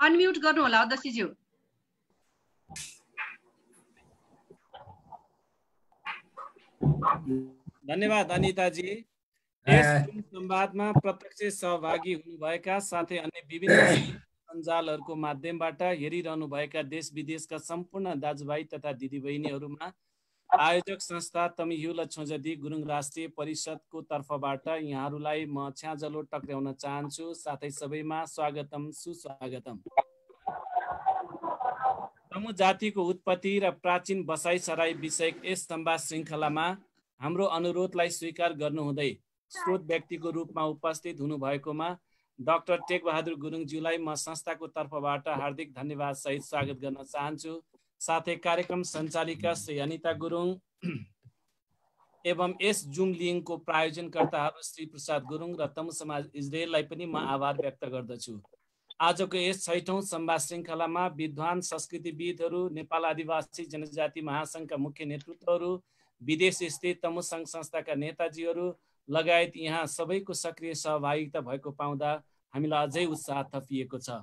Unmute गर्नु होला अध्यक्षज्यू धन्यवाद अनिताजी। यस संवादमा प्रत्यक्ष सहभागी हुनुभएका साथै अन्य विभिन्न सञ्जालहरूको माध्यमबाट हेरिरहनुभएका देश विदेशका सम्पूर्ण दाजुभाइ तथा दिदीबहिनीहरूमा आयोजक संस्था तमिहुल छोजदी गुरुङ राष्ट्रिय परिषदको तर्फबाट यहाँहरूलाई म छ्याजलो टक्र्याउन चाहन्छु। साथै सबैमा स्वागतम सुस्वागतम। तमु जातिको उत्पत्ति र प्राचीन बसाइ सराई विषयक यस संवाद श्रृङ्खलामा हाम्रो अनुरोधलाई स्वीकार गर्नुहुँदै स्रोत व्यक्तिको रूपमा उपस्थित हुनुभएकोमा डाक्टर टेकबहादुर गुरुङज्यूलाई म संस्थाको तर्फबाट हार्दिक धन्यवाद सहित स्वागत गर्न चाहन्छु। साथै कार्यक्रम सञ्चालिका श्री अनिता गुरुङ एवं यस जुम लिङ्कको प्रायोजनकर्ताहरू श्री प्रसाद गुरुङ र तमु समाज इजरायललाई पनि म आभार व्यक्त गर्दछु। आजको यस छैठौँ संवाद श्रृङ्खलामा विद्वान संस्कृतिविदहरू नेपाल आदिवासी जनजाति महासङ्घका मुख्य नेतृत्वहरू विदेश स्थित तमु सङ्घ संस्थाका नेताजीहरू लगायत यहाँ सबैको सक्रिय सहभागिता भएको पाउँदा हामीलाई अझै उत्साह थपिएको छ।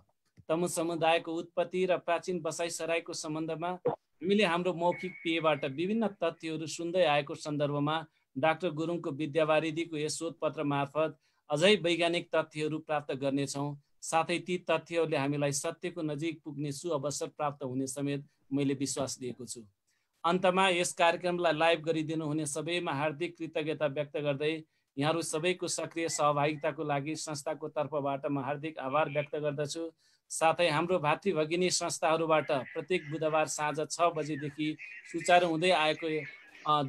तमु समुदायको उत्पत्ति र प्राचीन बसाइसराईको सम्बन्धमा हामीले हाम्रो मौखिक पेयबाट विभिन्न तथ्यहरू सुन्दै आएको सन्दर्भमा डाक्टर गुरुङको विद्यावारिधिको यस शोधपत्र मार्फत अझै वैज्ञानिक तथ्यहरू प्राप्त गर्नेछौँ। साथै ती तथ्यहरूले हामीलाई सत्यको नजिक पुग्ने सुअवसर प्राप्त हुने समेत मैले विश्वास लिएको छु। अन्तमा यस कार्यक्रमलाई लाइभ गरिदिनु हुने सबैमा हार्दिक कृतज्ञता व्यक्त गर्दै यहाँहरू सबैको सक्रिय सहभागिताको लागि संस्थाको तर्फबाट म हार्दिक आभार व्यक्त गर्दछु। साथै हाम्रो भातृ भगिनी संस्थाहरूबाट प्रत्येक बुधबार साँझ छ बजेदेखि सुचारू हुँदै आएको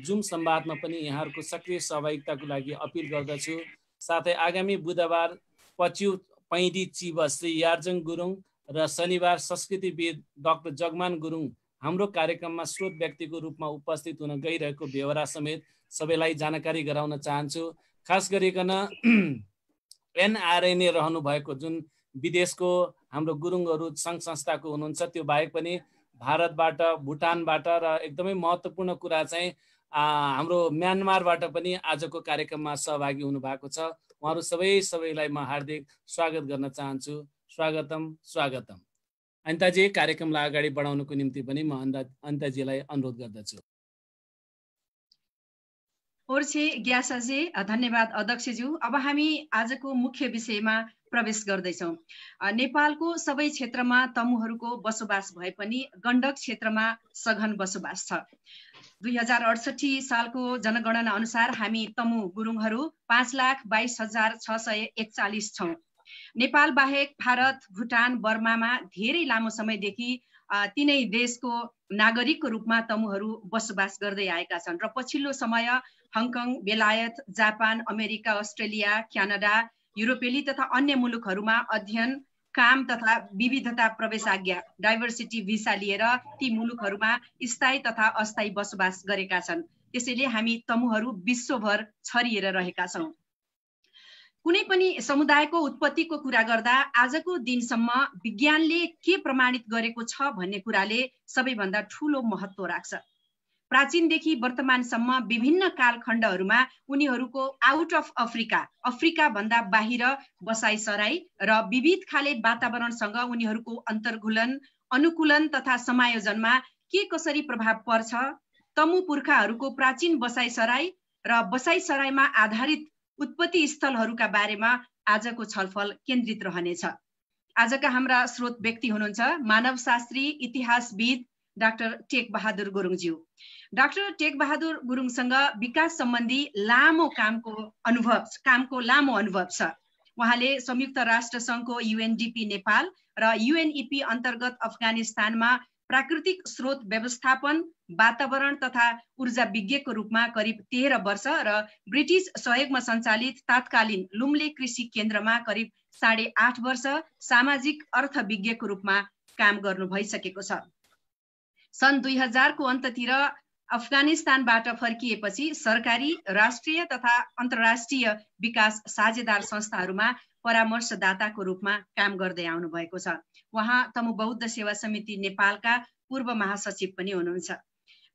जुम संवादमा पनि यहाँहरूको सक्रिय सहभागिताको लागि अपिल गर्दछु। साथै आगामी बुधबार पच्यु पैँदी चिब श्री यार्जङ गुरुङ र शनिबार संस्कृतिविद डाक्टर जगमान गुरुङ हाम्रो कार्यक्रममा स्रोत व्यक्तिको रूपमा उपस्थित हुन गइरहेको बेहोरा समेत सबैलाई जानकारी गराउन चाहन्छु। खास गरिकन एनआरएनए रहनु भएको जुन विदेशको हाम्रो गुरुङहरू सङ्घ संस्थाको हुनुहुन्छ त्यो बाहेक पनि भारतबाट भुटानबाट र एकदमै महत्त्वपूर्ण कुरा चाहिँ हाम्रो म्यानमारबाट पनि आजको कार्यक्रममा सहभागी हुनुभएको छ। उहाँहरू सबै सबैलाई म हार्दिक स्वागत गर्न चाहन्छु। स्वागतम स्वागतम। अन्ताजी कार्यक्रमलाई अगाडि बढाउनुको निम्ति पनि म अन्त अन्ताजीलाई अनुरोध गर्दछु। ओर्छे ग्यासाजी धन्यवाद अध्यक्षज्यू। अब हामी आजको मुख्य विषयमा प्रवेश गर्दैछौँ। नेपालको सबै क्षेत्रमा तमुहरूको बसोबास भए पनि गण्डक क्षेत्रमा सघन बसोबास छ। दुई हजार अडसठी सालको जनगणना अनुसार हामी तमु गुरुङहरू पाँच लाख बाइस हजार छ सय एकचालिस छौँ। नेपाल बाहेक भारत भुटान बर्मामा धेरै लामो समयदेखि तिनै देशको नागरिकको रूपमा तमुहरू बसोबास गर्दै आएका छन्। र पछिल्लो समय हङकङ बेलायत जापान अमेरिका अस्ट्रेलिया क्यानाडा युरोपेली तथा अन्य मुलुकहरूमा अध्ययन काम तथा विविधता प्रवेशाज्ञा डाइभर्सिटी भिसा लिएर ती मुलुकहरूमा स्थायी तथा अस्थायी बसोबास गरेका छन्। त्यसैले हामी तमुहरू विश्वभर छरिएर रहेका छौँ। कुनै पनि समुदायको उत्पत्तिको कुरा गर्दा आजको दिनसम्म विज्ञानले के प्रमाणित गरेको छ भन्ने कुराले सबैभन्दा ठुलो महत्त्व राख्छ। प्राचीनदेखि वर्तमानसम्म विभिन्न कालखण्डहरूमा उनीहरूको आउट अफ अफ्रिका अफ्रिका भन्दा बाहिर बसाइ सराई र विविध खाले वातावरणसँग उनीहरूको अन्तर्घुलन अनुकूलन तथा समायोजनमा के कसरी प्रभाव पर्छ? तमु पुर्खाहरूको प्राचीन बसाइ सराई र बसाइ सराईमा आधारित उत्पत्ति स्थलहरूका बारेमा आजको छलफल केन्द्रित रहनेछ। आजका हाम्रा स्रोत व्यक्ति हुनुहुन्छ मानवशास्त्री इतिहासविद डाक्टर टेक बहादुर गुरुङज्यू। डाक्टर टेक बहादुर गुरुङसँग विकास सम्बन्धी लामो कामको अनुभव कामको लामो अनुभव छ। उहाँले संयुक्त राष्ट्र सङ्घको युएनडिपी नेपाल र युएनइपी अन्तर्गत अफगानिस्तानमा प्राकृतिक स्रोत व्यवस्थापन वातावरण तथा ऊर्जा विज्ञको रूपमा करिब तेह्र वर्ष र ब्रिटिस सहयोगमा सञ्चालित तात्कालीन लुम्ले कृषि केन्द्रमा करिब साढे आठ वर्ष सामाजिक अर्थविज्ञको रूपमा काम गर्नु भइसकेको छ। सन् दुई हजारको अन्ततिर अफगानिस्तानबाट फर्किएपछि सरकारी राष्ट्रिय तथा अन्तर्राष्ट्रिय विकास साझेदार संस्थाहरूमा परामर्शदाताको रूपमा काम गर्दै आउनु भएको छ। उहाँ तमु बौद्ध सेवा समिति नेपालका पूर्व महासचिव पनि हुनुहुन्छ।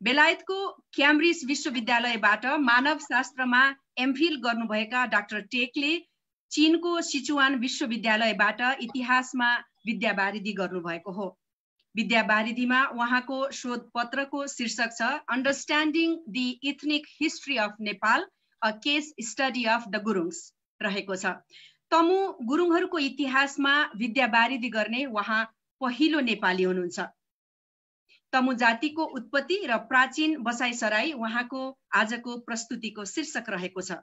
बेलायतको क्याम्ब्रिज विश्वविद्यालयबाट मानव शास्त्रमा एमफिल गर्नुभएका डाक्टर टेकले चिनको सिचुवान विश्वविद्यालयबाट इतिहासमा विद्यावारिधि गर्नुभएको हो। विद्यावारिधिमा उहाँको शोधपत्रको शीर्षक छ understanding the ethnic history of Nepal a case study of the Gurungs रहेको छ। तमु गुरुङहरूको इतिहासमा विद्यावारिधि गर्ने उहाँ पहिलो नेपाली हुनुहुन्छ। तमु जातिको उत्पत्ति र प्राचीन बसाइसराई उहाँको आजको प्रस्तुतिको शीर्षक रहेको छ।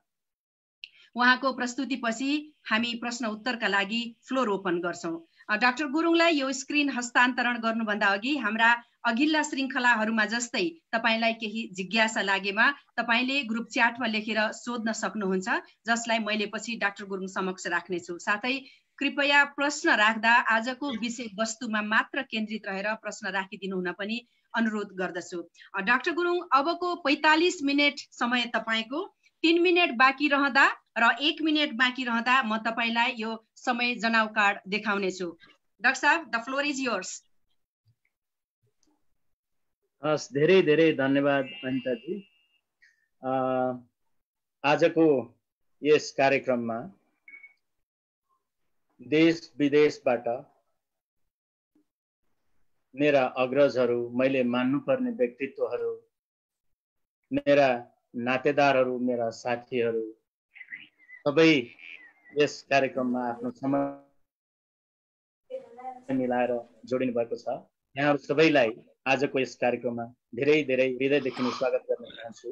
उहाँको प्रस्तुतिपछि हामी प्रश्न उत्तरका लागि फ्लोर ओपन गर्छौँ। डाक्टर गुरुङलाई यो स्क्रिन हस्तान्तरण गर्नुभन्दा अघि हाम्रा अघिल्ला श्रृङ्खलाहरूमा जस्तै तपाईँलाई केही जिज्ञासा लागेमा तपाईँले ग्रुप च्याटमा लेखेर सोध्न सक्नुहुन्छ जसलाई मैले पछि डाक्टर गुरुङ समक्ष राख्नेछु। साथै कृपया प्रश्न राख्दा आजको विषय वस्तुमा मात्र केन्द्रित रहेर प्रश्न राखिदिनु हुन पनि अनुरोध गर्दछु। डाक्टर गुरुङ अबको पैँतालिस मिनट समय तपाईँको तिन मिनट बाँकी रहँदा र एक मिनट बाँकी रहँदा म तपाईँलाई यो समय जनाउ card देखाउनेछु। Doctor sahab the floor is yours हस् धेरै धेरै धन्यवाद अनिताजी। आजको यस कार्यक्रममा देश विदेशबाट मेरा अग्रजहरू मैले मान्नुपर्ने व्यक्तित्वहरू मेरा नातेदारहरू मेरा साथीहरू सबै यस कार्यक्रममा आफ्नो समय मिलाएर जोडिनु भएको छ। यहाँहरू सबैलाई आजको यस कार्यक्रममा धेरै धेरै हृदयदेखि स्वागत गर्न चाहन्छु।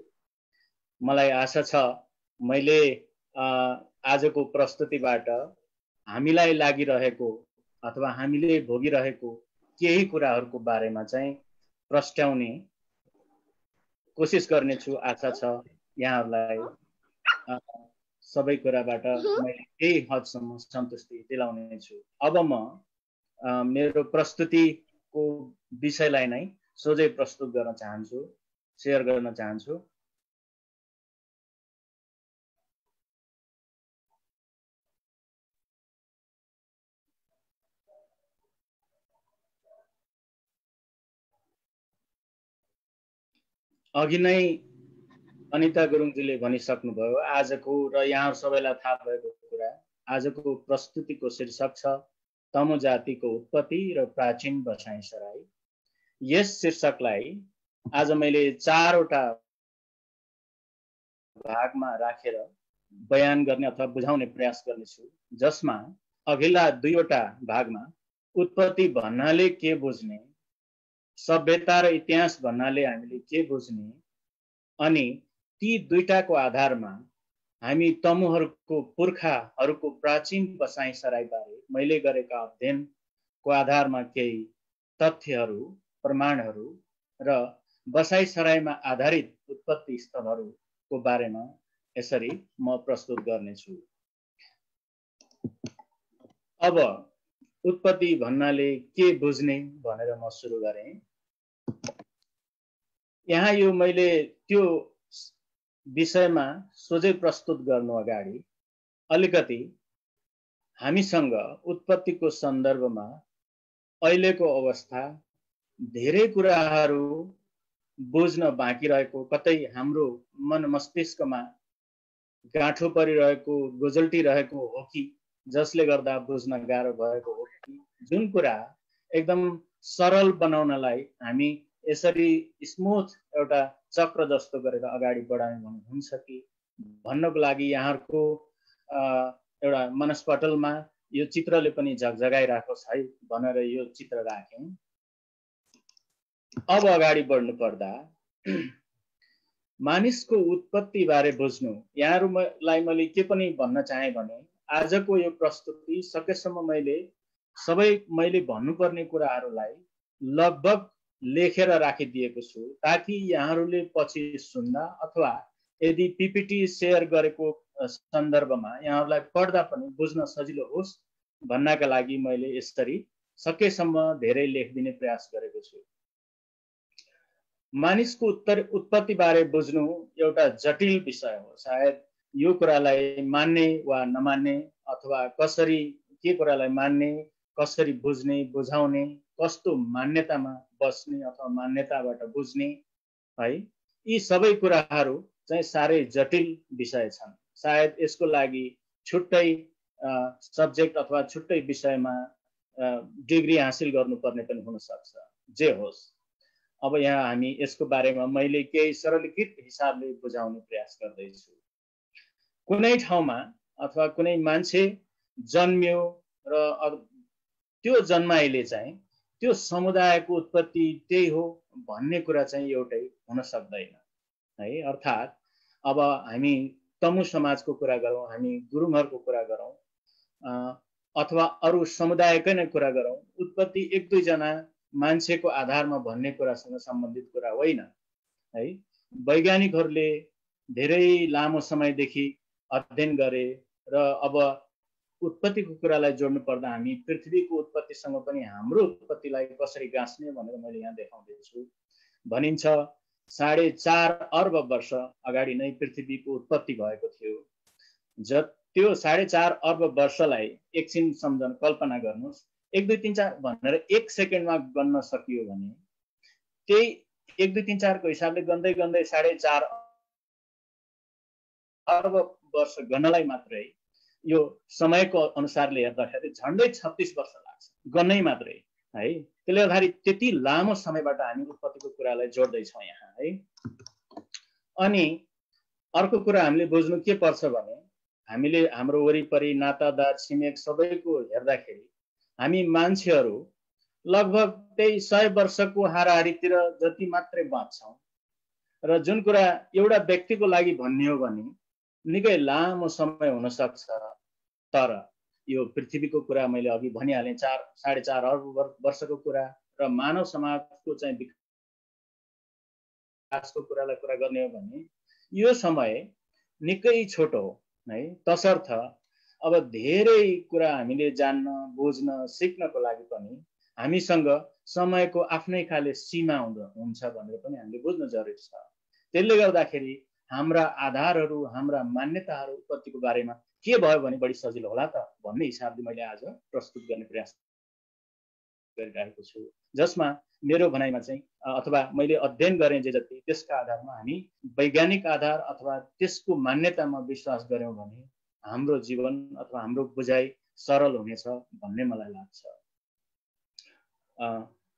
मलाई आशा छ मैले आजको प्रस्तुतिबाट हामीलाई लागिरहेको अथवा हामीले भोगिरहेको केही कुराहरूको बारेमा चाहिँ प्रस्ट्याउने कोसिस गर्नेछु। आशा छ यहाँहरूलाई सबै कुराबाट मैले केही हदसम्म सन्तुष्टि दिलाउनेछु। अब म मेरो प्रस्तुतिको विषयलाई नै सोझै प्रस्तुत गर्न चाहन्छु सेयर गर्न चाहन्छु। अघि नै अनिता गुरुङजीले भनिसक्नुभयो आजको र यहाँ सबैलाई थाहा भएको कुरा आजको प्रस्तुतिको शीर्षक छ तमु जातिको उत्पत्ति र प्राचीन बसाइ सराई। यस शीर्षकलाई आज मैले चारवटा भागमा राखेर बयान गर्ने अथवा बुझाउने प्रयास गर्नेछु जसमा अघिल्ला दुईवटा भागमा उत्पत्ति भन्नाले के बुझ्ने सभ्यता र इतिहास भन्नाले हामीले के बुझ्ने अनि ती दुईटाको आधारमा हामी तमुहरूको पुर्खाहरूको प्राचीन बसाइ सराईबारे मैले गरेका अध्ययनको आधारमा केही तथ्यहरू प्रमाणहरू र बसाइ सराईमा आधारित उत्पत्ति स्थलहरूको बारेमा यसरी म प्रस्तुत गर्नेछु। अब उत्पत्ति भन्नाले के बुझ्ने भनेर म सुरु गरेँ। यहाँ यो मैले त्यो विषयमा सोझै प्रस्तुत गर्नु अगाडि अलिकति हामीसँग उत्पत्तिको सन्दर्भमा अहिलेको अवस्था धेरै कुराहरू बुझ्न बाँकी रहेको कतै हाम्रो मन मस्तिष्कमा गाँठो परिरहेको गुजल्टिरहेको हो कि जसले गर्दा बुझ्न गाह्रो भएको हो कि जुन कुरा एकदम सरल बनाउनलाई हामी यसरी स्मुथ एउटा चक्र जस्तो गरेर अगाडि बढायौँ भने हुन्छ कि? भन्नको लागि यहाँहरूको एउटा मनस्पटलमा यो चित्रले पनि झकझगाइरहेको छ है भनेर यो चित्र राखेँ अब अगाडि बढ्नु पर्दा मानिसको उत्पत्तिबारे बुझ्नु। यहाँहरूलाई मैले के पनि भन्न चाहेँ भने आजको यो प्रस्तुति सकेसम्म मैले सबै मैले भन्नुपर्ने कुराहरूलाई लगभग लेखेर राखिदिएको छु। ताकि यहाँहरूले पछि सुन्दा अथवा यदि पिपिटी सेयर गरेको सन्दर्भमा यहाँहरूलाई पढ्दा पनि बुझ्न सजिलो होस् भन्नका लागि मैले यसरी सकेसम्म धेरै लेखिदिने प्रयास गरेको छु। मानिसको उत्तर उत्पत्तिबारे बुझ्नु एउटा जटिल विषय हो। सायद यो कुरालाई मान्ने वा नमान्ने अथवा कसरी के कुरालाई मान्ने कसरी बुझ्ने बुझाउने कस्तो मान्यतामा बस्ने अथवा मान्यताबाट बुझ्ने है? यी सबै कुराहरू चाहिँ साह्रै जटिल विषय छन्। सायद यसको लागि छुट्टै सब्जेक्ट अथवा छुट्टै विषयमा डिग्री हासिल गर्नुपर्ने पनि हुनसक्छ। जे होस्। अब यहाँ हामी यसको बारेमा मैले केही सरलीकृत हिसाबले बुझाउने प्रयास गर्दैछु। कुनै ठाउँमा अथवा कुनै मान्छे जन्मियो र त्यो जन्माइले चाहिँ त्यो समुदायको उत्पत्ति त्यही हो भन्ने कुरा चाहिँ एउटै हुन सक्दैन है? अर्थात् अब हामी तमु समाजको कुरा गरौँ हामी गुरुङहरूको कुरा गरौँ अथवा अरू समुदायकै नै कुरा गरौँ उत्पत्ति एक दुईजना मान्छेको आधारमा भन्ने कुरासँग सम्बन्धित कुरा होइन है? वैज्ञानिकहरूले धेरै लामो समयदेखि अध्ययन गरे र अब उत्पत्तिको कुरालाई जोड्नु पर्दा हामी पृथ्वीको उत्पत्तिसँग पनि हाम्रो उत्पत्तिलाई कसरी गाँच्ने भनेर मैले यहाँ देखाउँदैछु। भनिन्छ साढे चार अर्ब वर्ष अगाडि नै पृथ्वीको उत्पत्ति भएको थियो। ज त्यो साढे चार अर्ब वर्षलाई एकछिन सम्झन कल्पना गर्नुहोस् एक दुई तिन चार भनेर एक सेकेन्डमा गन्न सकियो भने त्यही एक दुई तिन चारको हिसाबले गन्दै गन्दै साढे चार अर्ब वर्ष गर्नलाई मात्रै यो समयको अनुसारले हेर्दाखेरि झन्डै छत्तिस वर्ष लाग्छ। गन्नै मात्रै है? त्यसले गर्दाखेरि त्यति लामो समयबाट हामी उत्पत्तिको कुरालाई जोड्दैछौँ यहाँ है? अनि अर्को कुरा हामीले बुझ्नु के पर्छ भने हामीले हाम्रो वरिपरि नातादार छिमेक सबैको हेर्दाखेरि हामी मान्छेहरू लगभग त्यही सय वर्षको हाराहारीतिर जति मात्रै बाँच्छौँ र जुन कुरा एउटा व्यक्तिको लागि भन्ने हो भने निकै लामो समय हुनसक्छ। तर यो पृथ्वीको कुरा मैले अघि भनिहालेँ चार साढे चार अर्ब वर्षको कुरा र मानव समाजको चाहिँ विकासको कुरालाई कुरा गर्ने हो भने यो समय निकै छोटो हो? तसर्थ अब धेरै कुरा हामीले जान्न बुझ्न सिक्नको लागि पनि हामीसँग समयको आफ्नै खाले सीमा हुँदो हुन्छ भनेर पनि हामीले बुझ्नु जरुरी छ। त्यसले गर्दाखेरि हाम्रा आधारहरू हाम्रा मान्यताहरू उत्पत्तिको बारेमा के भयो भने बढी सजिलो होला त? भन्ने हिसाबले मैले आज प्रस्तुत गर्ने प्रयास गरिरहेको छु। जसमा मेरो भनाइमा चाहिँ अथवा मैले अध्ययन गरेँ जे जति त्यसका आधारमा हामी वैज्ञानिक आधार अथवा त्यसको मान्यतामा विश्वास गऱ्यौँ भने हाम्रो जीवन अथवा हाम्रो बुझाइ सरल हुनेछ भन्ने मलाई लाग्छ।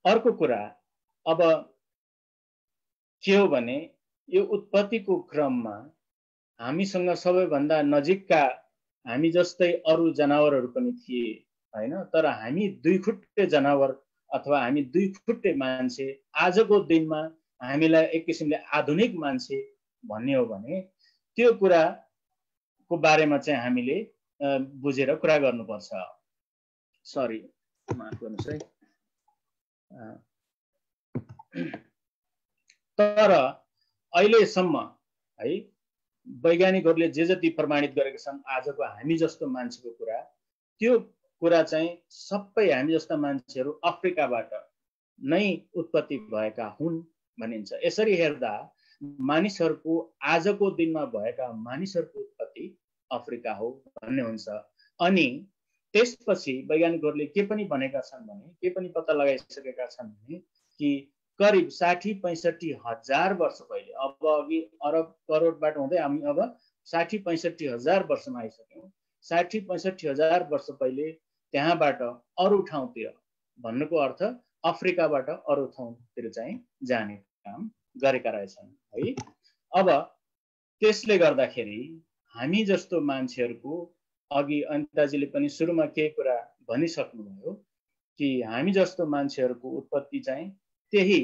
अर्को कुरा अब के हो भने यो उत्पत्तिको क्रममा हामीसँग सबैभन्दा नजिकका हामी जस्तै अरू जनावरहरू पनि थिए होइन? तर हामी दुई खुट्टे जनावर अथवा हामी दुई खुट्टे मान्छे आजको दिनमा हामीलाई एक किसिमले आधुनिक मान्छे भन्ने हो भने त्यो कुराको बारेमा चाहिँ हामीले बुझेर कुरा गर्नुपर्छ। सरी माफ गर्नुहोस् है। तर अहिलेसम्म है वैज्ञानिकहरूले जे जति प्रमाणित गरेका छन् आजको हामी जस्तो मान्छेको कुरा त्यो कुरा चाहिँ सबै हामी जस्ता मान्छेहरू अफ्रिकाबाट नै उत्पत्ति भएका हुन् भनिन्छ। यसरी हेर्दा मानिसहरूको आजको दिनमा भएका मानिसहरूको उत्पत्ति अफ्रिका हो भन्ने हुन्छ। अनि त्यसपछि वैज्ञानिकहरूले के पनि भनेका छन् भने के पनि पत्ता लगाइसकेका छन् भने कि करिब साठी पैँसठी हजार वर्ष पहिले। अब अघि अरब करोडबाट हुँदै हामी अब साठी पैँसठी हजार वर्षमा आइसक्यौँ। साठी पैँसठी हजार वर्ष पहिले त्यहाँबाट अरू ठाउँतिर भन्नुको अर्थ अफ्रिकाबाट अरू ठाउँतिर चाहिँ जाने काम गरेका रहेछन् है। अब त्यसले गर्दाखेरि हामी जस्तो मान्छेहरूको अघि अनिताजीले पनि सुरुमा केही कुरा भनिसक्नुभयो कि हामी जस्तो मान्छेहरूको उत्पत्ति चाहिँ त्यही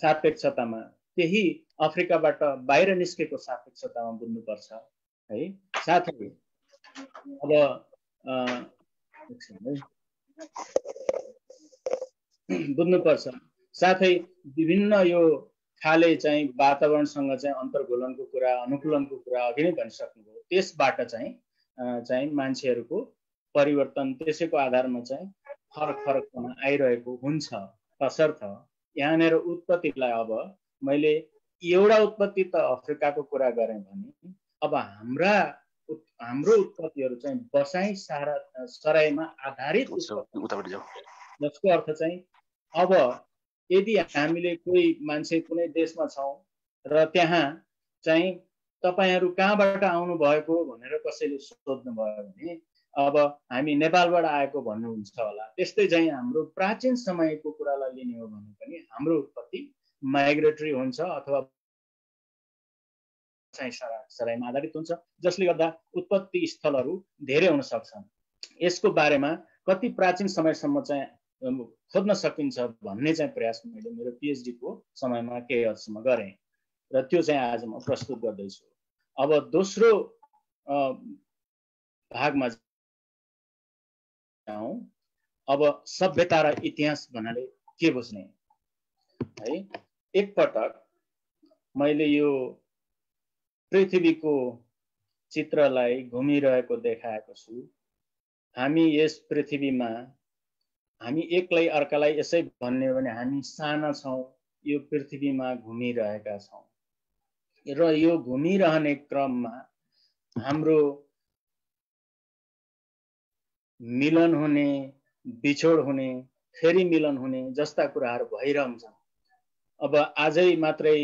सापेक्षतामा त्यही अफ्रिकाबाट बाहिर निस्केको सापेक्षतामा बुझ्नुपर्छ है? साथै अब बुझ्नुपर्छ साथै विभिन्न यो खाले चाहिँ वातावरणसँग चाहिँ अन्तर्घुलनको कुरा अनुकूलनको कुरा अघि नै भनिसक्नुभयो। त्यसबाट चाहिँ चाहिँ मान्छेहरूको परिवर्तन त्यसैको आधारमा चाहिँ फरक फरक हुन आइरहेको हुन्छ। तसर्थ यहाँनिर उत्पत्तिलाई अब मैले एउटा उत्पत्ति त अफ्रिकाको कुरा गरेँ भने अब हाम्रा हाम्रो उत्पत्तिहरू चाहिँ बसाइ सारा सराईमा आधारित जसको अर्थ चाहिँ अब यदि हामीले कोही मान्छे कुनै देशमा छौँ र त्यहाँ चाहिँ तपाईँहरू कहाँबाट आउनु भएको भनेर कसैले सोध्नुभयो भने अब हामी नेपालबाट आएको भन्नुहुन्छ होला। त्यस्तै चाहिँ हाम्रो प्राचीन समयको कुरालाई लिने हो भने पनि हाम्रो उत्पत्ति माइग्रेटरी हुन्छ अथवा सराईमा आधारित हुन्छ जसले गर्दा उत्पत्ति स्थलहरू धेरै हुन सक्छन्। यसको बारेमा कति प्राचीन समयसम्म चाहिँ खोज्न सकिन्छ भन्ने चाहिँ प्रयास मैले मेरो पिएचडीको समयमा केही हदसम्म गरेँ र त्यो चाहिँ आज म प्रस्तुत गर्दैछु। अब दोस्रो भागमा अब सभ्यता र इतिहास भन्नाले के बुझ्ने? है एकपटक मैले यो पृथ्वीको चित्रलाई घुमिरहेको देखाएको छु। हामी यस पृथ्वीमा हामी एक्लै अर्कालाई यसै भन्ने हो भने हामी साना छौँ यो पृथ्वीमा घुमिरहेका छौँ। र यो घुमिरहने क्रममा हाम्रो मिलन हुने बिछोड हुने फेरि मिलन हुने जस्ता कुराहरू भइरहन्छन् अब आजै मात्रै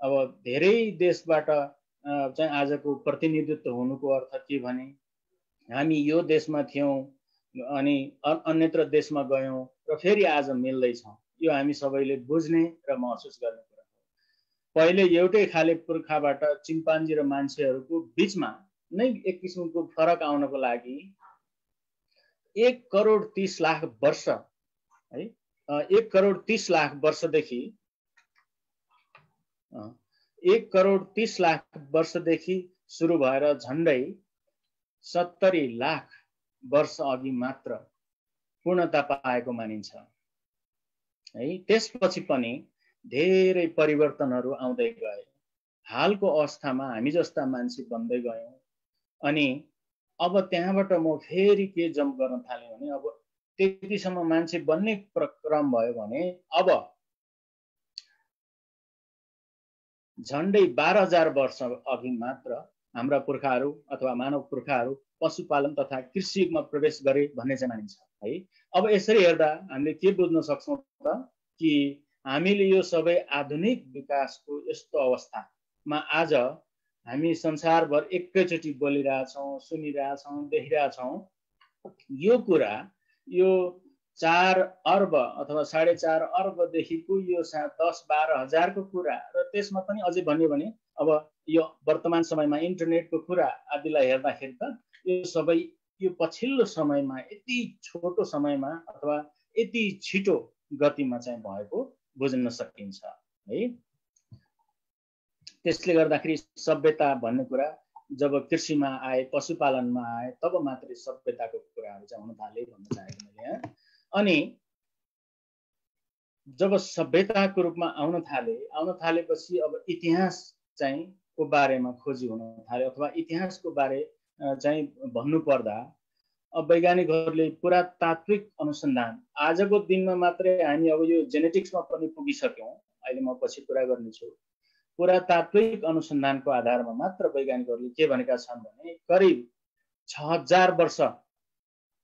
अब धेरै देशबाट चाहिँ आजको प्रतिनिधित्व हुनुको अर्थ के भने हामी यो देशमा थियौँ अनि अन्यत्र देशमा गयौँ र फेरि आज मिल्दैछौँ। यो हामी सबैले बुझ्ने र महसुस गर्ने कुरा पहिले एउटै खाले पुर्खाबाट चिम्पान्जी र मान्छेहरूको बिचमा नै एक किसिमको फरक आउनको लागि एक करोड तिस लाख वर्ष है? एक करोड तिस लाख वर्षदेखि एक करोड तिस लाख वर्षदेखि सुरु भएर झन्डै सत्तरी लाख वर्ष अघि मात्र पूर्णता पाएको मानिन्छ। है? त्यसपछि पनि धेरै परिवर्तनहरू आउँदै गए। हालको अवस्थामा हामी जस्ता मान्छे बन्दै गयौँ अनि अब त्यहाँबाट म फेरि के जम्प गर्न थालेँ भने अब त्यतिसम्म मान्छे बन्ने क्रम भयो भने अब झन्डै बाह्र हजार वर्ष अघि मात्र हाम्रा पुर्खाहरू अथवा मानव पुर्खाहरू पशुपालन तथा कृषिमा प्रवेश गरे भन्ने चाहिँ मानिन्छ है? अब यसरी हेर्दा हामीले के बुझ्न सक्छौँ त कि हामीले यो सबै आधुनिक विकासको यस्तो अवस्थामा आज हामी संसारभर एकैचोटि बोलिरहेछौँ सुनिरहेछौँ देखिरहेछौँ। यो कुरा यो चार अर्ब अथवा साढे चार अर्बदेखिको यो दस बाह्र हजारको कुरा र त्यसमा पनि अझै भन्यो भने अब यो वर्तमान समयमा इन्टरनेटको कुरा आदिलाई हेर्दाखेरि त यो सबै यो पछिल्लो समयमा यति छोटो समयमा अथवा यति छिटो गतिमा चाहिँ भएको बुझ्न सकिन्छ है? त्यसले गर्दाखेरि सभ्यता भन्ने कुरा जब कृषिमा आए पशुपालनमा आए तब मात्रै सभ्यताको कुराहरू चाहिँ हुन थाले भन्न चाहेको मैले यहाँ अनि जब सभ्यताको रूपमा आउन थाले आउन थालेपछि अब इतिहास चाहिँ को बारेमा खोजी हुन थाल्यो अथवा इतिहासको बारे चाहिँ भन्नुपर्दा अब वैज्ञानिकहरूले पुरातात्विक अनुसन्धान आजको दिनमा मात्रै हामी अब यो जेनेटिक्समा पनि पुगिसक्यौँ। अहिले म पछि कुरा गर्नेछु। पुरातात्विक अनुसन्धानको आधारमा मात्र वैज्ञानिकहरूले के भनेका छन् भने करिब छ हजार वर्ष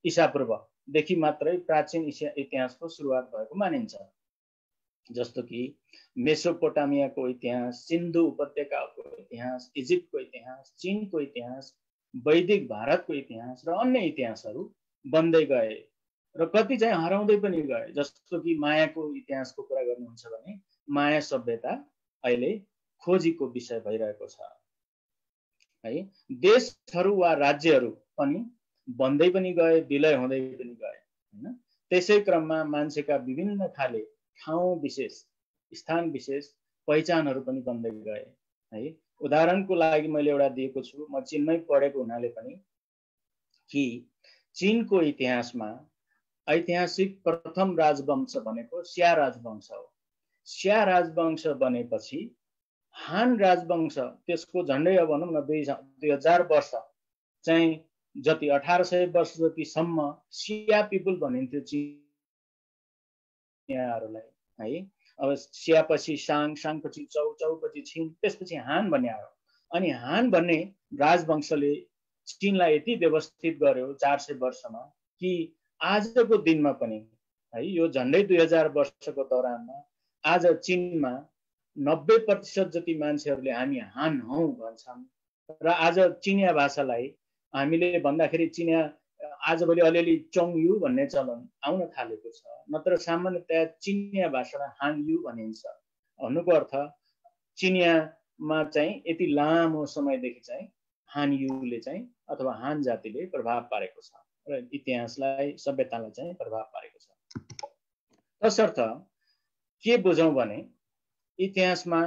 इसापूर्व देखि मात्रै प्राचीन इतिहासको सुरुवात भएको मानिन्छ। जस्तो कि मेसोपोटामियाको इतिहास सिन्धु उपत्यकाको इतिहास इजिप्टको इतिहास चिनको इतिहास वैदिक भारतको इतिहास र अन्य इतिहासहरू बन्दै गए र कति चाहिँ हराउँदै पनि गए। जस्तो कि मायाको इतिहासको कुरा गर्नुहुन्छ भने माया सभ्यता अहिले खोजीको विषय भइरहेको छ। है देशहरू वा राज्यहरू पनि बन्दै पनि गए विलय हुँदै पनि गए होइन? त्यसै क्रममा मान्छेका विभिन्न खाले ठाउँ विशेष स्थान विशेष पहिचानहरू पनि बन्दै गए है? उदाहरणको लागि मैले एउटा दिएको छु। म चिनमै पढेको हुनाले पनि कि चिनको इतिहासमा ऐतिहासिक प्रथम राजवंश भनेको स्या राजवंश हो। स्या राजवंश बनेपछि हान राजवंश त्यसको झन्डै अब भनौँ न दुई दुई हजार वर्ष चाहिँ जति अठार सय वर्ष जतिसम्म सिया पिपुल भनिन्थ्यो चियाहरूलाई है? अब सियापछि साङ साङपछि चौ चौपछि छिन त्यसपछि हान भन्ने आयो। अनि हान भन्ने राजवंशले चिनलाई यति व्यवस्थित गर्यो चार सय वर्षमा कि आजको दिनमा पनि है? यो झन्डै दुई हजार वर्षको दौरानमा आज चिनमा नब्बे प्रतिशत जति मान्छेहरूले हामी हान हौ भन्छन्। र आज चिनिया भाषालाई हामीले भन्दाखेरि चिनिया आजभोलि अलिअलि चौयु भन्ने चलन आउन थालेको छ। नत्र सामान्यतया चिनिया भाषालाई हाङ यु भनिन्छ। भन्नुको अर्थ चिनियामा चाहिँ यति लामो समयदेखि चाहिँ हान युले चाहिँ अथवा हान जातिले प्रभाव पारेको छ र इतिहासलाई सभ्यतालाई चाहिँ प्रभाव पारेको छ। तसर्थ के बुझौँ भने इतिहासमा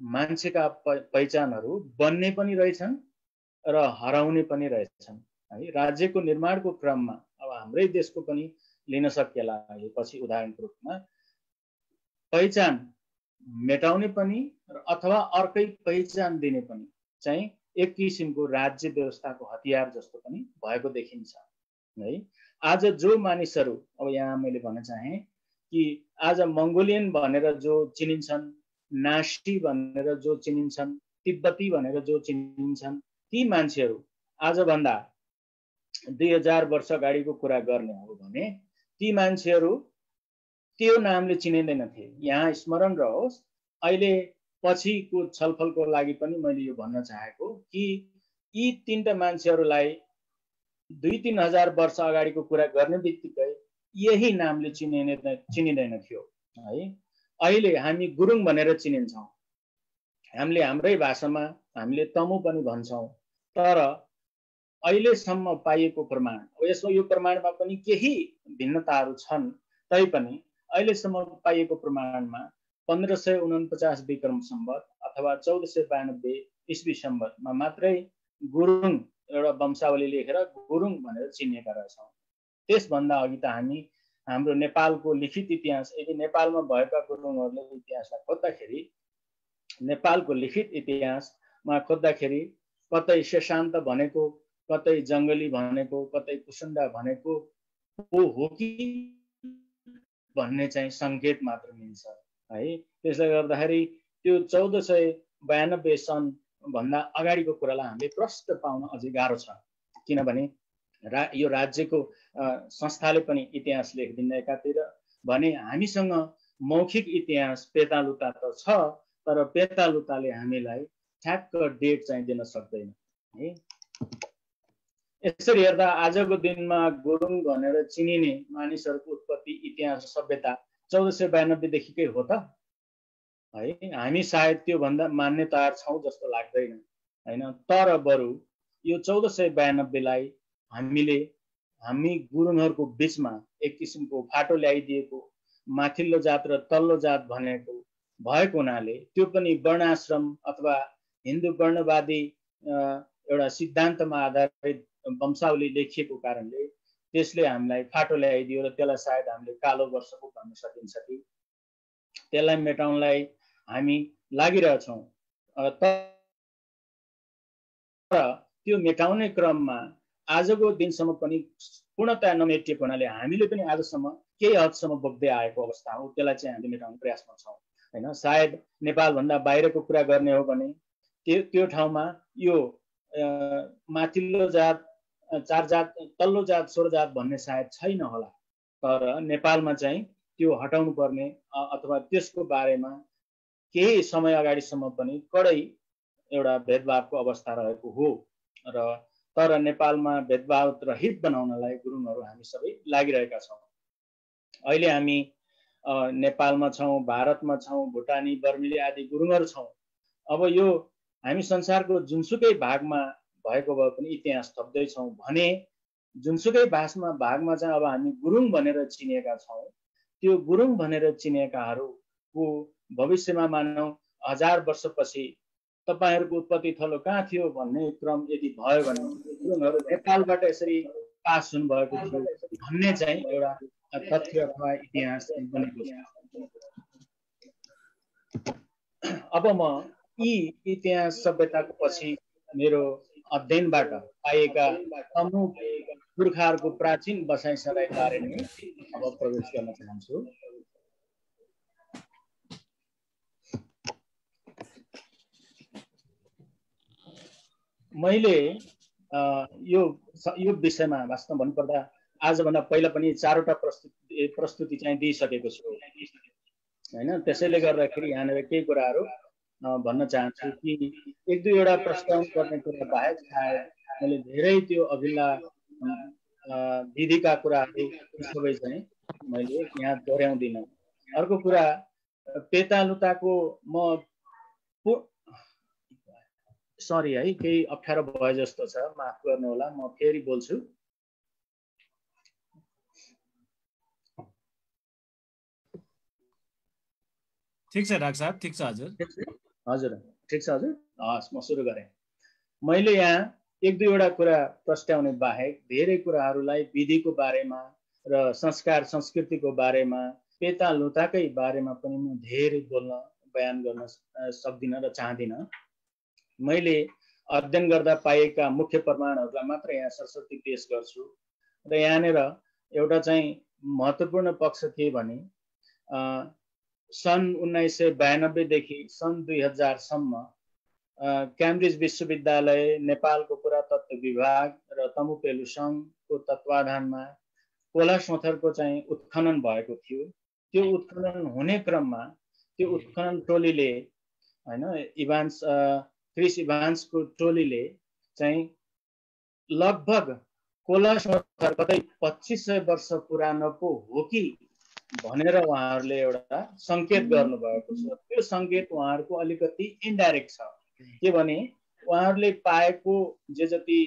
मान्छेका पहिचानहरू बन्ने पनि रहेछन् र हराउने पनि रहेछन्। है राज्यको निर्माणको क्रममा अब हाम्रै देशको पनि लिन सकिएला। पछि उदाहरणको रूपमा पहिचान मेटाउने पनि अथवा अर्कै पहिचान दिने पनि चाहिँ एक किसिमको राज्य व्यवस्थाको हतियार जस्तो पनि भएको देखिन्छ। है आज जो मानिसहरू अब यहाँ मैले भन्न चाहेँ कि आज मङ्गोलियन भनेर जो चिनिन्छन् नासी भनेर जो चिनिन्छन् तिब्बती भनेर जो चिनिन्छन् ती मान्छेहरू आजभन्दा दुई हजार वर्ष अगाडिको कुरा गर्ने हो भने ती मान्छेहरू त्यो नामले चिनिँदैनथे। यहाँ स्मरण रहोस् अहिले पछिको छलफलको लागि पनि मैले यो भन्न चाहेको कि यी तिनवटा मान्छेहरूलाई दुई तिन हजार वर्ष अगाडिको कुरा गर्ने बित्तिकै यही नामले चिनिने चिनिँदैन थियो है। अहिले हामी गुरुङ भनेर चिनिन्छौँ। हामीले हाम्रै भाषामा हामीले तमु पनि भन्छौँ। तर अहिलेसम्म पाइएको प्रमाण यसमा यो प्रमाणमा पनि केही भिन्नताहरू छन् तैपनि अहिलेसम्म पाइएको प्रमाणमा पन्ध्र सय उनपचास विक्रम सम्बत अथवा चौध सय बयानब्बे इस्वी सम्बतमा मात्रै गुरुङ एउटा वंशावली लेखेर गुरुङ भनेर चिनिएका रहेछौँ। त्यसभन्दा अघि त हामी हाम्रो नेपालको लिखित इतिहास यदि नेपालमा भएका गुरुङहरूले इतिहासलाई खोज्दाखेरि नेपालको लिखित इतिहासमा खोज्दाखेरि कतै शेषान्त भनेको कतै जङ्गली भनेको कतै कुसुन्डा भनेको हो कि भन्ने चाहिँ सङ्केत मात्र मिल्छ है? त्यसले गर्दाखेरि त्यो चौध सय बयानब्बे सनभन्दा अगाडिको कुरालाई हामीले प्रष्ट पाउन अझै गाह्रो छ। किनभने रा यो राज्यको संस्थाले पनि इतिहास लेखिदिन्न एकातिर भने हामीसँग मौखिक इतिहास पेतालुता त छ तर पेतालुताले हामीलाई ठ्याक्क डेट चाहिँ दिन सक्दैन है? यसरी हेर्दा आजको दिनमा गुरुङ भनेर चिनिने मानिसहरूको उत्पत्ति इतिहास सभ्यता चौध सय बयानब्बेदेखिकै हो त है? हामी सायद त्योभन्दा मान्यतार छौँ जस्तो लाग्दैन होइन? तर बरु यो चौध सय बयानब्बेलाई हामीले हामी गुरुङहरूको बिचमा एक किसिमको फाटो ल्याइदिएको माथिल्लो जात र तल्लो जात भनेको भएको हुनाले त्यो पनि वर्णाश्रम अथवा हिन्दू वर्णवादी एउटा सिद्धान्तमा आधारित वंशावली लेखिएको कारणले त्यसले हामीलाई फाटो ल्याइदियो र त्यसलाई सायद हामीले कालो वर्षको भन्न सकिन्छ कि? त्यसलाई मेटाउनलाई हामी लागिरहेछौँ। तर त्यो मेटाउने क्रममा आजको दिनसम्म पनि पूर्णतया नमेटिएको हुनाले हामीले पनि आजसम्म केही हदसम्म बोक्दै आएको अवस्था हो। त्यसलाई चाहिँ हामीले मेटाउने प्रयासमा छौँ। होइन सायद नेपालभन्दा बाहिरको कुरा गर्ने हो भने त्यो त्यो ठाउँमा यो माथिल्लो जात चार जात तल्लो जात स्वर जात भन्ने सायद छैन होला। तर नेपालमा चाहिँ त्यो हटाउनु पर्ने अथवा त्यसको बारेमा केही समय अगाडिसम्म पनि कडै एउटा भेदभावको अवस्था रहेको हो। र तर नेपालमा भेदभाव रहित बनाउनलाई गुरुङहरू हामी सबै लागिरहेका छौँ। अहिले हामी नेपालमा छौँ भारतमा छौँ भुटानी बर्मिली आदि गुरुङहरू छौँ। अब यो हामी संसारको जुनसुकै भागमा भएको भए पनि इतिहास थप्दैछौँ भने जुनसुकै भाषमा भागमा चाहिँ अब हामी गुरुङ भनेर चिनेका छौँ। त्यो गुरुङ भनेर चिनेकाहरूको भविष्यमा मानौ हजार वर्षपछि तपाईँहरूको उत्पत्ति थलो कहाँ थियो भन्ने क्रम यदि भयो भने गुरुङहरू नेपालबाट यसरी पास हुनुभएको थियो भन्ने चाहिँ एउटा तथ्य अथवा इतिहास बनेको छ। अब म यी इतिहास सभ्यताको पछि मेरो अध्ययनबाट पाएका प्रमुख पुर्खाहरूको प्राचीन बसाइ बारे नै अब प्रवेश गर्न चाहन्छु। मैले यो यो विषयमा वास्तव भन्नुपर्दा आजभन्दा पहिला पनि चारवटा प्रस्तुति प्रस्तुति चाहिँ दिइसकेको छु। होइन त्यसैले गर्दाखेरि यहाँनिर केही कुराहरू भन्न चाहन्छु कि एक दुईवटा प्रस्ताव गर्ने कुरा बाहेक मैले धेरै त्यो अघिल्ला विधिका कुराहरू सबै चाहिँ मैले यहाँ दोहोऱ्याउँदिनँ। अर्को कुरा पेतालुताको म सरी है केही अप्ठ्यारो भए जस्तो छ माफ गर्नुहोला म फेरि बोल्छु। ठिक छ डाक्टर साहब ठिक छ हजुर। हजुर ठिक छ हजुर। हस् म सुरु गरेँ। मैले यहाँ एक दुईवटा कुरा प्रस्ट्याउने बाहेक धेरै कुराहरूलाई विधिको बारेमा र संस्कार संस्कृतिको बारेमा पेता लुताकै बारेमा पनि म धेरै बोल्न बयान गर्न सक्दिनँ र चाहदिनँ। मैले अध्ययन गर्दा पाएका मुख्य प्रमाणहरूलाई मात्र यहाँ सरस्वती पेस गर्छु। र यहाँनिर एउटा चाहिँ महत्त्वपूर्ण पक्ष के भने सन् उन्नाइस सय बयानब्बेदेखि सन् दुई हजारसम्म क्याम्ब्रिज विश्वविद्यालय नेपालको पुरातत्व विभाग र तमुपेलु सङ्घको तत्वाधानमा कोला सोथरको चाहिँ उत्खनन भएको थियो। त्यो उत्खनन हुने क्रममा त्यो उत्खनन टोलीले होइन इभान्स क्रिस इभान्सको टोलीले चाहिँ लगभग कोला सोथर कतै पच्चिस सय वर्ष पुरानोको हो कि भनेर उहाँहरूले एउटा सङ्केत गर्नुभएको छ। त्यो सङ्केत उहाँहरूको अलिकति इन्डाइरेक्ट छ। के भने उहाँहरूले पाएको जे जति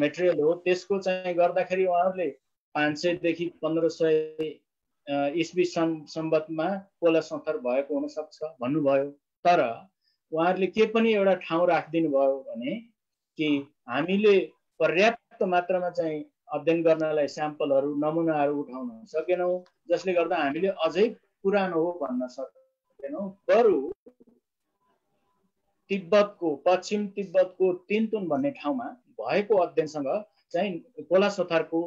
मेटेरियल हो त्यसको चाहिँ गर्दाखेरि उहाँहरूले पाँच सयदेखि पन्ध्र सय इस्वी सम् सम्बतमा कोला सङ्खर भएको हुनसक्छ भन्नुभयो। तर उहाँहरूले के पनि एउटा ठाउँ राखिदिनु भयो भने कि हामीले पर्याप्त मात्रामा चाहिँ अध्ययन गर्नलाई स्याम्पलहरू नमुनाहरू उठाउन सकेनौँ जसले गर्दा हामीले अझै पुरानो हो भन्न सकेनौँ। बरु तिब्बतको पश्चिम तिब्बतको तिनतुन भन्ने ठाउँमा भएको अध्ययनसँग चाहिँ कोला सोथारको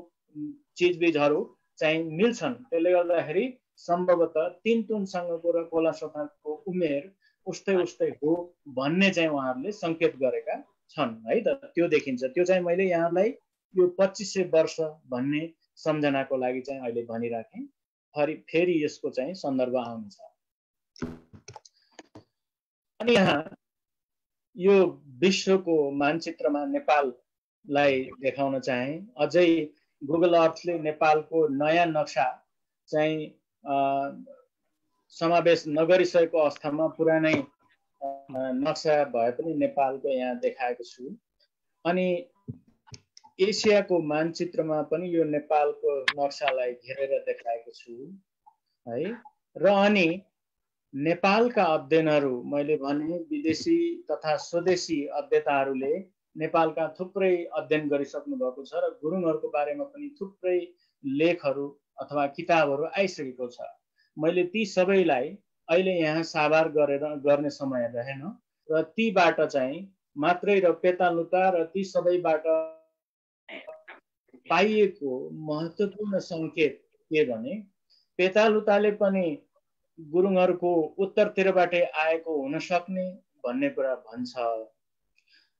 चिजबिजहरू चाहिँ मिल्छन्। त्यसले गर्दाखेरि सम्भवतः तिनतुनसँगको र कोला सोथारको उमेर उस्तै उस्तै हो भन्ने चाहिँ उहाँहरूले सङ्केत गरेका छन् है त? त्यो देखिन्छ। त्यो चाहिँ मैले यहाँलाई यो पच्चिस सय वर्ष भन्ने सम्झनाको लागि चाहिँ अहिले भनिराखेँ। फेरि फेरि यसको चाहिँ सन्दर्भ आउनेछ। अनि यहाँ यो विश्वको मानचित्रमा नेपाललाई देखाउन चाहे। अझै गुगल अर्थले नेपालको नयाँ नक्सा चाहिँ समावेश नगरिसकेको अवस्थामा पुरानै नक्सा भए पनि नेपालको यहाँ देखाएको छु। अनि एसियाको मानचित्रमा पनि यो नेपालको नक्सालाई घेरेर देखाएको छु है। र अनि नेपालका अध्ययनहरू मैले भने विदेशी तथा स्वदेशी अध्येताहरूले नेपालका थुप्रै अध्ययन गरिसक्नु भएको छ र गुरुङहरूको बारेमा पनि थुप्रै लेखहरू अथवा किताबहरू आइसकेको छ। मैले ती सबैलाई अहिले यहाँ साभार गरेर गर्ने समय रहेन। र तीबाट चाहिँ मात्रै र पेतालुता र ती सबैबाट पाइएको महत्त्वपूर्ण सङ्केत के भने पेतालुताले पनि गुरुङहरूको उत्तरतिरबाटै आएको हुन सक्ने भन्ने कुरा भन्छ।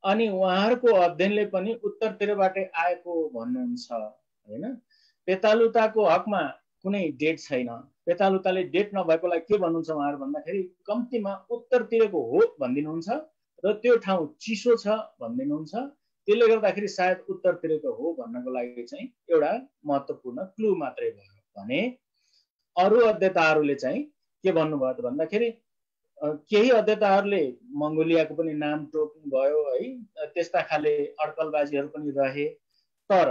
अनि उहाँहरूको अध्ययनले पनि उत्तरतिरबाटै आएको भन्नुहुन्छ होइन? पेतालुताको हकमा कुनै डेट छैन। पेतालुताले डेट नभएकोलाई के भन्नुहुन्छ उहाँहरू भन्दाखेरि कम्तीमा उत्तरतिरको हो भनिदिनुहुन्छ र त्यो ठाउँ चिसो छ भनिदिनुहुन्छ। त्यसले गर्दाखेरि सायद उत्तरतिरको हो भन्नको लागि चाहिँ एउटा महत्त्वपूर्ण क्लु मात्रै भयो। भने अरू अध्यताहरूले चाहिँ के भन्नुभयो त भन्दाखेरि केही अध्यताहरूले मङ्गोलियाको पनि नाम टोक्नु भयो है त्यस्ता खाले अड्कलबाजीहरू पनि रहे। तर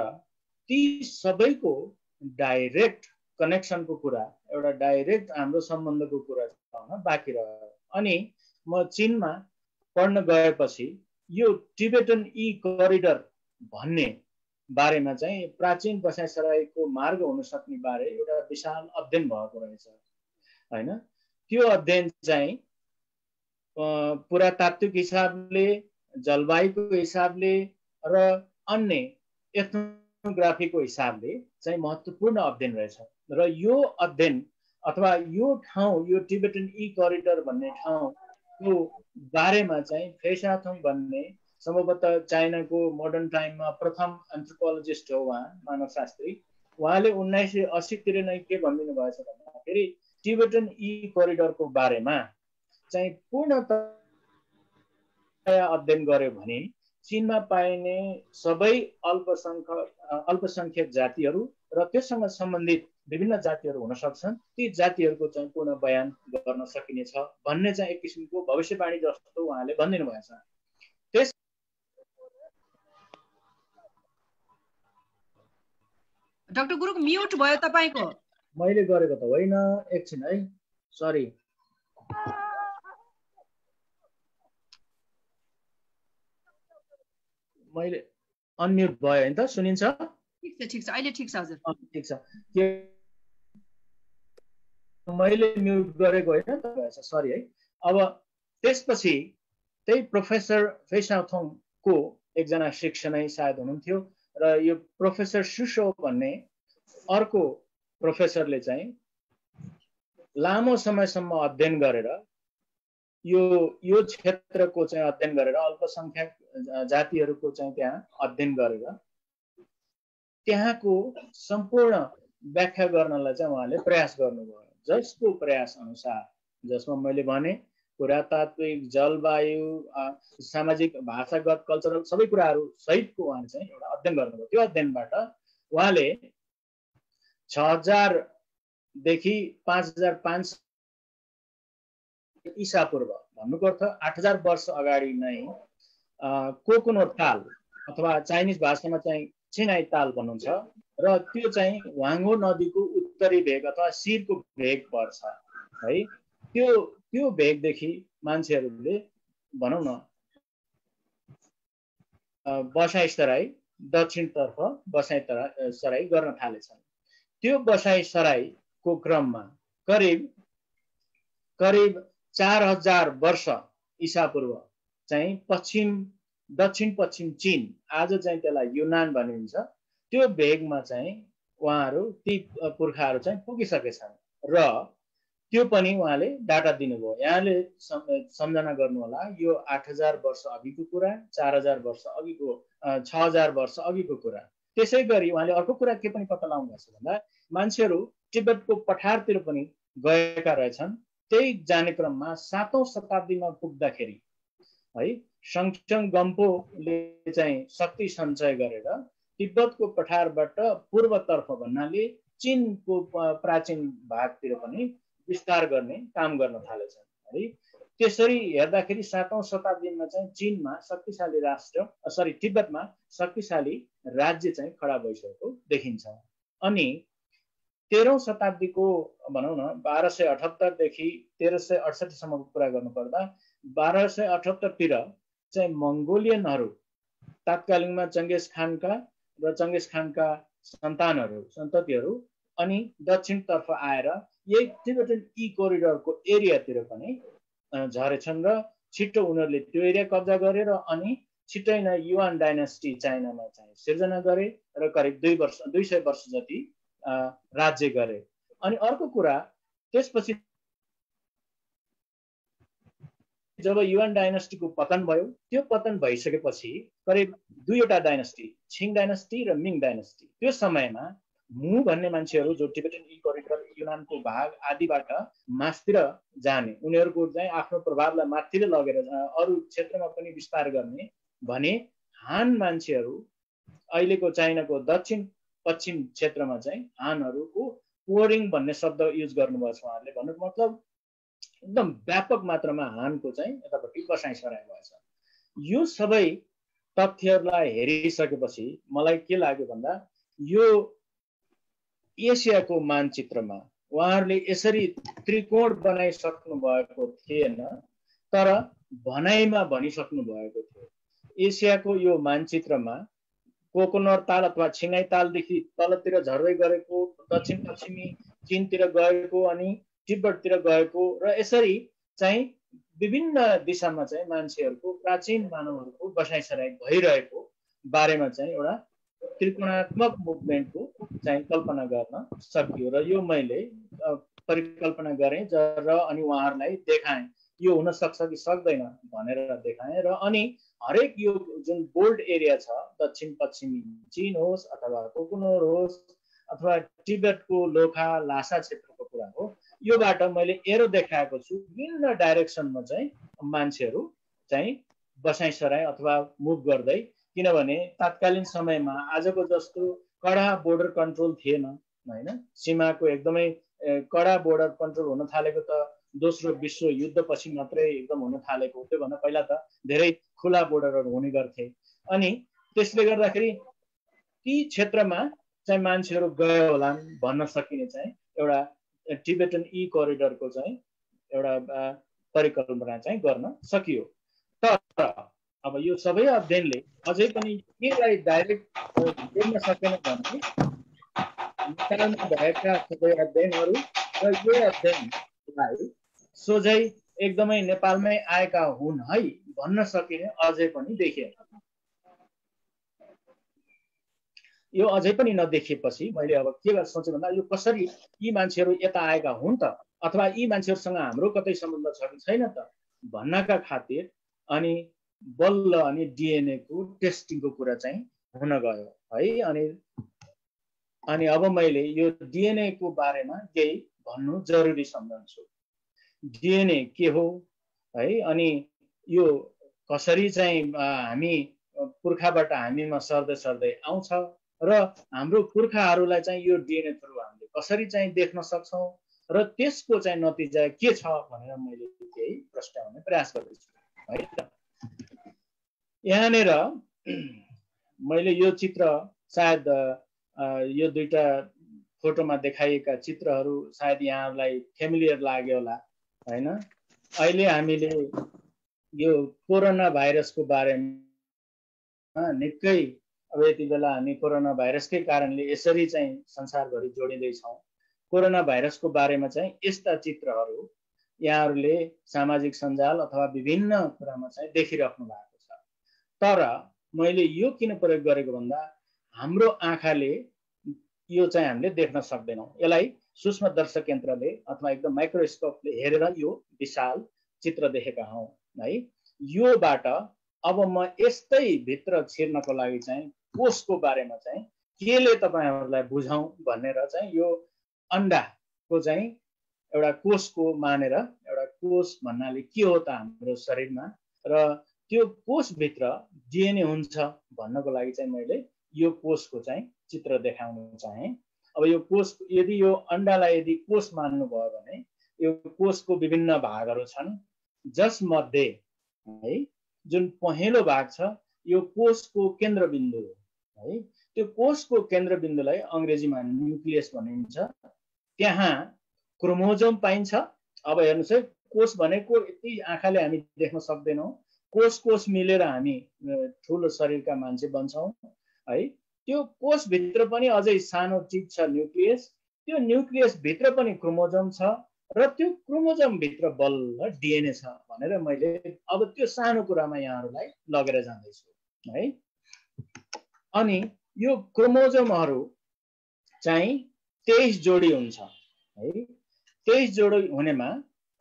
ती सबैको डाइरेक्ट कनेक्सनको कुरा एउटा डाइरेक्ट हाम्रो सम्बन्धको कुरा हुन बाँकी रह्यो। अनि म चिनमा पढ्न गएपछि यो टिबेटन ई करिडर भन्ने बारेमा चाहिँ प्राचीन बसाइसराईको मार्ग हुन सक्ने बारे एउटा विशाल अध्ययन भएको रहेछ होइन? त्यो अध्ययन चाहिँ पुरातात्विक हिसाबले जलवायुको हिसाबले र अन्य एथनोग्राफीको हिसाबले चाहिँ महत्त्वपूर्ण अध्ययन रहेछ। र यो अध्ययन अथवा यो ठाउँ यो टिबेटन ई करिडर भन्ने ठाउँको बारेमा चाहिँ फेसाथोङ भन्ने सम्भवतः चाइनाको मोडर्न टाइममा प्रथम एन्थ्रोपोलोजिस्ट हो उहाँ मानवशास्त्री। उहाँले उन्नाइस सय अस्सीतिर नै के भनिदिनु भएछ भन्दाखेरि टिबेटन ई कोरिडोरको बारेमा चाहिँ पूर्णतया अध्ययन गर्यो भने चिनमा पाइने सबै अल्पसङ्ख्यक अल्पसङ्ख्यक जातिहरू र त्योसँग सम्बन्धित विभिन्न जातिहरू हुन सक्छन्। ती जातिहरूको चाहिँ पूर्ण बयान गर्न सकिनेछ भन्ने चाहिँ एक किसिमको भविष्यवाणी जस्तो उहाँले भनिदिनु भएछ त्यस डाक्टर गुरुङ म्युट भयो तपाईँको। मैले गरेको त होइन एकछिन है। सरी मैले अनम्युट भयो होइन त सुनिन्छ? ठिक छ ठिक छ। अहिले ठिक छ हजुर। ठिक छ। मैले म्युट गरेको होइन सरी है। अब त्यसपछि त्यही प्रोफेसर फेसाथोङको एकजना शिक्षक नै सायद हुनुहुन्थ्यो। र यो प्रोफेसर सुसो भन्ने अर्को प्रोफेसरले चाहिँ लामो समयसम्म अध्ययन गरेर यो यो क्षेत्रको चाहिँ अध्ययन गरेर अल्पसङ्ख्यक जातिहरूको चाहिँ त्यहाँ अध्ययन गरेर त्यहाँको सम्पूर्ण व्याख्या गर्नलाई चाहिँ उहाँले प्रयास गर्नुभयो। जसको प्रयास अनुसार जसमा मैले भने पुरातात्विक जलवायु सामाजिक भाषागत कल्चरल सबै कुराहरू सहितको उहाँले चाहिँ एउटा अध्ययन गर्नुभयो। त्यो अध्ययनबाट उहाँले छ हजारदेखि पाँच हजार पाँच इसा पूर्व भन्नुको अर्थ आठ हजार वर्ष अगाडि नै कोकुनो ताल अथवा चाइनिज भाषामा चाहिँ चिनाई ताल भन्नुहुन्छ। र त्यो चाहिँ वाङ्गो नदीको उत्तरी भेग अथवा शिरको भेग पर्छ है? त्यो त्यो भेगदेखि मान्छेहरूले भनौँ न बसाइ सराई दक्षिणतर्फ बसाइ सराई गर्न थालेछन्। त्यो बसाइ सराईको क्रममा करिब करिब चार हजार वर्ष इसापूर्व चाहिँ पश्चिम दक्षिण पश्चिम चिन आज चाहिँ त्यसलाई युनान भनिन्छ। त्यो भेगमा चाहिँ उहाँहरू ती पुर्खाहरू चाहिँ पुगिसकेछन्। र त्यो पनि उहाँले डाटा दिनुभयो। यहाँले सम्झना गर्नु होला यो आठ हजार वर्ष अघिको कुरा चार हजार वर्ष अघिको छ हजार वर्ष अघिको कुरा। त्यसै गरी उहाँले अर्को कुरा के पनि पत्ता लगाउनु भएको छ भन्दा मान्छेहरू तिब्बतको पठारतिर पनि गएका रहेछन्। त्यही जाने क्रममा सातौँ शताब्दीमा पुग्दाखेरि है सङचङ गम्पोले चाहिँ शक्ति सञ्चय गरेर तिब्बतको पठारबाट पूर्वतर्फ भन्नाले चिनको प्राचीन भागतिर पनि विस्तार गर्ने काम गर्न थालेछन्। है त्यसरी हेर्दाखेरि सातौँ शताब्दीमा चाहिँ चिनमा शक्तिशाली राष्ट्र सरी तिब्बतमा शक्तिशाली राज्य चाहिँ खडा भइसकेको देखिन्छ। अनि तेह्रौँ शताब्दीको भनौँ न बाह्र सय अठहत्तरदेखि तेह्र सय अडसठीसम्मको कुरा गर्नुपर्दा बाह्र सय अठहत्तरतिर चाहिँ मङ्गोलियनहरू तात्कालिनमा चङ्गेज खानका र चङ्गेज खानका सन्तानहरू सन्ततिहरू अनि दक्षिणतर्फ आएर यही तिब्बतन ई कोरिडोरको एरियातिर पनि झरेछन् र छिट्टो उनीहरूले त्यो एरिया कब्जा गरे र अनि छिट्टै नै युवान डाइनेस्टी चाइनामा चाहिँ सिर्जना गरे र करिब दुई वर्ष दुई सय वर्ष जति राज्य गरे। अनि अर्को कुरा त्यसपछि जब युएन डाइनेस्टीको पतन भयो त्यो पतन भइसकेपछि करिब दुईवटा डाइनेस्टी छिङ डाइनेस्टी र मिङ डाइनेस्टी त्यो समयमा मु भन्ने मान्छेहरू जो टिबेटन इ युनानको भाग आदिबाट मासतिर जाने उनीहरूको चाहिँ आफ्नो प्रभावलाई माथितिर लगेर अरू क्षेत्रमा पनि विस्तार गर्ने भने हान मान्छेहरू अहिलेको चाइनाको दक्षिण पश्चिम क्षेत्रमा चाहिँ हानहरूको पोरिङ भन्ने शब्द युज गर्नुभएको छ उहाँहरूले। भन्नुको मतलब एकदम व्यापक मात्रामा हानको चाहिँ यतापट्टि बसाइ सराइ भएछ। यो सबै तथ्यहरूलाई हेरिसकेपछि मलाई के लाग्यो भन्दा यो एसियाको मानचित्रमा उहाँहरूले यसरी त्रिकोण बनाइसक्नु भएको थिएन तर भनाइमा भनिसक्नु भएको थियो। एसियाको यो मानचित्रमा कोकोनर ताल अथवा छिङ्गाई तालदेखि तलतिर झर्दै गरेको दक्षिण पश्चिमी चिनतिर गएको अनि तिब्बततिर गएको र यसरी चाहिँ विभिन्न दिशामा चाहिँ मान्छेहरूको प्राचीन मानवहरूको बसाइसराइ भइरहेको बारेमा चाहिँ एउटा त्रिकोणात्मक मुभमेन्टको चाहिँ कल्पना गर्न सकियो र यो मैले परिकल्पना गरेँ र अनि उहाँहरूलाई देखाएँ। यो हुन सक्छ कि सक्दैन भनेर देखाएँ र अनि हरेक यो जुन बोल्ड एरिया छ दक्षिण पश्चिमी चिन होस् अथवा कोकुनोर होस् अथवा टिबेटको लोखा लासा क्षेत्रको कुरा हो योबाट मैले एरो देखाएको छु। विभिन्न डाइरेक्सनमा चाहिँ मान्छेहरू चाहिँ बसाइसराई अथवा मुभ गर्दै किनभने तात्कालीन समयमा आजको जस्तो कडा बोर्डर कन्ट्रोल थिएन होइन? सीमाको एकदमै कडा बोर्डर कन्ट्रोल हुन थालेको त दोस्रो विश्व युद्धपछि मात्रै एकदम हुन थालेको त्योभन्दा पहिला त धेरै खुला बोर्डरहरू हुने गर्थे अनि त्यसले गर्दाखेरि ती क्षेत्रमा चाहिँ मान्छेहरू गयो होला भन्न सकिने चाहिँ एउटा टिबेटन ई कोरिडरको चाहिँ एउटा परिकल्पना चाहिँ गर्न सकियो। तर अब यो सबै अध्ययनले अझै पनि केलाई डाइरेक्ट हेर्न सकेन भने नेपालमा भएका सबै अध्ययनहरू र यो अध्ययनलाई सोझै एकदमै नेपालमै आएका हुन् है भन्न सकिने अझै पनि देखिएन। यो अझै पनि नदेखिएपछि मैले अब के सोचेँ भन्दा यो कसरी यी मान्छेहरू यता आएका हुन् त? अथवा यी मान्छेहरूसँग हाम्रो कतै सम्बन्ध छ कि छैन त? भन्नका खातिर अनि बल्ल अनि डिएनएको टेस्टिङको कुरा चाहिँ हुन गयो है? अनि अनि अब मैले यो डिएनएको बारेमा केही भन्नु जरुरी सम्झन्छु। डिएनए के हो? है? अनि यो कसरी चाहिँ हामी पुर्खाबाट हामीमा सर्दै सर्दै आउँछ? र हाम्रो पुर्खाहरूलाई चाहिँ यो डिएनए थ्रु हामीले कसरी चाहिँ देख्न सक्छौँ र त्यसको चाहिँ नतिजा के छ भनेर मैले केही प्रश्न प्रयास गर्दैछु है त? यहाँनिर मैले यो चित्र सायद यो दुईवटा फोटोमा देखाइएका चित्रहरू सायद यहाँलाई फेमिलियर लाग्यो होला होइन? अहिले हामीले यो कोरोना भाइरसको बारेमा निकै अब यति बेला हामी कोरोना भाइरसकै कारणले यसरी चाहिँ संसारभरि जोडिँदैछौँ। कोरोना भाइरसको बारेमा चाहिँ यस्ता चित्रहरू यहाँहरूले सामाजिक सञ्जाल अथवा विभिन्न कुरामा चाहिँ देखिराख्नु भएको छ। तर मैले यो किन प्रयोग गरेको भन्दा हाम्रो आँखाले यो चाहिँ हामीले देख्न सक्दैनौँ। यसलाई सूक्ष्म दर्शक यन्त्रले अथवा एकदम माइक्रोस्कोपले हेरेर यो विशाल चित्र देखेका हौँ है। योबाट अब म यस्तै भित्र छिर्नको लागि चाहिँ कोषको बारेमा चाहिँ केले तपाईँहरूलाई बुझाउँ भनेर चाहिँ यो अन्डाको चाहिँ एउटा कोषको मानेर एउटा कोष भन्नाले के हो त हाम्रो शरीरमा? र त्यो कोषभित्र डिएनए हुन्छ भन्नको लागि चाहिँ मैले यो कोषको चाहिँ चित्र देखाउन चाहेँ। अब यो कोष यदि यो अन्डालाई यदि कोष मान्नुभयो भने यो कोषको विभिन्न भागहरू छन्। जसमध्ये है जुन पहेँलो भाग छ यो कोषको केन्द्रबिन्दु हो। है। त्यो कोषको केन्द्रबिन्दुलाई अङ्ग्रेजीमा न्युक्लियस भनिन्छ। त्यहाँ क्रोमोजोम पाइन्छ। अब हेर्नुहोस् है कोष भनेको यति आँखाले हामी देख्न सक्दैनौँ। कोष कोष मिलेर हामी ठुलो शरीरका मान्छे बन्छौँ है। त्यो कोषभित्र पनि अझै सानो चिज छ न्युक्लियस। त्यो न्युक्लियसभित्र पनि क्रोमोजम छ र त्यो क्रोमोजमभित्र बल्ल डिएनए छ भनेर मैले अब त्यो सानो कुरामा यहाँहरूलाई लगेर जाँदैछु है। अनि यो क्रोमोजमहरू चाहिँ तेइस जोडी हुन्छ है? तेइस जोडी हुनेमा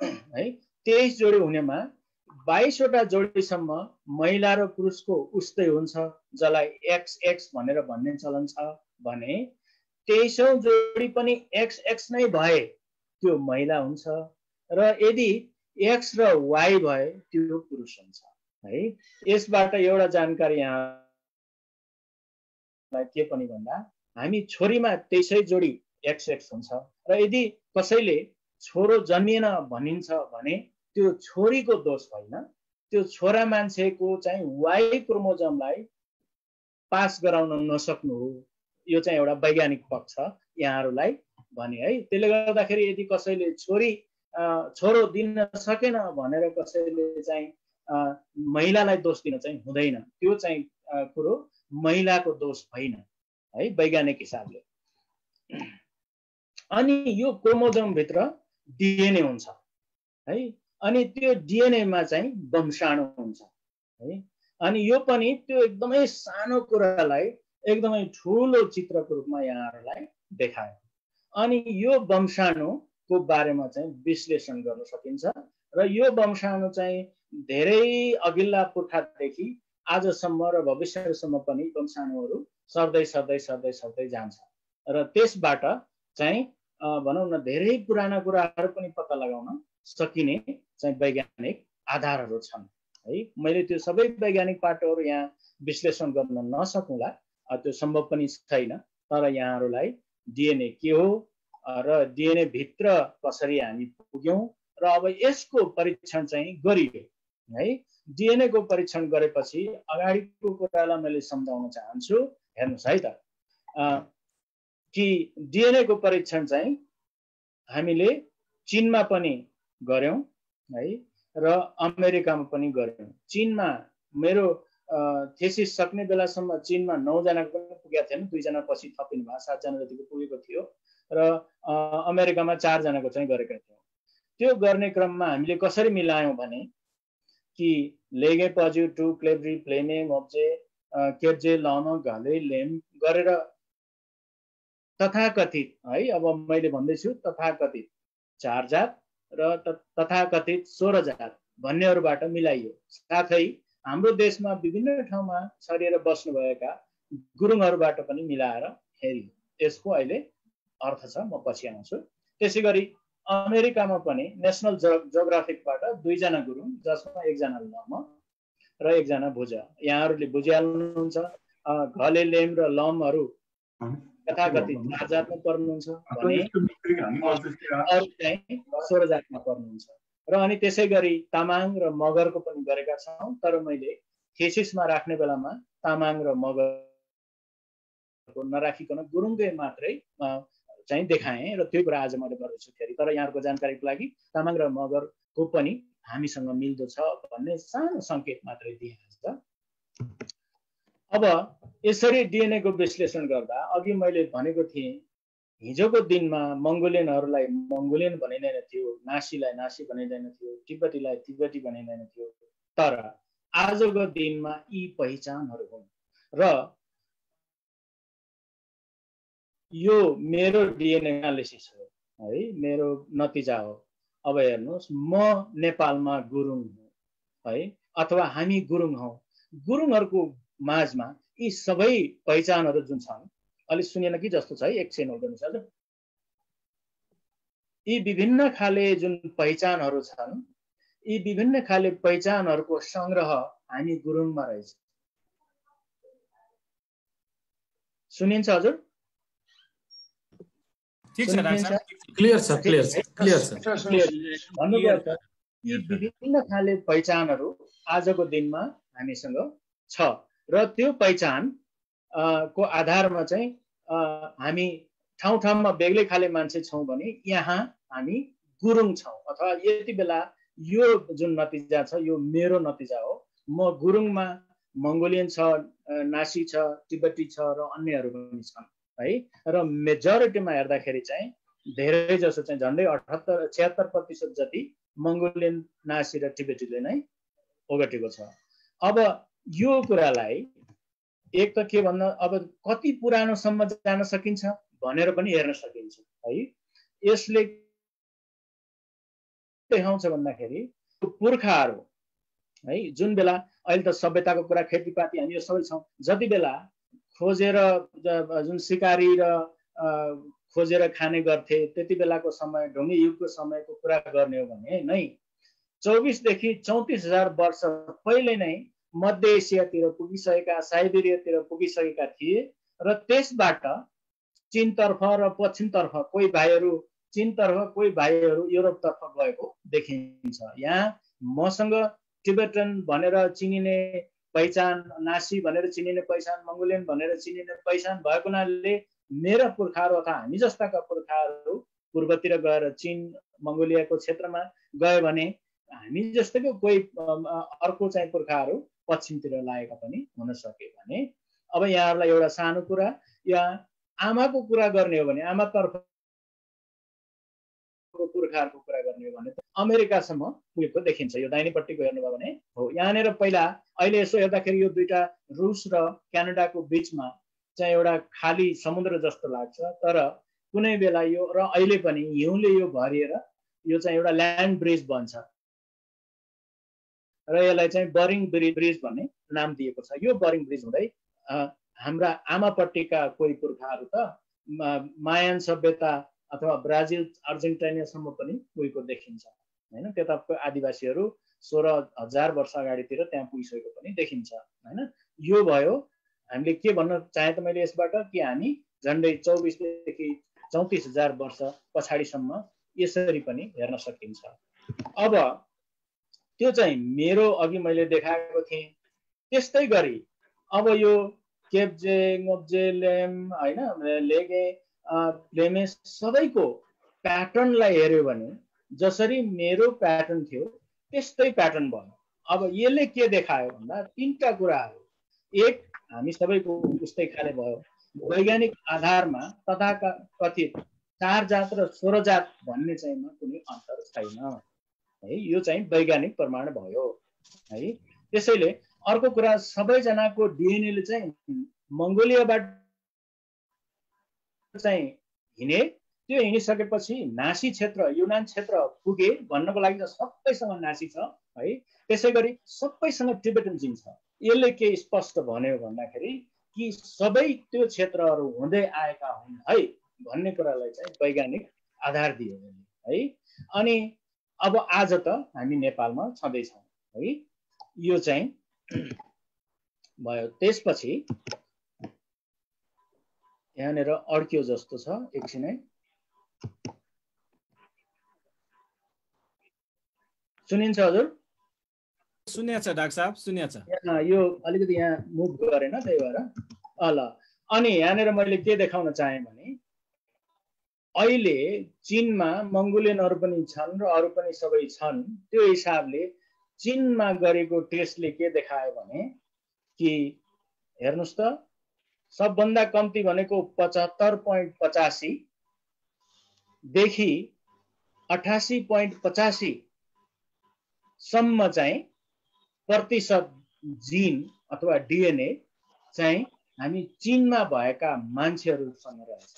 है? तेइस जोडी हुनेमा बाइसवटा जोडीसम्म महिला र पुरुषको उस्तै हुन्छ जसलाई एक्स एक्स भनेर भन्ने चलन छ भने तेइसौँ जोडी पनि एक्स एक्स नै भए त्यो महिला हुन्छ र यदि एक्स र वाइ भए त्यो पुरुष हुन्छ है? यसबाट एउटा जानकारी यहाँ के पनि भन्दा हामी छोरीमा तेइसै जोडी एक्स एक्स हुन्छ। र यदि कसैले छोरो जन्मिएन भनिन्छ भने त्यो छोरीको दोष होइन। त्यो छोरा मान्छेको चाहिँ वाइ क्रोमोजमलाई पास गराउन नसक्नु हो। यो चाहिँ एउटा वैज्ञानिक पक्ष यहाँहरूलाई भने है। त्यसले गर्दाखेरि यदि कसैले छोरी छोरो दिन सकेन भनेर कसैले चाहिँ महिलालाई दोष दिन चाहिँ हुँदैन। त्यो चाहिँ कुरो महिलाको दोष होइन है वैज्ञानिक हिसाबले। अनि यो क्रोमोजमभित्र डिएनए हुन्छ है अनि त्यो डिएनएमा चाहिँ वंशाणु हुन्छ है अनि यो पनि त्यो एकदमै सानो कुरालाई एकदमै ठुलो चित्रको रूपमा यहाँहरूलाई देखायो। अनि यो वंशाणुको बारेमा चाहिँ विश्लेषण गर्न सकिन्छ र यो वंशाणु चाहिँ धेरै अघिल्ला पुर्खादेखि आजसम्म र भविष्यसम्म पनि वंशाणुहरू सर्दै सर्दै सर्दै सर्दै जान्छ। र त्यसबाट चाहिँ भनौँ न धेरै पुराना कुराहरू पनि पत्ता लगाउन सकिने चाहिँ वैज्ञानिक आधारहरू छन्। है मैले त्यो सबै वैज्ञानिक पाटोहरू यहाँ विश्लेषण गर्न नसकुँला त्यो सम्भव पनि छैन तर यहाँहरूलाई डिएनए के हो र डिएनए भित्र कसरी हामी पुग्यौँ र अब यसको परीक्षण चाहिँ गरियो। है डिएनएको परीक्षण गरेपछि अगाडिको कुरालाई मैले सम्झाउन चाहन्छु। हेर्नुहोस् है त। कि डिएनएको परीक्षण चाहिँ हामीले चिनमा पनि गऱ्यौँ है र अमेरिकामा पनि गऱ्यौँ। चिनमा मेरो थेसिस सक्ने बेलासम्म चिनमा नौजनाको पनि पुगेको थिएन। दुईजना पछि थपिनु भयो सातजना जतिको पुगेको थियो। र अमेरिकामा चारजनाको चाहिँ गरेका थियौँ। त्यो गर्ने क्रममा हामीले कसरी मिलायौँ भने कि लेगे पज्यु टु क्लेब्री प्लेने मोब्जे केब्जे लन घले लेम गरेर तथाकथित है अब मैले भन्दैछु तथाकथित चार जात र तथाकथित सोह्र जात भन्नेहरूबाट मिलाइयो। साथै हाम्रो देशमा विभिन्न ठाउँमा छरिएर बस्नुभएका गुरुङहरूबाट पनि मिलाएर हेरियो। यसको अहिले अर्थ छ म पछि आउँछु। त्यसै गरी अमेरिकामा पनि नेसनल जोग्राफिकबाट दुईजना गुरुङ जसमा एकजना लम र एकजना भुज। यहाँहरूले बुझिहाल्नुहुन्छ घले लेम र लमहरू तथाकथित चार जातमा पर्नुहुन्छ भने अरू चाहिँ सोह्र जातमा पर्नुहुन्छ। र अनि त्यसै गरी तामाङ र मगरको पनि गरेका छौँ तर मैले थेसिसमा राख्ने बेलामा तामाङ र मगरको नराखिकन गुरुङकै मात्रै चाहिँ देखाएँ र त्यो कुरा आज मैले गर्दैछु फेरि। तर यहाँहरूको जानकारीको लागि तामाङ र मगरको पनि हामीसँग मिल्दो छ भन्ने सानो सङ्केत मात्रै दिइहाल्छ अब यसरी डिएनएको विश्लेषण गर्दा अघि मैले भनेको थिएँ हिजोको दिनमा मङ्गोलियनहरूलाई मङ्गोलियन भनिँदैन थियो नासीलाई नासी भनिँदैन थियो तिब्बतीलाई तिब्बती भनिँदैन थियो। तर आजको दिनमा यी पहिचानहरू हुन्। र यो मेरो डिएनए एनालिसिस हो है? मेरो नतिजा हो। अब हेर्नुहोस् म नेपालमा गुरुङ हुँ है? अथवा हामी गुरुङ हौ। गुरुङहरूको माझमा यी सबै पहिचानहरू जुन छन् अलिक सुनेन कि जस्तो छ है एकछिन हुँदैछ हजुर यी विभिन्न खाले जुन पहिचानहरू छन् यी विभिन्न खाले पहिचानहरूको सङ्ग्रह हामी गुरुङमा रहेछ। सुनिन्छ हजुर? भन्नुभयो यी विभिन्न खाले पहिचानहरू आजको दिनमा हामीसँग छ र त्यो पहिचान को आधारमा चाहिँ हामी ठाउँ ठाउँमा बेग्लै खाले मान्छे छौँ भने यहाँ हामी गुरुङ छौँ अथवा यति बेला यो जुन नतिजा छ यो मेरो नतिजा हो म गुरुङमा मङ्गोलियन छ नासी छ तिब्बती छ र अन्यहरू पनि छन् है? र मेजोरिटीमा हेर्दाखेरि चाहिँ धेरै जसो चाहिँ झन्डै अठहत्तर छ्यात्तर प्रतिशत जति मङ्गोलियन नासी र टिबेटीले नै ओगटेको छ। अब यो कुरालाई एक त के भन्दा अब कति पुरानोसम्म जान सकिन्छ भनेर पनि हेर्न सकिन्छ है? यसले देखाउँछ भन्दाखेरि पुर्खाहरू है? जुन बेला अहिले त सभ्यताको कुरा खेतीपाती हामी यो सबै छौँ जति बेला खोजेर जुन सिकारी र खोजेर खाने गर्थे त्यति बेलाको समय ढुङ्गे युगको समयको कुरा गर्ने हो भने नै चौबिसदेखि चौतिस हजार वर्ष पहिले नै मध्य एसियातिर पुगिसकेका साइबेरियातिर पुगिसकेका थिए र त्यसबाट चिनतर्फ र पश्चिमतर्फ कोही भाइहरू चिनतर्फ कोही भाइहरू युरोपतर्फ गएको देखिन्छ। यहाँ मसँग टिबेटन भनेर चिनिने पहिचान नासी भनेर चिनिने पहिचान मङ्गोलियन भनेर चिनिने पहिचान भएको हुनाले मेरा पुर्खाहरू अथवा हामी जस्ताका पुर्खाहरू पूर्वतिर गएर चिन मङ्गोलियाको क्षेत्रमा गयो भने हामी जस्तैको कोही अर्को चाहिँ पुर्खाहरू पश्चिमतिर लागेका पनि हुन सके भने अब यहाँहरूलाई एउटा सानो कुरा या आमाको कुरा गर्ने हो भने आमातर्फ पुर्खाहरूको कुरा गर्ने हो भने अमेरिकासम्म पुगेको देखिन्छ यो दाहिनेपट्टिको हेर्नुभयो भने हो। यहाँनिर पहिला अहिले यसो हेर्दाखेरि यो दुइटा रुस र क्यानाडाको बिचमा चाहिँ एउटा खाली समुद्र जस्तो लाग्छ तर कुनै बेला यो र अहिले पनि हिउँले यो भरिएर यो चाहिँ एउटा ल्यान्ड ब्रिज बन्छ। र यसलाई चाहिँ बरिङ ब्रिज भन्ने नाम दिएको छ। यो बरिङ ब्रिज हुँदै हाम्रा आमापट्टिका कोही पुर्खाहरू त मायान सभ्यता अथवा ब्राजिल अर्जेन्टाइनासम्म पनि पुगेको देखिन्छ होइन? त्यताको आदिवासीहरू सोह्र हजार वर्ष अगाडितिर त्यहाँ पुगिसकेको पनि देखिन्छ होइन? यो भयो हामीले के भन्न चाहे त मैले यसबाट कि हामी झन्डै चौबिसदेखि चौतिस हजार वर्ष पछाडिसम्म यसरी पनि हेर्न सकिन्छ। अब त्यो चाहिँ मेरो अघि मैले देखाएको थिएँ। त्यस्तै गरी अब यो केप्जे ngoब्जे लेम होइन लेगे प्लेमेस सबैको प्याटर्नलाई हेऱ्यो भने जसरी मेरो प्याटर्न थियो त्यस्तै प्याटर्न भयो। अब यसले के देखायो भन्दा तिनवटा कुराहरू। एक हामी सबैको उस्तै खाले भयो। वैज्ञानिक आधारमा तथा कथित चार जात र सोह्र जात भन्ने चाहिँ कुनै अन्तर छैन। है यो चाहिँ वैज्ञानिक प्रमाण भयो। है त्यसैले अर्को कुरा सबैजनाको डिएनएले चाहिँ मङ्गोलियाबाट चाहिँ हिँडे त्यो हिँडिसकेपछि नासी क्षेत्र युनान क्षेत्र पुगे भन्नको लागि त सबैसँग नासी छ है? त्यसै गरी सबैसँग टिबेटन छ। यसले के स्पष्ट भन्यो भन्दाखेरि कि सबै त्यो क्षेत्रहरू हुँदै आएका हुन् है? भन्ने कुरालाई चाहिँ वैज्ञानिक आधार दियो है? अनि अब आज त हामी नेपालमा छँदैछौँ है? यो चाहिँ भयो त्यसपछि यहाँनिर अड्क्यो जस्तो छ एकछिनै सुनिन्छ हजुर? सुनिया छ डाक्टर साहब सुनिया छ। यो अलिकति यहाँ मुभ गरेन त्यही भएर। ल अनि यहाँनिर मैले के देखाउन चाहेँ भने अहिले चिनमा मङ्गोलियनहरू पनि छन् र अरू पनि सबै छन् त्यो हिसाबले चिनमा गरेको टेस्टले के देखायो भने कि हेर्नुहोस् त सबभन्दा कम्ती भनेको पचहत्तर पोइन्ट पचासीदेखि अठासी पोइन्ट पचासीसम्म चाहिँ प्रतिशत जिन अथवा डिएनए चाहिँ हामी चिनमा भएका मान्छेहरूसँग रहेछ।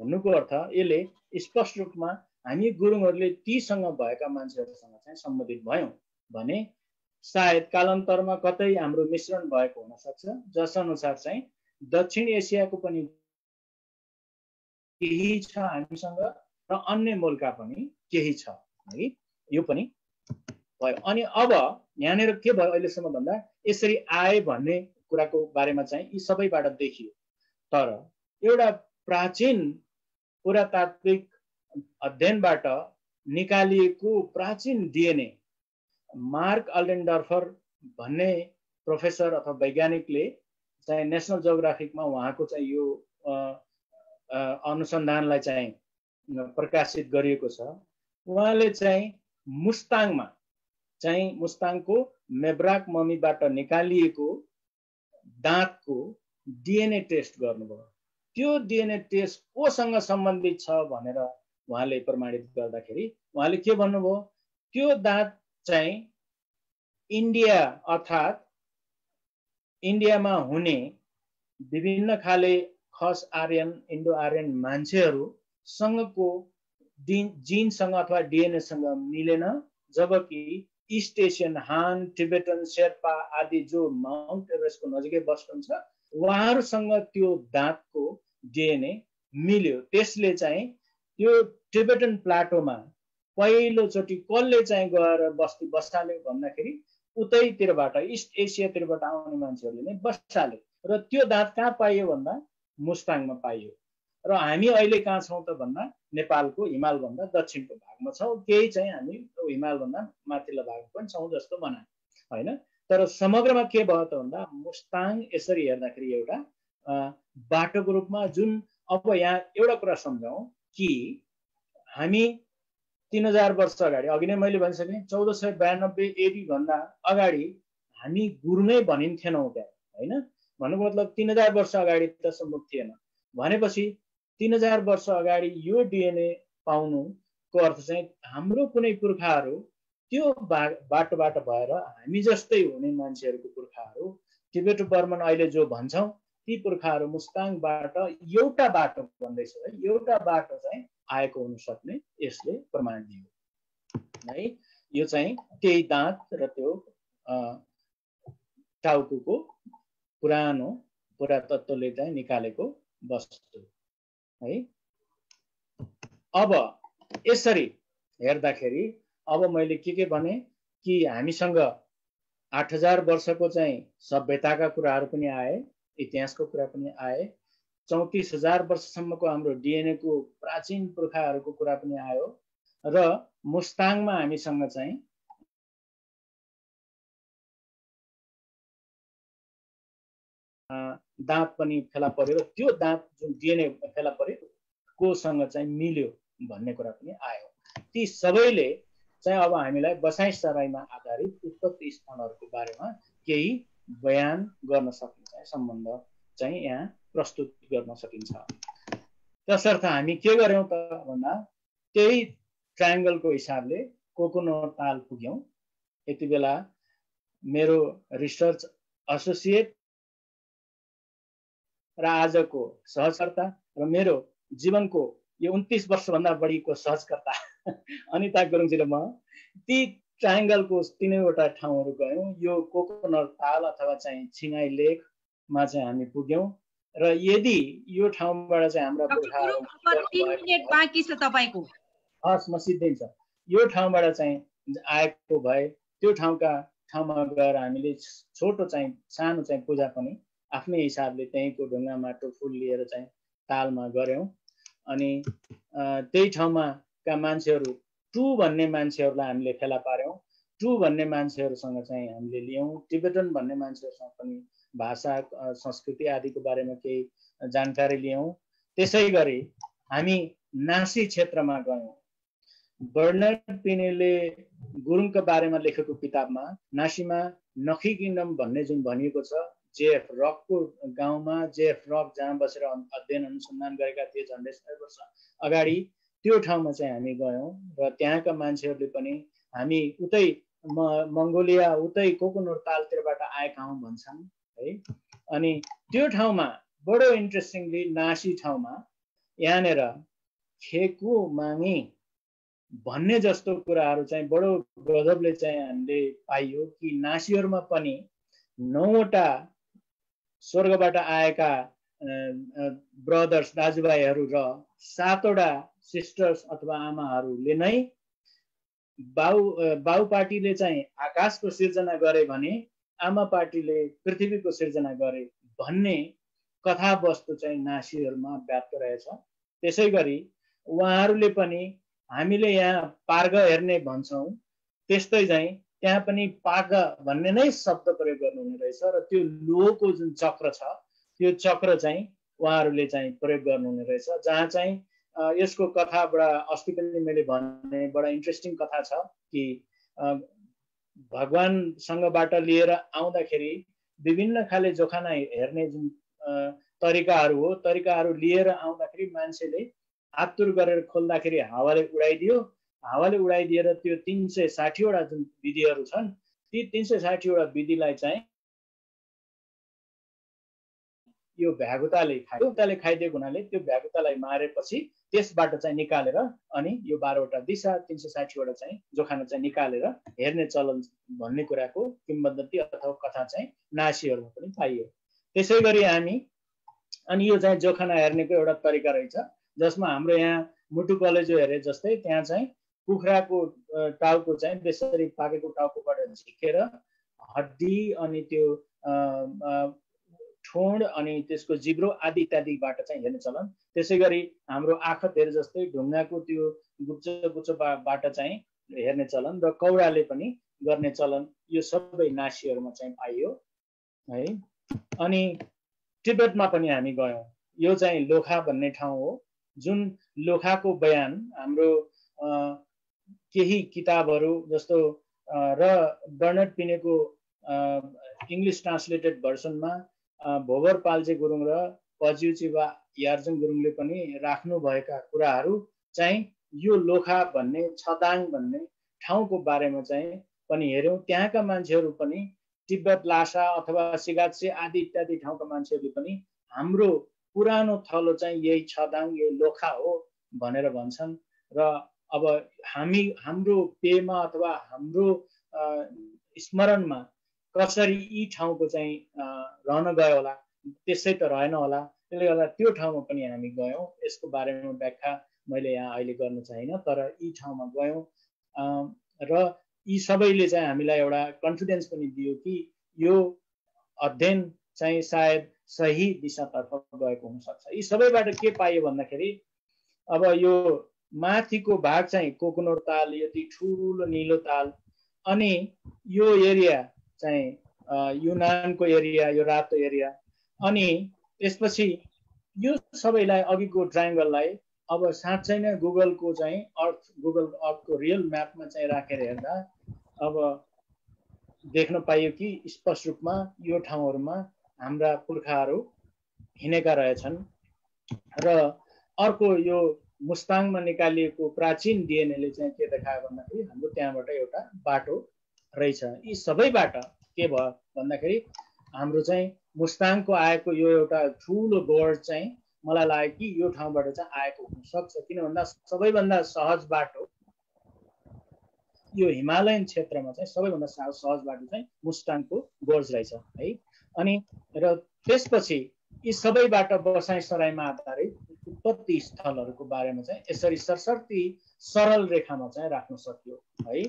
भन्नुको अर्थ यसले स्पष्ट रूपमा हामी गुरुङहरूले तीसँग भएका मान्छेहरूसँग चाहिँ सम्बन्धित भयौँ भने सायद कालान्तरमा कतै हाम्रो मिश्रण भएको हुनसक्छ जसअनुसार चाहिँ दक्षिण एसियाको पनि केही छ हामीसँग र अन्य मुल्का पनि केही छ है यो पनि भयो। अनि अब यहाँनिर के भयो अहिलेसम्म भन्दा यसरी आए भन्ने कुराको बारेमा चाहिँ यी सबैबाट देखियो। तर एउटा प्राचीन पुरातात्विक अध्ययनबाट निकालिएको प्राचीन डिएनए मार्क अल्डेनडर्फर भन्ने प्रोफेसर अथवा वैज्ञानिकले चाहिँ नेसनल जोग्राफिकमा उहाँको चाहिँ यो अनुसन्धानलाई चाहिँ प्रकाशित गरिएको छ। उहाँले चाहिँ मुस्ताङमा चाहिँ मुस्ताङको मेब्राक मम्मीबाट निकालिएको दाँतको डिएनए टेस्ट गर्नुभयो। त्यो डिएनए टेस्ट कोसँग सम्बन्धित छ भनेर उहाँले प्रमाणित गर्दाखेरि उहाँले के भन्नुभयो? त्यो दाँत चाहिँ इन्डिया अर्थात् इन्डियामा हुने विभिन्न खाले खस आर्यन इन्डो आर्यन मान्छेहरूसँगको डिन जिनसँग अथवा डिएनएसँग मिलेन जबकि east Asian Han Tibetan Sherpa आदि जो माउन्ट एभरेस्टको नजिकै बस्नुहुन्छ उहाँहरूसँग त्यो दाँतको डिएनए मिल्यो। त्यसले चाहिँ त्यो टिबेटन प्लाटोमा पहिलोचोटि कसले चाहिँ गएर बस्ती बसाल्यो भन्दाखेरि उतैतिरबाट इस्ट एसियातिरबाट आउने मान्छेहरूले नै बसाल्यो र त्यो दाँत कहाँ पाइयो भन्दा मुस्ताङमा पाइयो। र हामी अहिले कहाँ छौँ त भन्दा नेपालको हिमालभन्दा दक्षिणको भागमा छौँ। केही चाहिँ हामी हिमालभन्दा माथिल्लो भागमा पनि छौँ जस्तो भना होइन? तर समग्रमा के भयो त भन्दा मुस्ताङ यसरी हेर्दाखेरि एउटा बाटोको रूपमा जुन अब यहाँ एउटा कुरा सम्झौँ कि हामी तिन हजार वर्ष अगाडि। अघि नै मैले भनिसकेँ चौध सय बयानब्बे एडीभन्दा अगाडि हामी गुरुङै भनिन्थेनौँ त्यहाँ होइन? भन्नुको मतलब तिन हजार वर्ष अगाडि त सम्भव थिएन। भनेपछि तिन हजार वर्ष अगाडि यो डिएनए पाउनुको अर्थ चाहिँ हाम्रो कुनै पुर्खाहरू त्यो बा बाटोबाट भएर हामी जस्तै हुने मान्छेहरूको पुर्खाहरू टिबेटो बर्मन अहिले जो भन्छौँ ती पुर्खाहरू मुस्ताङबाट एउटा बाटो भन्दैछु है। एउटा बाटो चाहिँ आएको हुन सक्ने यसले प्रमाण दियो है। यो चाहिँ त्यही दाँत र त्यो टाउको पुरानो पुरातत्वले चाहिँ निकालेको वस्तु है अब यसरी हेर्दाखेरि अब मैले के के भने कि हामीसँग आठ हजार वर्षको चाहिँ सभ्यताका कुराहरू पनि आए इतिहासको कुरा पनि आए चौतिस हजार वर्षसम्मको हाम्रो डिएनएको प्राचीन पुर्खाहरूको कुरा पनि आयो र मुस्ताङमा हामीसँग चाहिँ दाँत पनि फेला पर्यो त्यो दाँत जुन डिएनए फेला पर्यो कोसँग चाहिँ मिल्यो भन्ने कुरा पनि आयो। ती सबैले चाहिँ अब हामीलाई बसाइ सराईमा आधारित उत्पत्ति स्थानहरूको बारेमा केही बयान गर्न सकिन्छ सम्बन्ध चाहिँ यहाँ प्रस्तुत गर्न सकिन्छ। तसर्थ हामी के गर्यौँ त भन्दा त्यही ट्राइङ्गलको हिसाबले कोकोनो ताल पुग्यौँ। यति बेला मेरो रिसर्च एसोसिएट र आजको सहजकर्ता र मेरो जीवनको यो उन्तिस वर्षभन्दा बढीको सहजकर्ता अनिता गुरुङजीले म ती ट्राइङ्गलको तिनैवटा ठाउँहरू गयौँ। यो कोकोनट ताल अथवा चाहिँ छिङाई लेकमा चाहिँ हामी पुग्यौँ। र यदि यो ठाउँबाट चाहिँ हाम्रा हस् म सिद्धिन्छ यो ठाउँबाट चाहिँ आएको भए त्यो ठाउँका ठाउँमा गएर हामीले छोटो चाहिँ सानो चाहिँ पूजा पनि आफ्नै हिसाबले त्यहीँको ढुङ्गा माटो फुल लिएर चाहिँ तालमा गऱ्यौँ। अनि त्यही ठाउँमाका मान्छेहरू टु भन्ने मान्छेहरूलाई हामीले फेला पार्यौँ टु भन्ने मान्छेहरूसँग चाहिँ हामीले लियौँ। टिबेटन भन्ने मान्छेहरूसँग पनि भाषा संस्कृति आदिको बारेमा केही जानकारी लियौँ। त्यसै गरी हामी नासी क्षेत्रमा गयौँ। बर्नर्ड पिनेले गुरुङको बारेमा लेखेको किताबमा नासीमा नखी किङडम भन्ने जुन भनिएको छ जेएफ रकको गाउँमा जेएफ रक जहाँ बसेर अध्ययन अनुसन्धान गरेका थिए झन्डै सय वर्ष अगाडि त्यो ठाउँमा चाहिँ हामी गयौँ र त्यहाँका मान्छेहरूले पनि हामी उतै म मङ्गोलिया उतै कोकोनोर तालतिरबाट आएका हौँ भन्छन् है। अनि त्यो ठाउँमा बडो इन्ट्रेस्टिङली नासी ठाउँमा यहाँनिर खेकु माङी भन्ने जस्तो कुराहरू चाहिँ बडो गजबले चाहिँ हामीले पाइयो कि नासीहरूमा पनि नौवटा स्वर्गबाट आएका ब्रदर्स दाजुभाइहरू र सातवटा सिस्टर्स अथवा आमाहरूले नै बाउ बाउ पार्टीले चाहिँ आकाशको सिर्जना गरे भने आमा पार्टीले पृथ्वीको सिर्जना गरे भन्ने कथावस्तु चाहिँ नासीहरूमा व्याप्त रहेछ। त्यसै गरी उहाँहरूले पनि हामीले यहाँ पार्ग हेर्ने भन्छौँ। त्यस्तै चाहिँ त्यहाँ पनि पाग भन्ने नै शब्द प्रयोग गर्नुहुने रहेछ र त्यो लोहको जुन चक्र छ त्यो चक्र चाहिँ उहाँहरूले चाहिँ प्रयोग गर्नुहुने रहेछ जहाँ चाहिँ यसको कथा बडा अस्ति पनि मैले भने बडा इन्ट्रेस्टिङ कथा छ कि भगवान्सँगबाट लिएर आउँदाखेरि विभिन्न खाले जोखाना हेर्ने जुन तरिकाहरू हो तरिकाहरू लिएर आउँदाखेरि मान्छेले हातुर गरेर खोल्दाखेरि हावाले उडाइदियो। हावाले उडाइदिएर त्यो तिन सय साठीवटा जुन विधिहरू छन् ती तिन सय साठीवटा विधिलाई चाहिँ यो भ्यागुताले भ्यागुताले खाइदिएको हुनाले त्यो भ्यागुतालाई मारेपछि त्यसबाट चाहिँ निकालेर अनि यो बाह्रवटा दिशा तिन सय साठीवटा चाहिँ जोखाना चाहिँ निकालेर हेर्ने चलन भन्ने कुराको किम्बदन्ती अथवा कथा चाहिँ नासीहरूमा पनि पाइयो। त्यसै गरी हामी अनि यो चाहिँ जोखाना हेर्नेको एउटा तरिका रहेछ जसमा हाम्रो यहाँ मुटु कलेजो हेरे जस्तै त्यहाँ चाहिँ कुखुराको टाउको चाहिँ त्यसरी पाकेको टाउकोबाट झिकेर हड्डी अनि त्यो ठोड अनि त्यसको जिब्रो आदि इत्यादिबाट चाहिँ हेर्ने चलन। त्यसै गरी हाम्रो आँखा हेरे जस्तै ढुङ्गाको त्यो गुच्चो गुच्चोबाट चाहिँ हेर्ने चलन र कौडाले पनि गर्ने चलन यो सबै नासीहरूमा चाहिँ पाइयो है। अनि तिब्बतमा पनि हामी गयौँ। यो चाहिँ लोखा भन्ने ठाउँ हो। जुन लोखाको बयान हाम्रो केही किताबहरू जस्तो र बर्नट पिनेको इङ्ग्लिस ट्रान्सलेटेड भर्सनमा भोबर पाल्जे गुरुङ र पज्युचिवा यार्जुङ गुरुङले पनि राख्नुभएका कुराहरू चाहिँ यो लोखा भन्ने छदाङ भन्ने ठाउँको बारेमा चाहिँ पनि हेऱ्यौँ। त्यहाँका मान्छेहरू पनि तिब्बत लासा अथवा सिगाचे आदि इत्यादि ठाउँका मान्छेहरूले पनि हाम्रो पुरानो थलो चाहिँ यही छदाङ यही लोखा हो भनेर भन्छन्। र अब हामी हाम्रो पेयमा अथवा हाम्रो स्मरणमा कसरी यी ठाउँको चाहिँ रहन गयो होला त्यसै त रहेन होला। त्यसले गर्दा त्यो ठाउँमा पनि हामी गयौँ। यसको बारेमा व्याख्या मैले यहाँ अहिले गर्नु चाहिनँ तर यी ठाउँमा गयौँ। र यी सबैले चाहिँ हामीलाई एउटा कन्फिडेन्स पनि दियो कि यो अध्ययन चाहिँ सायद सही दिशातर्फ गएको हुनसक्छ। यी सबैबाट के पाइयो भन्दाखेरि अब यो माथिको भाग चाहिँ कोकोनोर ताल यति ठुलो निलो ताल अनि यो एरिया चाहिँ युनानको एरिया यो रातो एरिया। अनि त्यसपछि यो सबैलाई अघिको ट्राइङ्गललाई अब साँच्चै नै गुगलको चाहिँ अर्थ गुगल अर्थको रियल म्यापमा चाहिँ राखेर हेर्दा अब देख्न पाइयो कि स्पष्ट रूपमा यो ठाउँहरूमा हाम्रा पुर्खाहरू हिँडेका रहेछन्। र अर्को यो मुस्ताङमा निकालिएको प्राचीन डिएनएले चाहिँ के देखायो भन्दाखेरि हाम्रो त्यहाँबाट एउटा बाटो रहेछ। यी सबैबाट के भयो भन्दाखेरि हाम्रो चाहिँ मुस्ताङको आएको यो एउटा ठुलो गोड चाहिँ मलाई लाग्यो कि यो ठाउँबाट चाहिँ आएको हुनसक्छ। किन भन्दा सबैभन्दा सहज बाटो यो हिमालयन क्षेत्रमा चाहिँ सबैभन्दा सहज बाटो चाहिँ मुस्ताङको गोर्ज रहेछ है। अनि र त्यसपछि यी सबैबाट बसाइ सराईमा आधारित उत्पत्ति स्थलहरूको बारेमा चाहिँ यसरी सरसर्ती सरल रेखामा चाहिँ राख्न सकियो है?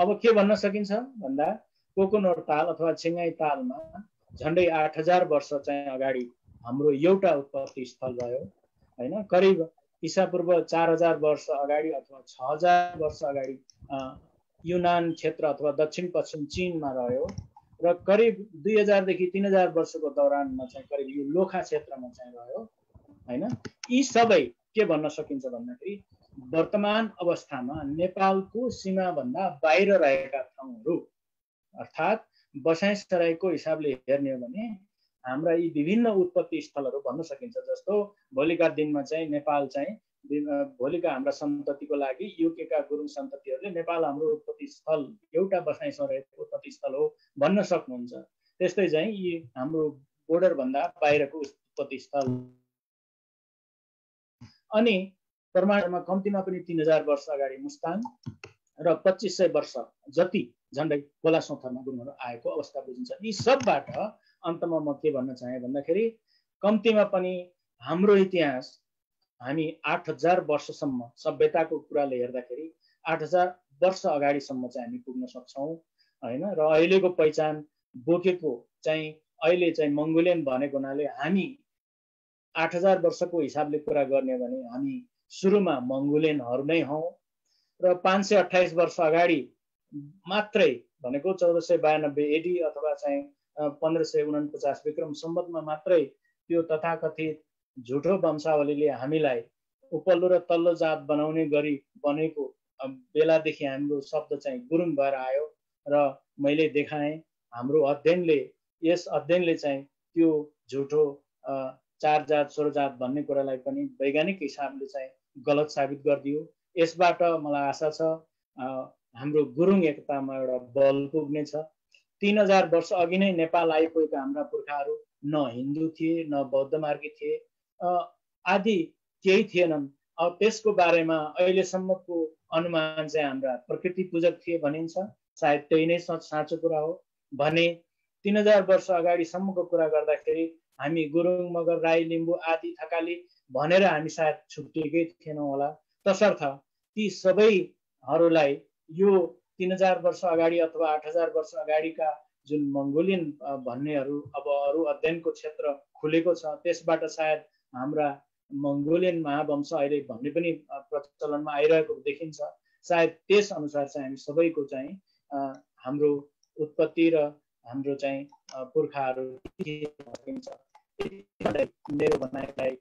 अब के भन्न सकिन्छ भन्दा कोकोनोर ताल अथवा छिङ्गाई तालमा झन्डै आठ हजार वर्ष चाहिँ अगाडि हाम्रो एउटा उत्पत्ति स्थल रह्यो होइन? करिब इसापूर्व चार हजार वर्ष अगाडि अथवा छ हजार वर्ष अगाडि युनान क्षेत्र अथवा दक्षिण पश्चिम चिनमा रह्यो र करिब दुई हजारदेखि तिन हजार वर्षको दौरानमा चाहिँ करिब यो लोखा क्षेत्रमा चाहिँ रह्यो। होइन? यी सबै के भन्न सकिन्छ भन्दाखेरि वर्तमान अवस्थामा नेपालको सीमाभन्दा बाहिर रहेका ठाउँहरू अर्थात् बसाइसराईको हिसाबले हेर्ने हो भने हाम्रा यी विभिन्न उत्पत्ति स्थलहरू भन्न सकिन्छ। जस्तो भोलिका दिनमा चाहिँ नेपाल चाहिँ भोलिका हाम्रा सन्ततिको लागि युकेका गुरुङ सन्ततिहरूले नेपाल हाम्रो उत्पत्ति स्थल एउटा बसाइसराईको उत्पत्ति स्थल हो भन्न सक्नुहुन्छ। त्यस्तै चाहिँ यी हाम्रो बोर्डरभन्दा बाहिरको उत्पत्ति स्थल अनि प्रमाणमा कम्तीमा पनि तिन हजार वर्ष अगाडि मुस्ताङ र पच्चिस सय वर्ष जति झन्डै खोला सौथरमा गुरुङहरू आएको अवस्था बुझिन्छ। यी सबबाट अन्तमा म के भन्न चाहेँ भन्दाखेरि कम्तीमा पनि हाम्रो इतिहास हामी आठ हजार वर्षसम्म सभ्यताको कुराले हेर्दाखेरि आठ हजार वर्ष अगाडिसम्म चाहिँ हामी पुग्न सक्छौँ होइन? र अहिलेको पहिचान बोकेको चाहिँ अहिले चाहिँ मङ्गोलियन भनेको हुनाले हामी आठ हजार वर्षको हिसाबले कुरा गर्ने भने हामी सुरुमा मङ्गोलियनहरू नै हौँ र पाँच सय अठाइस वर्ष अगाडि मात्रै भनेको चौध सय बयानब्बे एडी अथवा चाहिँ पन्ध्र सय उनपचास विक्रम सम्बन्धमा मात्रै त्यो तथाकथित झुठो वंशावलीले हामीलाई उपल्लो र तल्लो जात बनाउने गरी बनेको बेलादेखि हाम्रो शब्द चाहिँ गुरुङ भएर आयो र मैले देखाएँ हाम्रो अध्ययनले यस अध्ययनले चाहिँ त्यो झुठो चार जात स्वर जात भन्ने कुरालाई पनि वैज्ञानिक हिसाबले चाहिँ गलत साबित गरिदियो। यसबाट मलाई आशा छ हाम्रो गुरुङ एकतामा एउटा बल पुग्नेछ। तिन हजार वर्ष अघि नै नेपाल आइपुगेका हाम्रा पुर्खाहरू न हिन्दू थिए न बौद्ध मार्गी थिए। आदि केही थिएनन्। अब त्यसको बारेमा अहिलेसम्मको अनुमान चाहिँ हाम्रा प्रकृति पूजक थिए भनिन्छ। सायद त्यही नै साँचो कुरा हो। भने तिन हजार वर्ष अगाडिसम्मको कुरा गर्दाखेरि हामी गुरुङ मगर राई लिम्बू आदि थकाली भनेर हामी सायद छुट्टिएकै थिएनौँ होला। तसर्थ ती सबैहरूलाई यो तिन हजार वर्ष अगाडि अथवा आठ हजार वर्ष अगाडिका जुन मङ्गोलियन भन्नेहरू अब अरू अध्ययनको क्षेत्र खुलेको छ त्यसबाट सायद हाम्रा मङ्गोलियन महावंश अहिले भन्ने पनि प्रचलनमा आइरहेको देखिन्छ। सायद त्यस अनुसार चाहिँ हामी सबैको चाहिँ हाम्रो उत्पत्ति र हाम्रो चाहिँ पुर्खाहरू मेरो भनाइलाई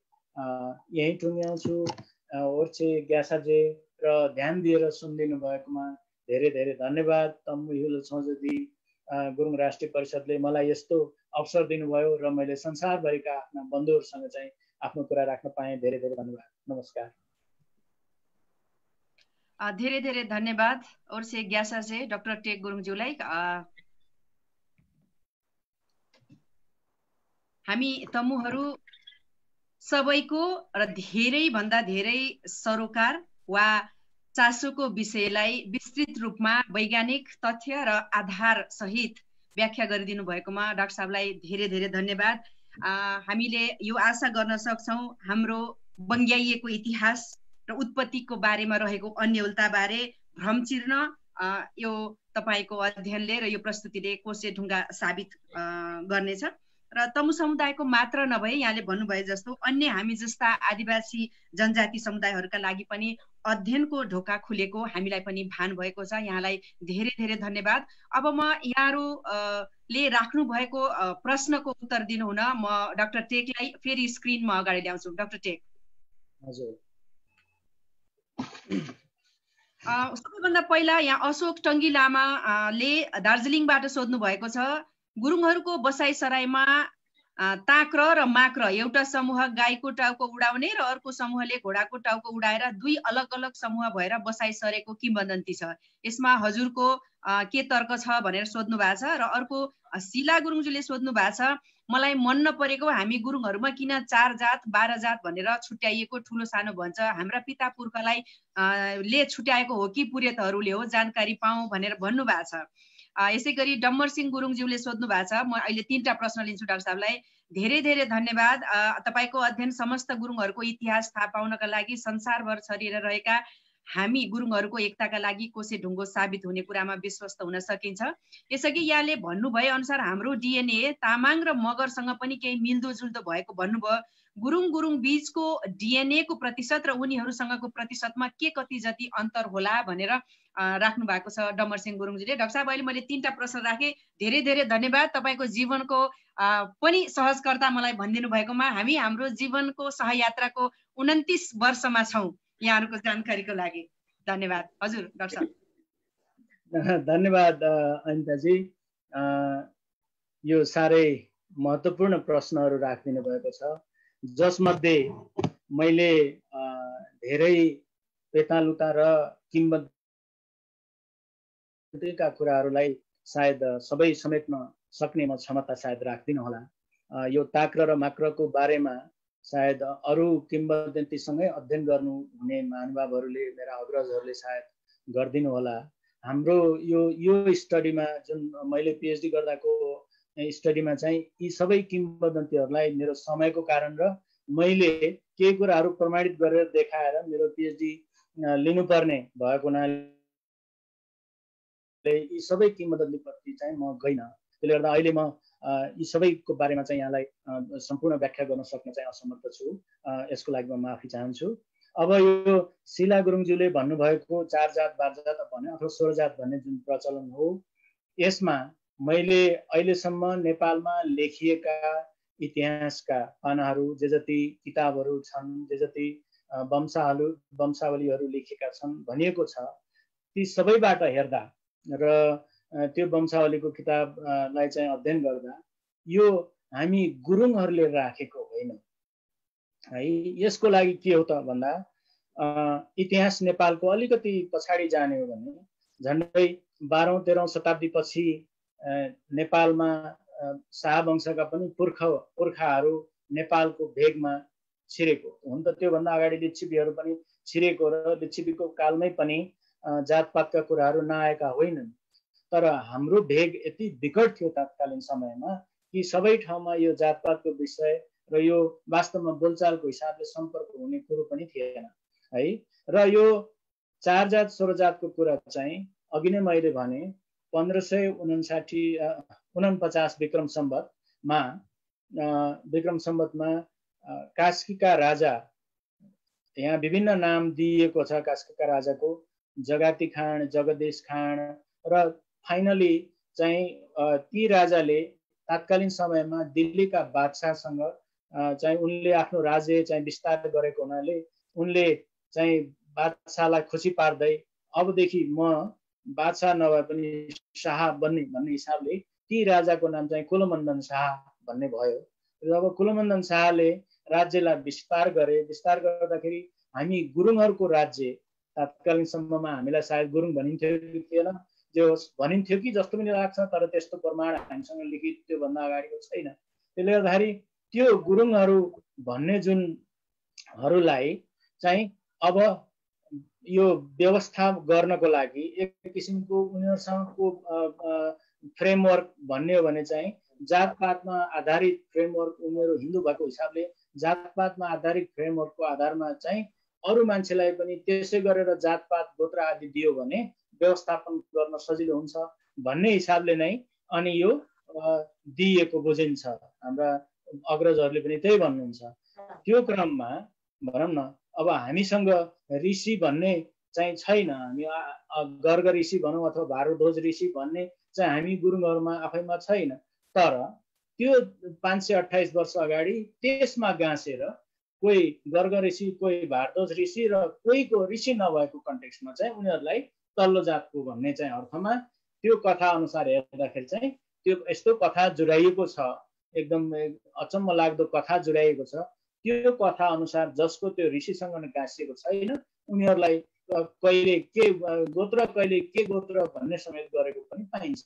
यहीँ टुङ्ग्याउँछु। ओर्छे ग्यासाजे र ध्यान दिएर सुनिदिनु भएकोमा धेरै धेरै धन्यवाद। तम्बु हिल सौजदी गुरुङ राष्ट्रिय परिषदले मलाई यस्तो अवसर दिनुभयो र मैले संसारभरिका आफ्ना बन्धुहरूसँग चाहिँ आफ्नो कुरा राख्न पाएँ। धेरै धेरै धन्यवाद। नमस्कार। धेरै धेरै धन्यवाद। ओर्से ग्यासाजे डक्टर टेक गुरुङज्यूलाई। हामी तमुहरू सबैको र धेरैभन्दा धेरै सरोकार वा चासोको विषयलाई विस्तृत रूपमा वैज्ञानिक तथ्य र आधार सहित व्याख्या गरिदिनु भएकोमा डाक्टर साहबलाई धेरै धेरै धन्यवाद। हामीले यो आशा गर्न सक्छौँ हाम्रो बङ्ग्याइएको इतिहास र उत्पत्तिको बारेमा रहेको अन्यलताबारे भ्रम चिर्न यो तपाईँको अध्ययनले र यो प्रस्तुतिले कोसे ढुङ्गा साबित गर्नेछ। र तमु समुदायको मात्र नभए यहाँले भन्नुभए जस्तो अन्य हामी जस्ता आदिवासी जनजाति समुदायहरूका लागि पनि अध्ययनको ढोका खुलेको हामीलाई पनि भान भएको छ। यहाँलाई धेरै धेरै धन्यवाद। अब म यहाँहरूले राख्नु भएको प्रश्नको उत्तर दिनुहुन म डाक्टर टेकलाई फेरि स्क्रिनमा अगाडि ल्याउँछु। डाक्टर टेक। हजुर। सबैभन्दा पहिला यहाँ अशोक टङ्गी लामाले दार्जिलिङबाट सोध्नु भएको छ गुरुङहरूको बसाइ सराईमा ताक्र र माक्र एउटा समूह गाईको टाउको उडाउने र अर्को समूहले घोडाको टाउको उडाएर दुई अलग अलग समूह भएर बसाइ सरेको किम्बदन्ती छ। यसमा हजुरको के तर्क छ भनेर सोध्नु भएको छ र अर्को शिला गुरुङज्यूले सोध्नु भएको छ मलाई मन नपरेको हामी गुरुङहरूमा किन चार जात बाह्र जात भनेर छुट्याइएको ठुलो सानो भन्छ? हाम्रा पिता पुर्खालाई ले छुट्याएको हो कि पुरेतहरूले हो? जानकारी पाऊ भनेर भन्नुभएको छ। यसै गरी डम्बर सिंह गुरुङज्यूले सोध्नु भएको छ। म अहिले तिनवटा प्रश्न लिन्छु डाक्टर साहबलाई। धेरै धेरै धन्यवाद। तपाईँको अध्ययन समस्त गुरुङहरूको इतिहास थाहा पाउनका लागि संसारभर छरिएर रहेका हामी गुरुङहरूको एकताका लागि कोसे ढुङ्गो साबित हुने कुरामा विश्वस्त हुन सकिन्छ। यसअघि यहाँले भन्नुभए अनुसार हाम्रो डिएनए तामाङ र मगरसँग पनि केही मिल्दोजुल्दो भएको भन्नुभयो। गुरुङ गुरुङ बिचको डिएनएको प्रतिशत र उनीहरूसँगको प्रतिशतमा के कति जति अन्तर होला भनेर राख्नु भएको छ डमर सिंह गुरुङजीले। डाक्टर साहब अहिले मैले तिनवटा प्रश्न राखेँ। धेरै धेरै धन्यवाद तपाईँको जीवनको पनि सहजकर्ता मलाई भनिदिनु भएकोमा। हामी हाम्रो जीवनको सहयात्राको उन्तिस वर्षमा छौँ यहाँहरूको जानकारीको लागि। धन्यवाद। हजुर डाक्टर साहब। धन्यवाद अनिताजी। यो साह्रै महत्त्वपूर्ण प्रश्नहरू राखिदिनु भएको छ। जसमध्ये मैले धेरै पेतालुता र किम्बदन्तीका कुराहरूलाई सायद सबै समेट्न सक्ने म क्षमता सायद राख्दिनँ होला। यो ताक्र र माक्रको बारेमा सायद अरू किम्बदन्तीसँगै अध्ययन गर्नु हुने महानुभावहरूले मेरा अग्रजहरूले सायद गरिदिनु होला। हाम्रो यो यो स्टडीमा जुन मैले पिएचडी गर्दाको स्टडीमा चाहिँ यी सबै किम्बदन्तीहरूलाई मेरो समयको कारण र मैले केही कुराहरू प्रमाणित गरेर देखाएर मेरो पिएचडी लिनुपर्ने भएको हुनाले यी सबै किम्बदन्तीप्रति चाहिँ म गइनँ। त्यसले गर्दा अहिले म यी सबैको बारेमा चाहिँ यहाँलाई सम्पूर्ण व्याख्या गर्न सक्न चाहिँ असमर्थ छु। यसको लागि म माफी चाहन्छु। अब यो शिला गुरुङज्यूले भन्नुभएको चार जात बार जात भन्ने अथवा सोह्र जात भन्ने जुन प्रचलन हो यसमा मैले अहिलेसम्म नेपालमा लेखिएका इतिहासका पानाहरू जे जति किताबहरू छन् जे जति वंशावली वंशावलीहरू लेखिएका छन् भनिएको छ ती सबैबाट हेर्दा र त्यो वंशावलीको किताबलाई चाहिँ अध्ययन गर्दा यो हामी गुरुङहरूले राखेको होइन। है यसको लागि के हो त भन्दा इतिहास नेपालको अलिकति पछाडि जाने हो भने झन्डै बाह्रौँ तेह्रौँ शताब्दीपछि नेपालमा शाहवंशका पनि पुर्खा पुर्खाहरू नेपालको भेगमा छिरेको हुन त त्योभन्दा अगाडि लिच्छिपीहरू पनि छिरेको र लिच्छिपीको कालमै पनि जातपातका कुराहरू नआएका होइनन्। तर हाम्रो भेग यति विकट थियो तत्कालीन समयमा कि सबै ठाउँमा यो जातपातको विषय र यो वास्तवमा बोलचालको हिसाबले सम्पर्क हुने कुरो पनि थिएन है? र यो चार जात सोह्र जातको कुरा चाहिँ अघि नै मैले भने पन्ध्र सय उनासाठी उनपचास विक्रम सम्बतमा विक्रम सम्बतमा कास्कीका राजा यहाँ विभिन्न नाम दिइएको छ कास्कीका राजाको जगाती खान जगदेश खान र फाइनली चाहिँ ती राजाले तात्कालीन समयमा दिल्लीका बादशाहसँग चाहिँ उनले आफ्नो राज्य चाहिँ विस्तार गरेको हुनाले उनले चाहिँ बादशाहलाई खुसी पार्दै अबदेखि म बादशाह नभए पनि शाह बन्ने भन्ने हिसाबले ती राजाको नाम चाहिँ कुलमण्डन शाह भन्ने भयो। र अब कुलमण्डन शाहले राज्यलाई विस्तार गरे विस्तार गर्दाखेरि हामी गुरुङहरूको राज्य तात्कालीन सम्ममा हामीलाई सायद गुरुङ भनिन्थ्यो कि थिएन। त्यो भनिन्थ्यो कि जस्तो पनि लाग्छ तर त्यस्तो प्रमाण हामीसँग लिखित त्योभन्दा अगाडिको छैन। त्यसले गर्दाखेरि त्यो गुरुङहरू भन्ने जुनहरूलाई चाहिँ अब यो व्यवस्था गर्नको लागि एक किसिमको उनीहरूसँगको फ्रेमवर्क भन्ने हो भने चाहिँ जातपातमा आधारित फ्रेमवर्क उनीहरू हिन्दू भएको हिसाबले जातपातमा आधारित फ्रेमवर्कको आधारमा चाहिँ अरू मान्छेलाई पनि त्यसै गरेर जातपात गोत्र आदि दियो भने व्यवस्थापन गर्न सजिलो हुन्छ भन्ने हिसाबले नै अनि यो दिइएको बुझिन्छ हाम्रा अग्रजहरूले पनि त्यही भन्नुहुन्छ। त्यो क्रममा भनौँ न अब हामीसँग ऋषि भन्ने चाहिँ छैन। हामी गर्ग ऋषि भनौँ अथवा भारद्वाज ऋषि भन्ने चाहिँ हामी गुरुङहरूमा आफैमा छैन। तर त्यो पाँच सय अठाइस वर्ष अगाडि त्यसमा गाँसेर कोही गर्ग ऋषि कोही भारद्वाज ऋषि र कोहीको ऋषि नभएको कन्टेक्समा चाहिँ उनीहरूलाई तल्लो जातको भन्ने चाहिँ अर्थमा त्यो कथा अनुसार हेर्दाखेरि चाहिँ त्यो यस्तो कथा जुडाइएको छ। एकदम अचम्म लाग्दो कथा जुडाइएको छ। त्यो कथा अनुसार जसको त्यो ऋषिसँग गाँसिएको छैन उनीहरूलाई कहिले के गोत्र कहिले के गोत्र भन्ने समेत गरेको पनि पाइन्छ।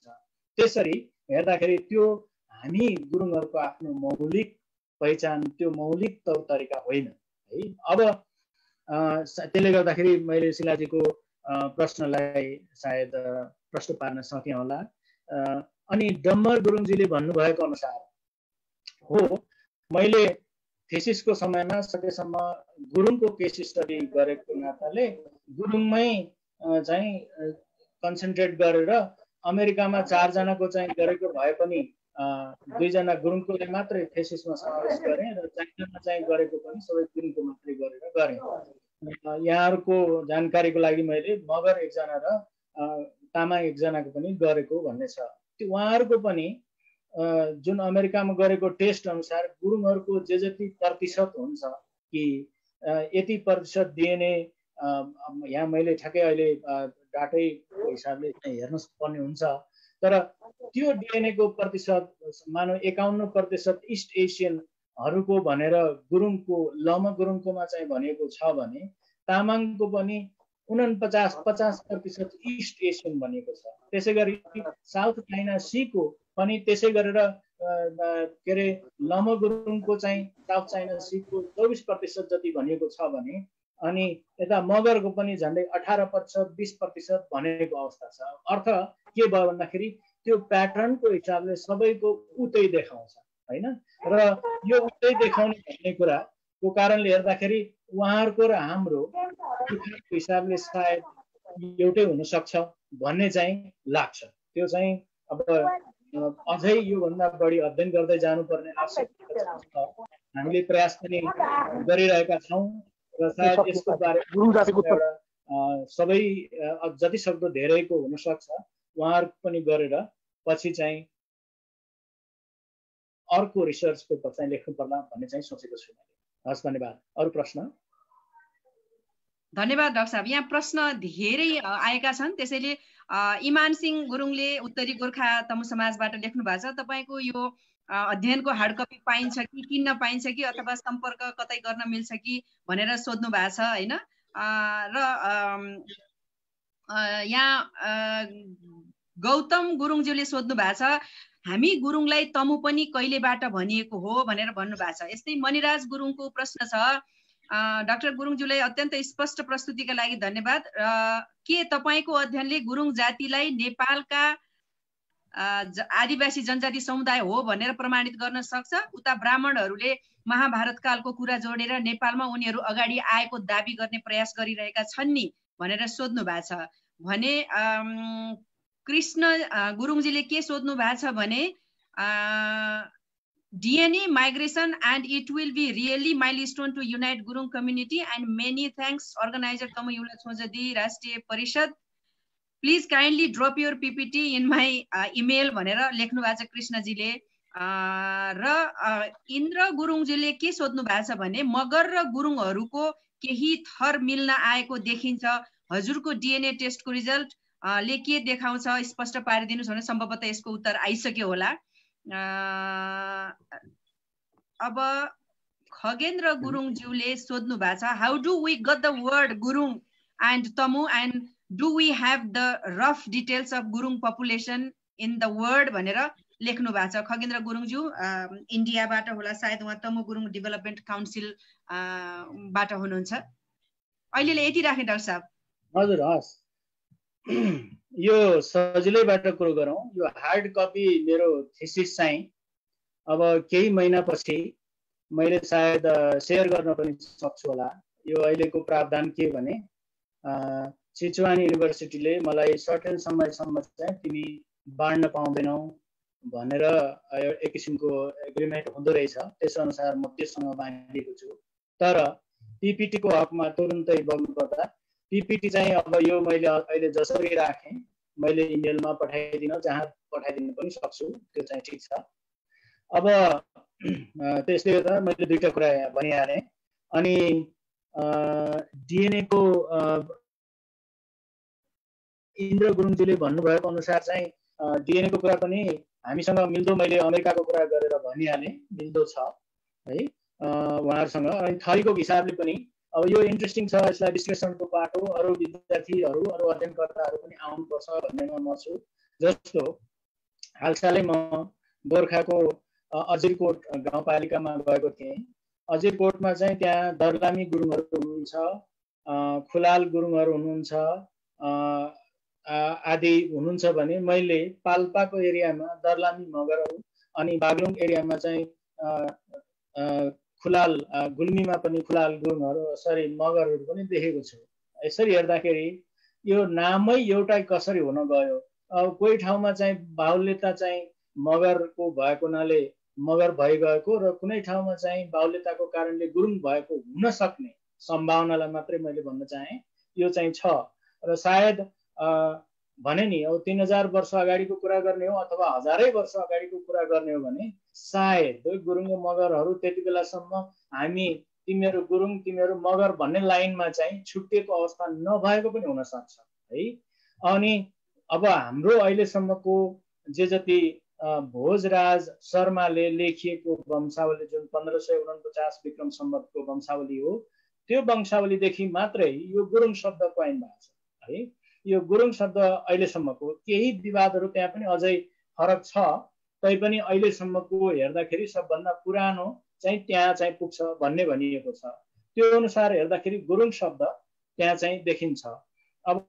त्यसरी हेर्दाखेरि त्यो हामी गुरुङहरूको आफ्नो मौलिक पहिचान त्यो मौलिक तौर तरिका होइन है? अब त्यसले गर्दाखेरि मैले शिलाजीको प्रश्नलाई सायद प्रश्न पार्न सकेँ होला। अनि डम्बर गुरुङजीले भन्नुभएको अनुसार हो मैले थेसिसको समयमा सकेसम्म गुरुङको केस स्टडी गरेको नाताले गुरुङमै चाहिँ कन्सन्ट्रेट गरेर अमेरिकामा चारजनाको चाहिँ गरेको भए पनि दुईजना गुरुङकोले मात्रै थेसिसमा समावेश गरेँ र चारजना चाहिँ गरेको पनि सबै गुरुङको मात्रै गरेर गरेँ। यहाँहरूको जानकारीको लागि मैले मगर एकजना र तामाङ एकजनाको पनि गरेको भन्ने छ। त्यो उहाँहरूको पनि जुन अमेरिकामा गरेको टेस्ट अनुसार गुरुङहरूको जे जति प्रतिशत हुन्छ कि यति प्रतिशत डिएनए यहाँ मैले ठ्याक्कै अहिले डाटैको हिसाबले हेर्न पर्ने हुन्छ। तर त्यो डिएनएको प्रतिशत मानव एकाउन्न प्रतिशत इस्ट एसियनहरूको भनेर गुरुङको लम गुरुङकोमा चाहिँ भनेको छ भने तामाङको पनि उनपचास पचास प्रतिशत इस्ट एसियन बनिएको छ। त्यसै गरी साउथ चाइना सीको पनि त्यसै गरेर के अरे लम गुरुङको चाहिँ साउथ चाइना सीको चौबिस प्रतिशत जति भनिएको छ भने अनि यता मगरको पनि झन्डै अठार प्रतिशत बिस प्रतिशत भनेको अवस्था छ। अर्थ के भयो भन्दाखेरि त्यो प्याटर्नको हिसाबले सबैको उतै देखाउँछ होइन? र यो उतै देखाउने भन्ने कुराको कारणले हेर्दाखेरि उहाँहरूको र हाम्रो हिसाबले सायद एउटै हुनसक्छ भन्ने चाहिँ लाग्छ। त्यो चाहिँ अब अझै योभन्दा बढी अध्ययन गर्दै जानुपर्ने आवश्यकता छ। हामीले प्रयास पनि गरिरहेका छौँ र सायद यसको बारेमा सबै जति सक्दो धेरैको हुनसक्छ उहाँहरू पनि गरेर पछि चाहिँ अर्को रिसर्च पेपर चाहिँ लेख्नु पर्ला भन्ने चाहिँ सोचेको छु हस् धन्यवाद। अरू प्रश्न? धन्यवाद डाक्टर साहब। यहाँ प्रश्न धेरै आएका छन्। त्यसैले इमान सिंह गुरुङले उत्तरी गोर्खा तमु समाजबाट लेख्नु भएको छ। तपाईँको यो अध्ययनको हार्ड कपी पाइन्छ कि किन्न पाइन्छ कि अथवा सम्पर्क कतै गर्न मिल्छ कि भनेर सोध्नु भएको छ होइन? र यहाँ गौतम गुरुङज्यूले सोध्नु भएको छ हामी गुरुङलाई तमु पनि कहिलेबाट भनिएको हो? भनेर भन्नुभएको छ। यस्तै मणिराज गुरुङको प्रश्न छ डाक्टर गुरुङज्यूलाई अत्यन्त स्पष्ट प्रस्तुतिका लागि धन्यवाद। र के तपाईँको अध्ययनले गुरुङ जातिलाई नेपालका आदिवासी जनजाति समुदाय हो भनेर प्रमाणित गर्न सक्छ? उता ब्राह्मणहरूले महाभारत कालको कुरा जोडेर नेपालमा उनीहरू अगाडि आएको दावी गर्ने प्रयास गरिरहेका छन् नि भनेर सोध्नु भएको छ। भने कृष्ण गुरुङजीले के सोध्नु भएको छ भने DNA migration and it will be really milestone to unite Gurung community and many thanks organizer Tamu Yula Chojadi Rashtriya Parishad. Please kindly drop your PPT in my uh, email भनेर लेख्नु भएको छ कृष्णजीले र इन्द्र गुरुङजीले के सोध्नु भएको छ भने मगर र गुरुङहरूको केही थर मिल्न आएको देखिन्छ हजुरको डिएनए टेस्टको रिजल्ट ले के देखाउँछ स्पष्ट पारिदिनुहोस् भने सम्भवतः यसको उत्तर आइसक्यो होला अब खगेन्द्र गुरुङज्यूले सोध्नु भएको छ how do we got the word Gurung and Tamu and do we have the rough details of Gurung population in the world भनेर लेख्नु भएको छ। खगेन्द्र गुरुङज्यू इन्डियाबाट होला सायद उहाँ तमु गुरुङ डेभलपमेन्ट काउन्सिल बाट हुनुहुन्छ। अहिलेलाई यति राखेँ डाक्टर साहब। हजुर हस्। यो सजिलैबाट कुरो गरौँ। यो हार्ड कपी मेरो थिसिस चाहिँ अब केही महिनापछि मैले सायद सेयर गर्न पनि सक्छु होला। यो अहिलेको प्रावधान के भने सिचुवान युनिभर्सिटीले मलाई सर्टेन समयसम्म चाहिँ तिमी बाँड्न पाउँदैनौ भनेर एक किसिमको एग्रिमेन्ट हुँदो रहेछ। त्यसअनुसार म त्योसँग बाँडिएको छु। तर पिपिटीको हकमा तुरुन्तै बग्नुपर्दा पिपिटी चाहिँ अब यो मैले अहिले जसरी राखेँ मैले इमेलमा पठाइदिन जहाँ पठाइदिन पनि सक्छु त्यो चाहिँ ठिक छ। अब त्यसले गर्दा मैले दुईवटा कुरा भनिहालेँ। अनि डिएनएको इन्द्र गुरुङजीले भन्नुभएको अनुसार चाहिँ डिएनएको कुरा पनि हामीसँग मिल्दो मैले अमेरिकाको कुरा गरेर भनिहालेँ मिल्दो छ है उहाँहरूसँग। अनि थरीको हिसाबले पनि अब यो इन्ट्रेस्टिङ छ यसलाई विश्लेषणको बाटो अरू विद्यार्थीहरू अरू अध्ययनकर्ताहरू पनि आउनुपर्छ भन्नेमा म छु जस्तो हालसालै म गोर्खाको अजिरकोट गाउँपालिकामा गएको थिएँ। अजिरकोटमा चाहिँ त्यहाँ दर्लामी गुरुङहरू हुनुहुन्छ खुलाल गुरुङहरू हुनुहुन्छ आदि हुनुहुन्छ भने मैले पाल्पाको एरियामा दर्लामी मगरहरू अनि बागलुङ एरियामा चाहिँ खुलाल गुल्मीमा पनि खुलाल गुरुङहरू सरी मगरहरू पनि देखेको छु। यसरी हेर्दाखेरि यो नामै एउटै कसरी हुन गयो? अब कोही ठाउँमा चाहिँ बाहुल्यता चाहिँ मगरको भएको हुनाले मगर भइगएको र कुनै ठाउँमा चाहिँ बाहुल्यताको कारणले गुरुङ भएको हुन सक्ने सम्भावनालाई मात्रै मैले भन्न चाहेँ। यो चाहिँ छ। र सायद भने नि अब तिन हजार वर्ष अगाडिको कुरा गर्ने हो अथवा हजारै वर्ष अगाडिको कुरा गर्ने हो भने सायद गुरुङ मगरहरू त्यति बेलासम्म हामी तिमीहरू गुरुङ तिमीहरू मगर भन्ने लाइनमा चाहिँ छुट्टिएको अवस्था नभएको पनि हुनसक्छ है? अनि अब हाम्रो अहिलेसम्मको जे जति भोजराज शर्माले लेखिएको वंशावली जुन पन्ध्र सय उनपचास विक्रम सम्बन्धको वंशावली हो त्यो वंशावलीदेखि मात्रै यो गुरुङ शब्द कोइन भएको छ है? यो गुरुङ शब्द अहिलेसम्मको केही विवादहरू त्यहाँ पनि अझै फरक छ। तैपनि अहिलेसम्मको हेर्दाखेरि सबभन्दा पुरानो चाहिँ त्यहाँ चाहिँ पुग्छ भन्ने भनिएको छ। त्यो अनुसार हेर्दाखेरि गुरुङ शब्द त्यहाँ चाहिँ देखिन्छ। अब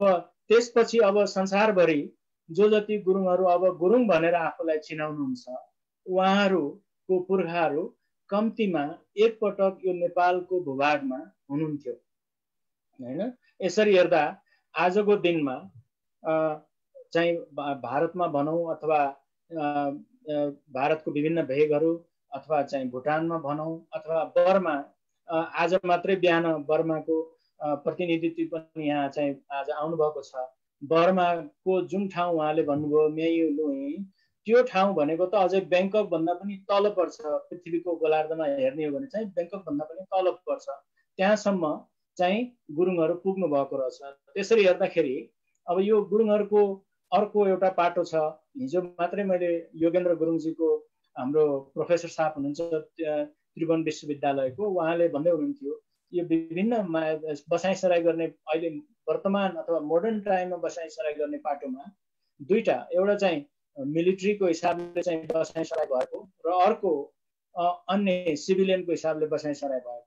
त्यसपछि अब संसारभरि जो जति गुरुङहरू अब गुरुङ भनेर आफूलाई चिनाउनुहुन्छ उहाँहरूको पुर्खाहरू कम्तीमा एकपटक यो नेपालको भूभागमा हुनुहुन्थ्यो। होइन? यसरी हेर्दा आजको दिनमा चाहिँ भारतमा भनौँ अथवा भारतको विभिन्न भेगहरू अथवा चाहिँ भुटानमा भनौँ अथवा बर्मा आज मात्रै बिहान बर्माको प्रतिनिधित्व पनि यहाँ चाहिँ आज आउनुभएको छ। बर्माको जुन ठाउँ उहाँले भन्नुभयो मेयु लुई त्यो ठाउँ भनेको त अझै ब्याङ्कक भन्दा पनि तल पर्छ पृथ्वीको गोलार्धमा हेर्ने हो भने चाहिँ ब्याङ्कक भन्दा पनि तल पर्छ। त्यहाँसम्म चाहिँ गुरुङहरू पुग्नु भएको रहेछ। त्यसरी हेर्दाखेरि अब यो गुरुङहरूको अर्को एउटा पाटो छ। हिजो मात्रै मैले योगेन्द्र गुरुङजीको हाम्रो प्रोफेसर साहब हुनुहुन्छ त्रिभुवन विश्वविद्यालयको उहाँले भन्दै हुनुहुन्थ्यो यो विभिन्न बसाइसराई गर्ने अहिले वर्तमान अथवा मोडर्न टाइममा बसाइसराई गर्ने पाटोमा दुईवटा एउटा चाहिँ मिलिट्रीको हिसाबले चाहिँ बसाइसराई भएको र अर्को अन्य सिभिलियनको हिसाबले बसाइसराई भएको।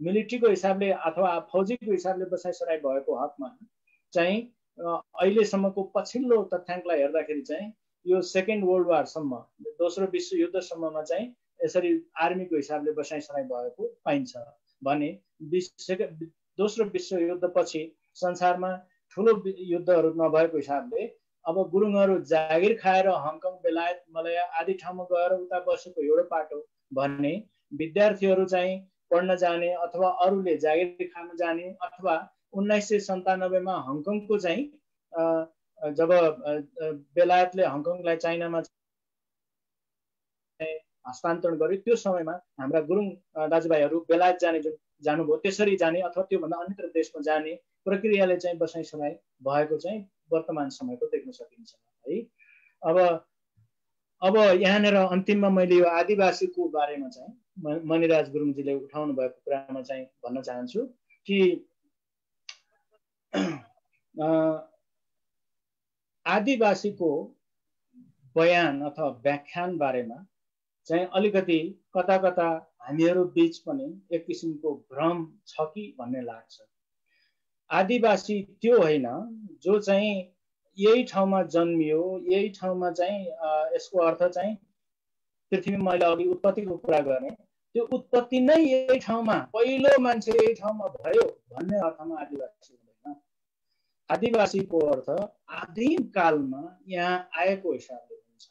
मिलिट्रीको हिसाबले अथवा फौजीको हिसाबले बसाइसराई भएको हकमा चाहिँ अहिलेसम्मको पछिल्लो तथ्याङ्कलाई हेर्दाखेरि चाहिँ यो सेकेन्ड वर्ल्ड वारसम्म दोस्रो विश्वयुद्धसम्ममा चाहिँ यसरी आर्मीको हिसाबले बसाइसराई भएको पाइन्छ भने दोस्रो विश्वयुद्धपछि संसारमा ठुलो युद्धहरू नभएको हिसाबले अब गुरुङहरू जागिर खाएर हङकङ बेलायत मलया आदि ठाउँमा गएर उता बसेको एउटा पाटो भन्ने विद्यार्थीहरू चाहिँ पढ्न जाने अथवा अरूले जागिर खान जाने अथवा उन्नाइस सय सन्तानब्बेमा हङकङको चाहिँ जब बेलायतले हङकङलाई चाइनामा हस्तान्तरण गर्यो त्यो समयमा हाम्रा गुरुङ दाजुभाइहरू बेलायत जाने जुन जानुभयो त्यसरी जाने अथवा त्योभन्दा अन्यत्र देशमा जाने प्रक्रियाले चाहिँ बसाइ सराई भएको चाहिँ वर्तमान समयको देख्न सकिन्छ है। अब अब यहाँनिर अन्तिममा मैले यो आदिवासीको बारेमा चाहिँ मणिराज गुरुङजीले उठाउनु भएको कुरामा चाहिँ भन्न चाहन्छु कि आदिवासीको बयान अथवा व्याख्यान बारेमा चाहिँ अलिकति कता कता हामीहरू बिच पनि एक किसिमको भ्रम छ कि भन्ने लाग्छ। आदिवासी त्यो होइन जो चाहिँ यही ठाउँमा जन्मियो यही ठाउँमा चाहिँ यसको अर्थ चाहिँ पृथ्वीमा मैले अघि उत्पत्तिको कुरा गरेँ। त्यो उत्पत्ति नै यही ठाउँमा पहिलो मान्छे यही ठाउँमा भयो भन्ने अर्थमा आदिवासी हुँदैन। आदिवासीको अर्थ आदिम कालमा यहाँ आएको हिसाबले हुन्छ।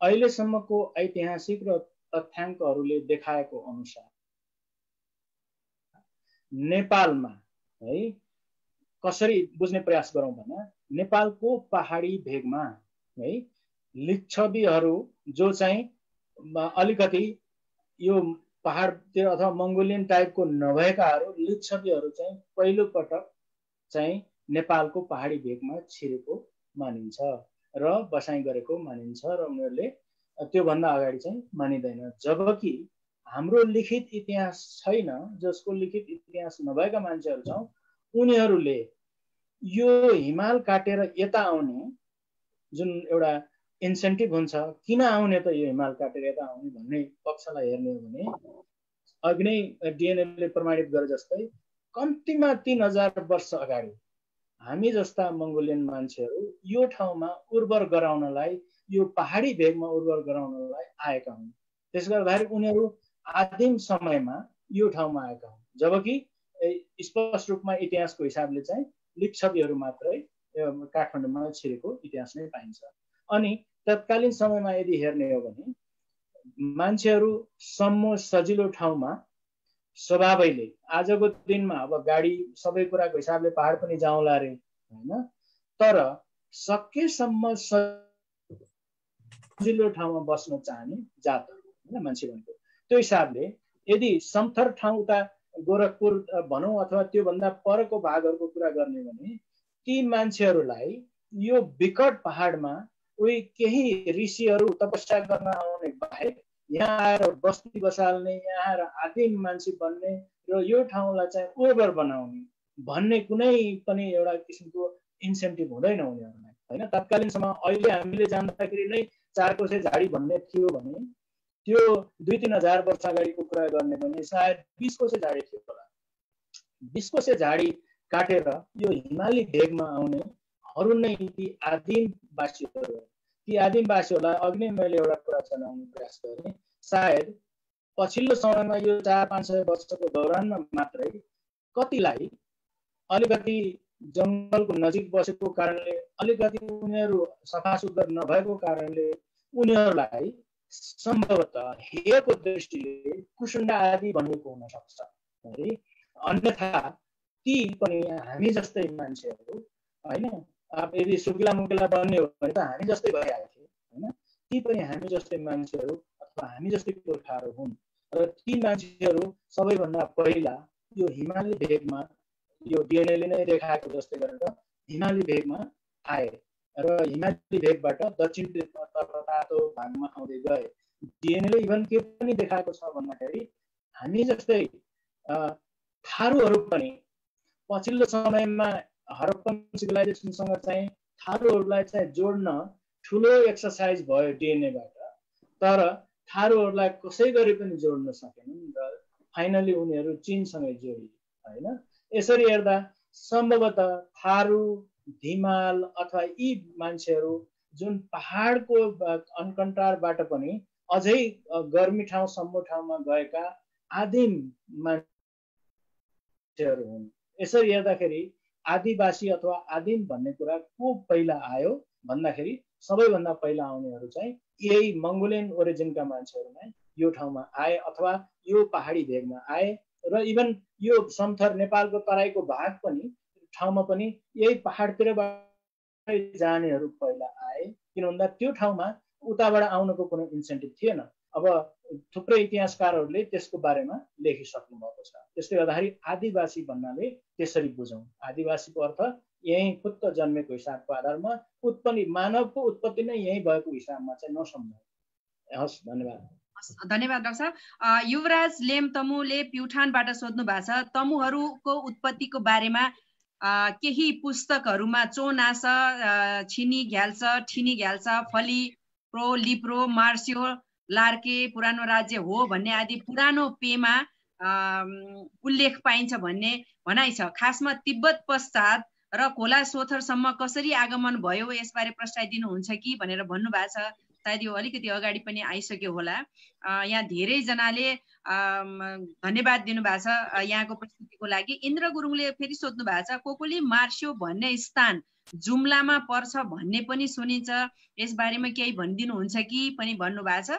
अहिलेसम्मको ऐतिहासिक र तथ्याङ्कहरूले देखाएको अनुसार नेपालमा है कसरी बुझ्ने प्रयास गरौँ भने नेपालको पहाडी भेगमा है लिच्छवीहरू जो चाहिँ अलिकति यो पहाडतिर अथवा मङ्गोलियन टाइपको नभएकाहरू लिच्छवीहरू चाहिँ पहिलो पटक चाहिँ नेपालको पहाडी भेगमा छिरेको मानिन्छ र बसाइ गरेको मानिन्छ र उनीहरूले त्योभन्दा अगाडि चाहिँ मानिँदैन। जबकि हाम्रो लिखित इतिहास छैन जसको लिखित इतिहास नभएका मान्छेहरू छौँ उनीहरूले यो हिमाल काटेर यता आउने जुन एउटा इन्सेन्टिभ हुन्छ। किन आउने त यो हिमाल काटेर यता आउने भन्ने पक्षलाई हेर्ने हो भने अघि नै डिएनएले प्रमाणित गरे जस्तै कम्तीमा तिन हजार वर्ष अगाडि हामी जस्ता मङ्गोलियन मान्छेहरू यो ठाउँमा उर्वर गराउनलाई यो पहाडी भेगमा उर्वर गराउनलाई आएका हुन्। त्यसले गर्दाखेरि उनीहरू आदिम समयमा यो ठाउँमा आएका हुन्। जबकि स्पष्ट रूपमा इतिहासको हिसाबले चाहिँ लिच्छवीहरू मात्रै काठमाडौँमा छिरेको इतिहास नै पाइन्छ। अनि तत्कालीन समयमा यदि हेर्ने हो भने मान्छेहरू सम्म सजिलो ठाउँमा स्वभावैले आजको दिनमा अब गाडी सबै कुराको हिसाबले पहाड पनि जाउँला अरे होइन? तर सकेसम्म सजिलो ठाउँमा बस्न चाहने जातहरू होइन मान्छे भनेको त्यो हिसाबले यदि समथर ठाउँ उता गोरखपुर भनौँ अथवा त्योभन्दा परको भागहरूको कुरा गर्ने भने ती मान्छेहरूलाई यो विकट पहाडमा उही केही ऋषिहरू तपस्या गर्न आउने बाहेक यहाँ आएर बस्ती बसाल्ने यहाँ आएर आदिम मान्छे बन्ने र यो ठाउँलाई चाहिँ उर्वर बनाउने भन्ने कुनै पनि एउटा किसिमको इन्सेन्टिभ हुँदैन उनीहरूलाई होइन? तत्कालीनसम्म अहिले हामीले जान्दाखेरि नै चार कोसे झाडी भन्ने थियो भने त्यो दुई तिन हजार वर्ष अगाडिको कुरा गर्ने भने सायद बिस कोसे झाडी थियो होला। बिस कोसे झाडी काटेर यो हिमाली भेगमा आउने अरू नै ती आदिमवासीहरू ती आदिमवासीहरूलाई अघि नै मैले एउटा कुरा जनाउने प्रयास गरेँ। सायद पछिल्लो समयमा यो चार पाँच सय वर्षको दौरानमा मात्रै कतिलाई अलिकति जङ्गलको नजिक बसेको कारणले अलिकति उनीहरू सफा सुग्घर नभएको कारणले उनीहरूलाई सम्भवतः हेयको दृष्टिले कुसुन्डा आदि भनिएको हुनसक्छ। है अन्यथा ती पनि हामी जस्तै मान्छेहरू होइन अब यदि सुकिला मुकिला बन्ने हो भने त हामी जस्तै भइहाल्थ्यो होइन? ती पनि हामी जस्तै मान्छेहरू अथवा हामी जस्तै गोर्खाहरू हुन्। र ती मान्छेहरू सबैभन्दा पहिला यो हिमाली भेगमा यो डिएनएले नै देखाएको जस्तै गरेर हिमाली भेगमा आए र हिमाली भेगबाट दक्षिण तर्फ तातो भागमा आउँदै गए। डिएनएले इभन के पनि देखाएको छ भन्दाखेरि हामी जस्तै थारूहरू पनि पछिल्लो समयमा हरप्पन सिभिलाइजेसनसँग चाहिँ थारूहरूलाई चाहिँ जोड्न ठुलो एक्सर्साइज भयो डिएनएबाट तर थारूहरूलाई कसै गरी पनि जोड्न सकेनन् र फाइनली उनीहरू चिनसँगै जोडिए होइन? यसरी हेर्दा सम्भवतः थारू धिमाल अथवा यी मान्छेहरू जुन पहाडको अनकन्टारबाट पनि अझै गर्मी ठाउँ सम्म ठाउँमा गएका आदिम मान्छेहरू हुन्। यसरी हेर्दाखेरि आदिवासी अथवा आदिम भन्ने कुरा को पहिला आयो भन्दाखेरि सबैभन्दा पहिला आउनेहरू चाहिँ यही मङ्गोलियन ओरिजिनका मान्छेहरू नै यो ठाउँमा आए अथवा यो पहाडी भेगमा आए र इभन यो समथर नेपालको तराईको भाग पनि ठाउँमा पनि यही पहाडतिरबाट जानेहरू पहिला आए। किन भन्दा त्यो ठाउँमा उताबाट आउनको कुनै इन्सेन्टिभ थिएन। अब थुप्रै इतिहासकारहरूले त्यसको बारेमा लेखिसक्नु भएको छ। त्यसले गर्दाखेरि आदिवासी भन्नाले त्यसरी बुझौँ। आदिवासीको अर्थ यहीँ खुत्त जन्मेको हिसाबको आधारमा उत्पत्ति मानवको उत्पत्ति नै यहीँ भएको हिसाबमा चाहिँ नसम्झौँ। हस् धन्यवाद। धन्यवाद डाक्टर साहब। युवराज लेम तमुले प्युठानबाट सोध्नु भएको छ तमुहरूको उत्पत्तिको बारेमा केही पुस्तकहरूमा चोनास छिनी घ्याल्छ ठिनी घ्याल्छ फली प्रो लिप्रो मार्सियो लार्के पुरानो राज्य हो भन्ने आदि पुरानो पेमा उल्लेख पाइन्छ भन्ने भनाइ छ। खासमा तिब्बत पश्चात र खोला सोथरसम्म कसरी आगमन भयो यसबारे प्रस्ताव दिनुहुन्छ कि भनेर भन्नुभएको छ। सायद यो अलिकति अगाडि पनि आइसक्यो होला। यहाँ धेरैजनाले धन्यवाद दिनुभएको छ यहाँको प्रस्तुतिको लागि। इन्द्र गुरुङले फेरि सोध्नु भएको छ कोकोली मार्स्यो भन्ने स्थान जुम्लामा पर्छ भन्ने पनि सुनिन्छ। यसबारेमा केही भनिदिनुहुन्छ कि? पनि भन्नुभएको छ।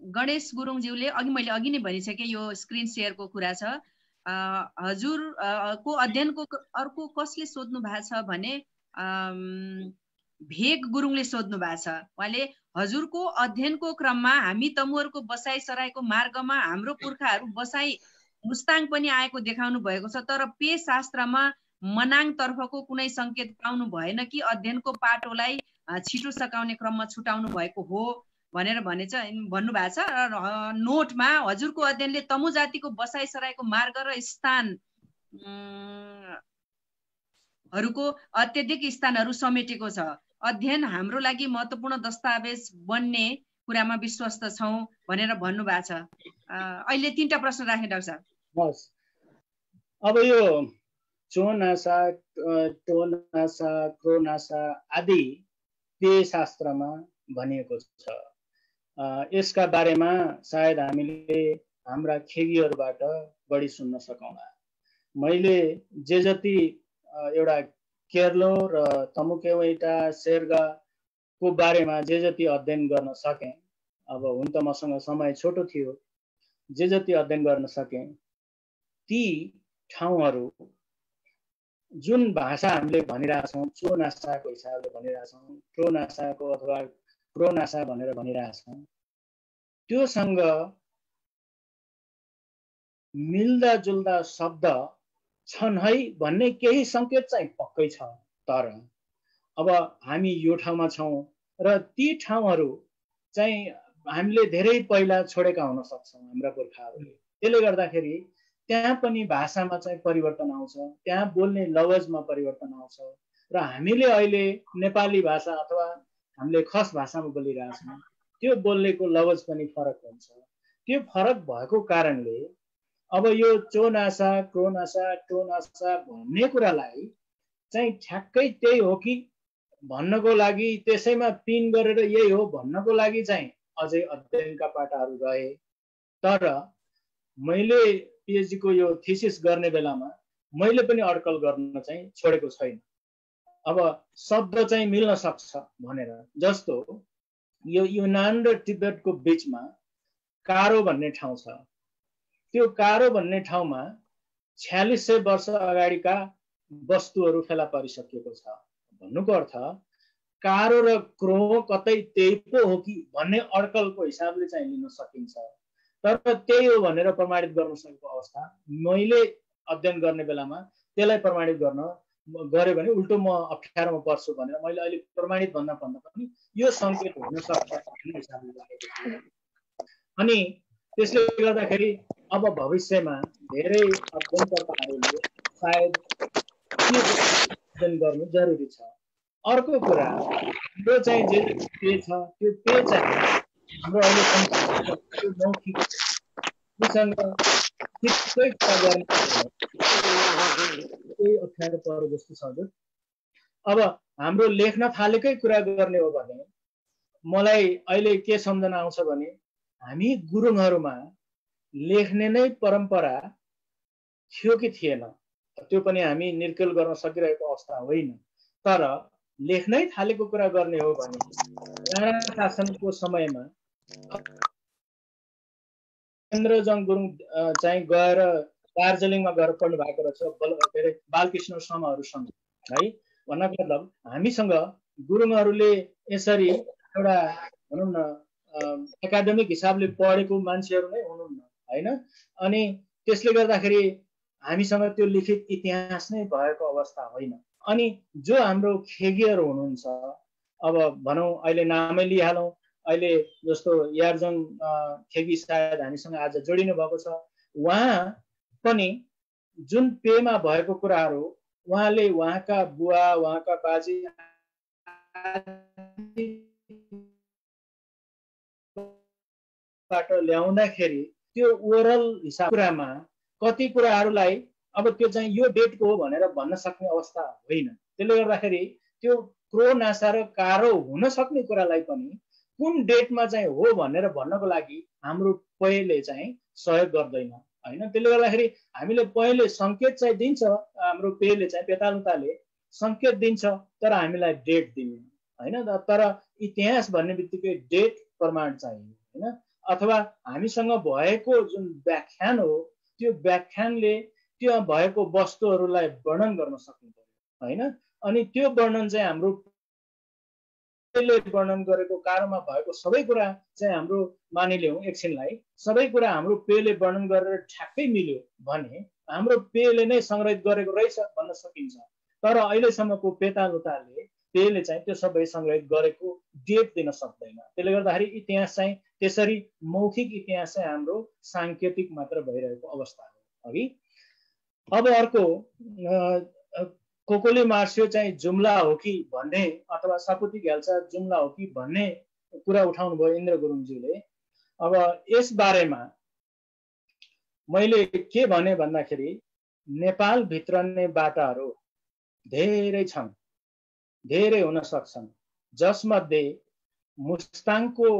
गणेश गुरुङज्यूले अघि मैले अघि नै भनिसकेँ यो स्क्रिन सेयरको कुरा छ। हजुर को अध्ययनको अर्को कसले सोध्नु भएको छ भने भेग गुरुङले सोध्नु भएको छ। उहाँले हजुरको अध्ययनको क्रममा हामी तमुहरूको बसाइ सराईको मार्गमा हाम्रो पुर्खाहरू बसाइ मुस्ताङ पनि आएको देखाउनु भएको छ तर पे शास्त्रमा मनाङतर्फको कुनै सङ्केत पाउनु भएन कि अध्ययनको पाटोलाई छिटो सकाउने क्रममा छुटाउनु भएको हो भनेर भनेछ भन्नुभएको छ। र नोटमा हजुरको अध्ययनले तमु जातिको बसाइ सराईको मार्ग र स्थान हरूको अत्यधिक स्थानहरू समेटेको छ। अध्ययन हाम्रो लागि महत्त्वपूर्ण दस्तावेज बन्ने कुरामा विश्वस्त छौँ भनेर भन्नुभएको छ। अहिले तिनवटा प्रश्न राखेँ डाक्टर साहब। अब यो चोनासा टोनासा क्रोनासा आदि पेय शास्त्रमा भनिएको छ। यसका बारेमा सायद हामीले हाम्रा खेगीहरूबाट बढी सुन्न सकौँला। मैले जे जति एउटा केरलो र तमुकेवैटा शेर्गाको बारेमा जे जति अध्ययन गर्न सकेँ अब हुन त मसँग समय छोटो थियो जे जति अध्ययन गर्न सकेँ ती ठाउँहरू जुन भाषा हामीले भनिरहेछौँ चो नासाको हिसाबले भनिरहेछौँ ट्रो नासाको अथवा प्रोनासा भनेर भनिरहेछौँ त्योसँग मिल्दा जुल्दा शब्द छन् है भन्ने केही सङ्केत चाहिँ पक्कै छ। तर अब हामी यो ठाउँमा छौँ र ती ठाउँहरू चाहिँ हामीले धेरै पहिला छोडेका हुन सक्छौँ हाम्रा पुर्खाहरूले। त्यसले गर्दाखेरि त्यहाँ पनि भाषामा चाहिँ परिवर्तन आउँछ त्यहाँ बोल्ने लवजमा परिवर्तन आउँछ र हामीले अहिले नेपाली भाषा अथवा हामीले खस भाषामा बोलिरहेछौँ त्यो बोल्नेको लवज पनि फरक हुन्छ। त्यो फरक भएको कारणले अब यो चोनासा क्रोनासा टोनासा भन्ने कुरालाई चाहिँ ठ्याक्कै त्यही हो कि भन्नको लागि त्यसैमा पिन गरेर यही हो भन्नको लागि चाहिँ अझै अध्ययनका पाटाहरू रहे। तर मैले पिएचडीको यो थिसिस गर्ने बेलामा मैले पनि अड्कल गर्न चाहिँ छोडेको छैन। अब शब्द चाहिँ मिल्न सक्छ भनेर। जस्तो यो युनान र तिब्बतको बिचमा कारो भन्ने ठाउँ छ। त्यो कारो भन्ने ठाउँमा छ्यालिस सय वर्ष अगाडिका वस्तुहरू फेला परिसकिएको छ। भन्नुको अर्थ कारो र क्रो कतै त्यही पो हो कि भन्ने अड्कलको हिसाबले चाहिँ लिन सकिन्छ। तर त्यही हो भनेर प्रमाणित गर्न सकेको अवस्था। मैले अध्ययन गर्ने बेलामा त्यसलाई प्रमाणित गर्न गऱ्यो भने उल्टो म अप्ठ्यारोमा पर्छु भनेर मैले अहिले प्रमाणित भन्दा भन्दा पनि यो सङ्केत हुन सक्छ भन्ने हिसाबले अनि त्यसले गर्दाखेरि अब भविष्यमा धेरै अध्ययनकर्ताहरूले सायद अध्ययन गर्नु जरुरी छ? अर्को कुरा त्यो चाहिँ जे पे छ त्यो पे चाहिँ हाम्रो अहिले अप्ठ्यारो परो जस्तो छ हजुर अब हाम्रो लेख्न थालेकै कुरा गर्ने हो भने मलाई अहिले के सम्झना आउँछ भने हामी गुरुङहरूमा लेख्ने नै परम्परा थियो कि थिएन? त्यो पनि हामी निर्केल गर्न सकिरहेको अवस्था होइन। तर लेख्नै थालेको कुरा गर्ने हो भने राणा शासनको समयमा इन्द्रजङ गुरुङ चाहिँ गएर दार्जिलिङमा गएर पढ्नु भएको रहेछ। के अरे बालकृष्ण शर्माहरूसँग है? भन्नको मतलब हामीसँग गुरुङहरूले यसरी एउटा भनौँ न एकाडेमिक हिसाबले पढेको मान्छेहरू नै हुनुहुन्न होइन? अनि त्यसले गर्दाखेरि हामीसँग त्यो लिखित इतिहास नै भएको अवस्था होइन। अनि जो हाम्रो खेगीहरू हुनुहुन्छ अब भनौँ अहिले नामै लिइहालौँ अहिले जस्तो यार्जङ खेगी सायद हामीसँग आज जोडिनु भएको छ। उहाँ पनि जुन पेमा भएको कुराहरू उहाँले उहाँका बुवा उहाँका बाजे बाट ल्याउँदाखेरि त्यो ओरल हिसाब कुरामा कति कुराहरूलाई अब त्यो चाहिँ यो डेटको हो भनेर भन्न सक्ने अवस्था होइन। त्यसले गर्दाखेरि त्यो क्रो नासा र कारो हुन सक्ने कुरालाई पनि कुन डेटमा चाहिँ हो भनेर भन्नको लागि हाम्रो पेले चाहिँ सहयोग गर्दैन होइन? त्यसले गर्दाखेरि हामीले पहिले सङ्केत चाहिँ दिन्छ हाम्रो पेले चाहिँ पेतालुताले सङ्केत दिन्छ तर हामीलाई डेट दिँदैन होइन? तर इतिहास भन्ने बित्तिकै डेट प्रमाण चाहियो होइन? अथवा हामीसँग भएको जुन व्याख्यान हो त्यो व्याख्यानले त्यो भएको वस्तुहरूलाई वर्णन गर्न सक्नु पऱ्यो होइन? अनि त्यो वर्णन चाहिँ हाम्रो वर्णन गरेको कारोमा भएको सबै कुरा चाहिँ हाम्रो मानिलिउँ एकछिनलाई। सबै कुरा हाम्रो पेले वर्णन गरेर ठ्याक्कै मिल्यो भने हाम्रो पेले नै सङ्ग्रहित गरेको रहेछ भन्न सकिन्छ। तर अहिलेसम्मको पेतालुताले पेले चाहिँ त्यो सबै सङ्ग्रहित गरेको डेट दिन सक्दैन। त्यसले गर्दाखेरि इतिहास चाहिँ त्यसरी मौखिक इतिहास चाहिँ हाम्रो साङ्केतिक मात्र भइरहेको अवस्था हो। अघि अब अर्को कोकोले मार्सियो चाहिँ जुम्ला हो कि भन्ने अथवा सपुती घ्याल्सा जुम्ला हो कि भन्ने कुरा उठाउनु भयो इन्द्र गुरुङज्यूले अब यस बारेमा मैले के भने भन्दाखेरि नेपाल भित्रने बाटाहरू धेरै छन् धेरै हुन सक्छन् जसमध्ये मुस्ताङको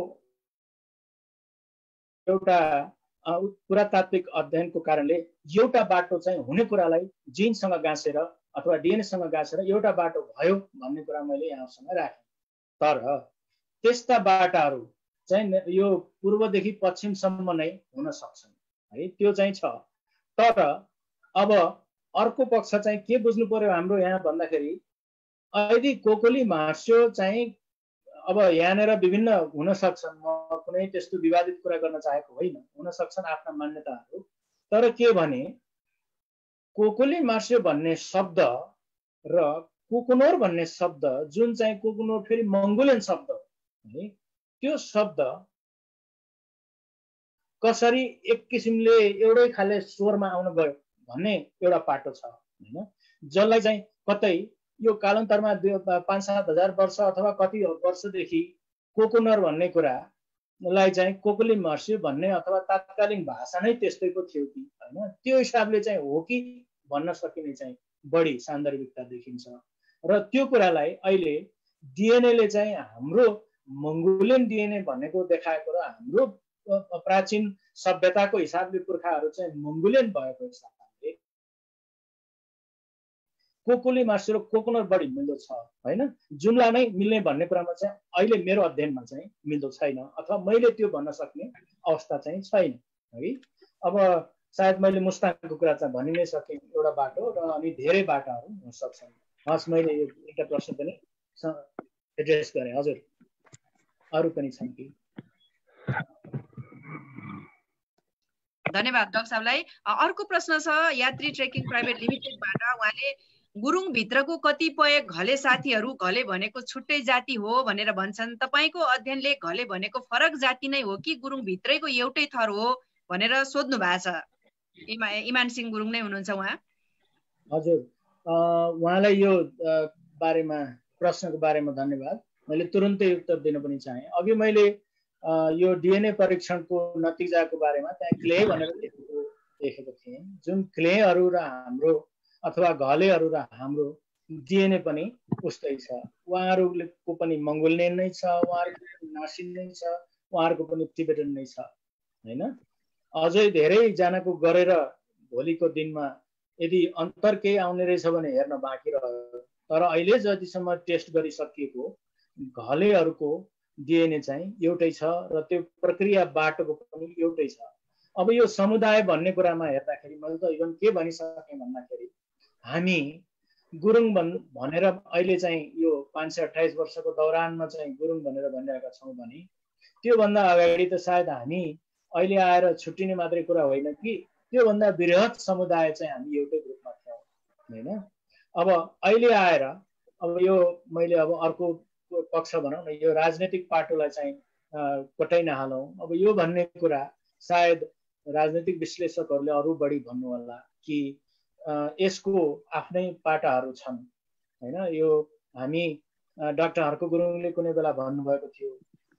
एउटा पुरातात्विक अध्ययनको कारणले एउटा बाटो चाहिँ हुने कुरालाई जिनसँग गाँसेर अथवा डिएनएसँग गाँसेर एउटा बाटो भयो भन्ने कुरा मैले यहाँसँग राखेँ। तर त्यस्ता बाटाहरू चाहिँ यो पूर्वदेखि पश्चिमसम्म नै हुन सक्छन्। है त्यो चाहिँ छ। तर अब अर्को पक्ष चाहिँ के बुझ्नु पर्यो हाम्रो यहाँ भन्दाखेरि यदि कोकोली मार्स्यो चाहिँ अब यहाँनिर विभिन्न हुन सक्छन्। म कुनै त्यस्तो विवादित कुरा गर्न चाहेको होइन। हुन सक्छन् आफ्ना मान्यताहरू। तर के भने कोकोली मार्से भन्ने शब्द र कोकोनोर भन्ने शब्द जुन चाहिँ कोकोनोर फेरि मङ्गोलियन शब्द है त्यो शब्द कसरी एक किसिमले एउटै खाले स्वरमा आउनु गयो भन्ने एउटा पाटो छ होइन। जसलाई चाहिँ कतै यो कालान्तरमा दुई पाँच सात हजार वर्ष अथवा कति वर्षदेखि कोकोनर भन्ने कुरालाई चाहिँ कोकोली मर्स्यो भन्ने अथवा तात्कालिक भाषा नै त्यस्तैको थियो कि होइन? त्यो हिसाबले चाहिँ हो कि भन्न सकिने चाहिँ बढी सान्दर्भिकता देखिन्छ। र त्यो कुरालाई अहिले डिएनएले चाहिँ हाम्रो मङ्गोलियन डिएनए भनेको देखाएको र हाम्रो प्राचीन सभ्यताको हिसाबले पुर्खाहरू चाहिँ मङ्गोलियन भएको हिसाबले कोकोले मासु र कोकोनर बढी मिल्दो छ होइन? जुम्ला नै मिल्ने भन्ने कुरामा चाहिँ अहिले मेरो अध्ययनमा चाहिँ मिल्दो छैन अथवा मैले त्यो भन्न सक्ने अवस्था चाहिँ छैन है? अब सायद मैले मुस्ताङको कुरा चाहिँ भनि नै सकेँ एउटा बाटो र अनि धेरै बाटाहरू हुन सक्छन् हस् मैले यो एउटा प्रश्न पनि एड्रेस गरेँ। हजुर अरू पनि छन् कि? धन्यवाद डाक्टर साहबलाई। अर्को प्रश्न छ यात्री ट्रेकिङ प्राइभेट लिमिटेडबाट उहाँले गुरुङ भित्रको कतिपय घले साथीहरू घले भनेको छुट्टै जाति हो भनेर भन्छन्। तपाईँको अध्ययनले घले भनेको फरक जाति नै हो कि गुरुङ भित्रैको एउटै थर हो भनेर सोध्नु भएको छ? इमा इमान सिंह गुरुङ नै हुनुहुन्छ उहाँ। हजुर। उहाँलाई यो बारेमा प्रश्नको बारेमा धन्यवाद। मैले तुरुन्तै उत्तर दिन पनि चाहेँ। अघि मैले यो डिएनए परीक्षणको नतिजाको बारेमा त्यहाँ क्ले भनेर लेखेको थिएँ। जुन क्लेहरू र हाम्रो अथवा घलेहरू र हाम्रो डिएनए पनि उस्तै छ। उहाँहरूको पनि मङ्गोलियन नै छ उहाँहरूको नासिन नै छ उहाँहरूको पनि तिबेटन नै छ होइन? अझै धेरैजनाको गरेर भोलिको दिनमा यदि अन्तर केही आउने रहेछ भने हेर्न बाँकी रह्यो। तर अहिले जतिसम्म टेस्ट गरिसकिएको घलेहरूको डिएनए चाहिँ एउटै छ र त्यो प्रक्रिया बाटोको पनि एउटै छ। अब यो समुदाय भन्ने कुरामा हेर्दाखेरि मैले त इभन के भनिसकेँ भन्दाखेरि हामी गुरुङ भन् भनेर अहिले चाहिँ यो पाँच सय अठाइस वर्षको दौरानमा चाहिँ गुरुङ भनेर भनिरहेका छौँ भने त्योभन्दा अगाडि त सायद हामी अहिले आएर छुट्टिने मात्रै कुरा होइन कि त्योभन्दा वृहत समुदाय चाहिँ हामी एउटै ग्रुपमा थियौँ होइन? अब अहिले आएर अब यो मैले अब अर्को पक्ष भनौँ न यो राजनैतिक पाटोलाई चाहिँ कोटाइ नहालौँ। अब यो भन्ने कुरा सायद राजनैतिक विश्लेषकहरूले अरू बढी भन्नु होला कि यसको आफ्नै पाटाहरू छन्। होइन यो हामी डाक्टर हर्क गुरुङले कुनै बेला भन्नुभएको थियो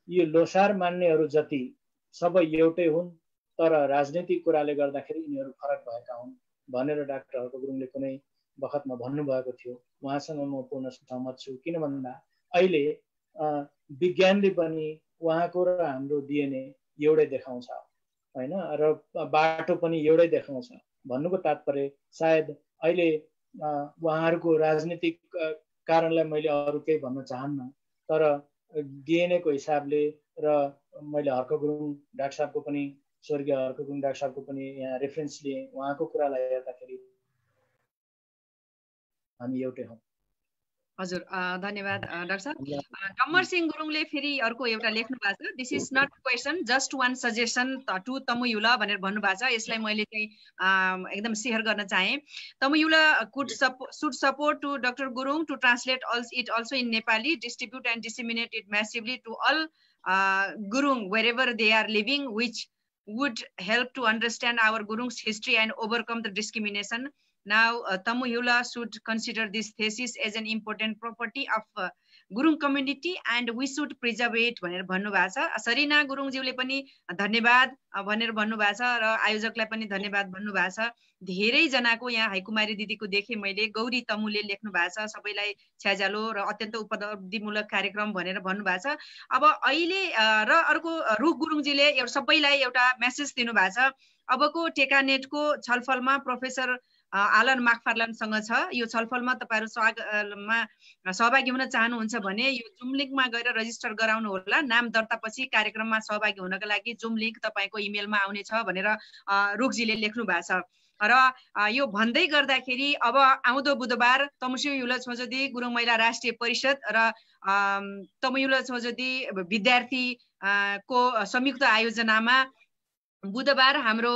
यो लोसार मान्नेहरू जति सबै एउटै हुन् तर राजनैतिक कुराले गर्दाखेरि यिनीहरू फरक भएका हुन् भनेर डाक्टर हर्क गुरुङले कुनै बखतमा भन्नुभएको थियो। उहाँसँग म पूर्ण सहमत छु किन भन्दा अहिले विज्ञानले पनि उहाँको र हाम्रो डिएनए एउटै देखाउँछ। होइन र बाटो पनि एउटै देखाउँछ। भन्नुको तात्पर्य सायद अहिले उहाँहरूको राजनीतिक कारणलाई मैले अरू केही भन्न चाहन्न तर डिएनएको हिसाबले र मैले हर्क गुरुङ डाक्टर साहबको पनि स्वर्गीय हर्क गुरुङ डाक्टर साहबको पनि यहाँ रेफरेन्स लिएँ उहाँको कुरालाई हेर्दाखेरि हामी एउटै हौँ। हजुर धन्यवाद डाक्टर साहब। कम्मर सिंह गुरुङले फेरि अर्को एउटा लेख्नु भएको छ। This is not question just one suggestion to Tamuyula भनेर भन्नुभएको छ। यसलाई मैले चाहिँ एकदम सेयर गर्न चाहेँ। Tamuyula could should support to doctor Gurung to translate also it also in Nepali distribute and disseminate it massively to all Gurung wherever they are living which would help to understand our Gurung's history and overcome the discrimination. Now, uh, Tamu Yula should consider this thesis as an important property of uh, Gurung community and we should preserve it भनेर भन्नुभएको छ। सरिना गुरुङज्यूले पनि धन्यवाद भनेर भन्नुभएको छ र आयोजकलाई पनि धन्यवाद भन्नुभएको छ। धेरैजनाको यहाँ हाइकुमारी दिदीको देखेँ मैले गौरी तमुले लेख्नु भएको छ सबैलाई छ्याजालो र अत्यन्त उपलब्धिमूलक कार्यक्रम भनेर भन्नुभएको छ। अब अहिले र अर्को रुख गुरुङजीले सबैलाई एउटा मेसेज दिनुभएको छ। अबको टेका नेटको छलफलमा प्रोफेसर आलन माकफार्लानसँग छ। यो छलफलमा तपाईँहरू स्वागतमा सहभागी हुन चाहनुहुन्छ भने यो जुम लिङ्कमा गएर रजिस्टर गराउनु होला। नाम दर्तापछि कार्यक्रममा सहभागी हुनको लागि जुम लिङ्क तपाईँको इमेलमा आउनेछ भनेर रुखजीले लेख्नु भएको छ। र यो भन्दै गर्दाखेरि अब आउँदो बुधबार तमुसु युल छोजोदी गुरुङ महिला राष्ट्रिय परिषद र तमुयुल छोजोदी विद्यार्थी को संयुक्त आयोजनामा बुधबार हाम्रो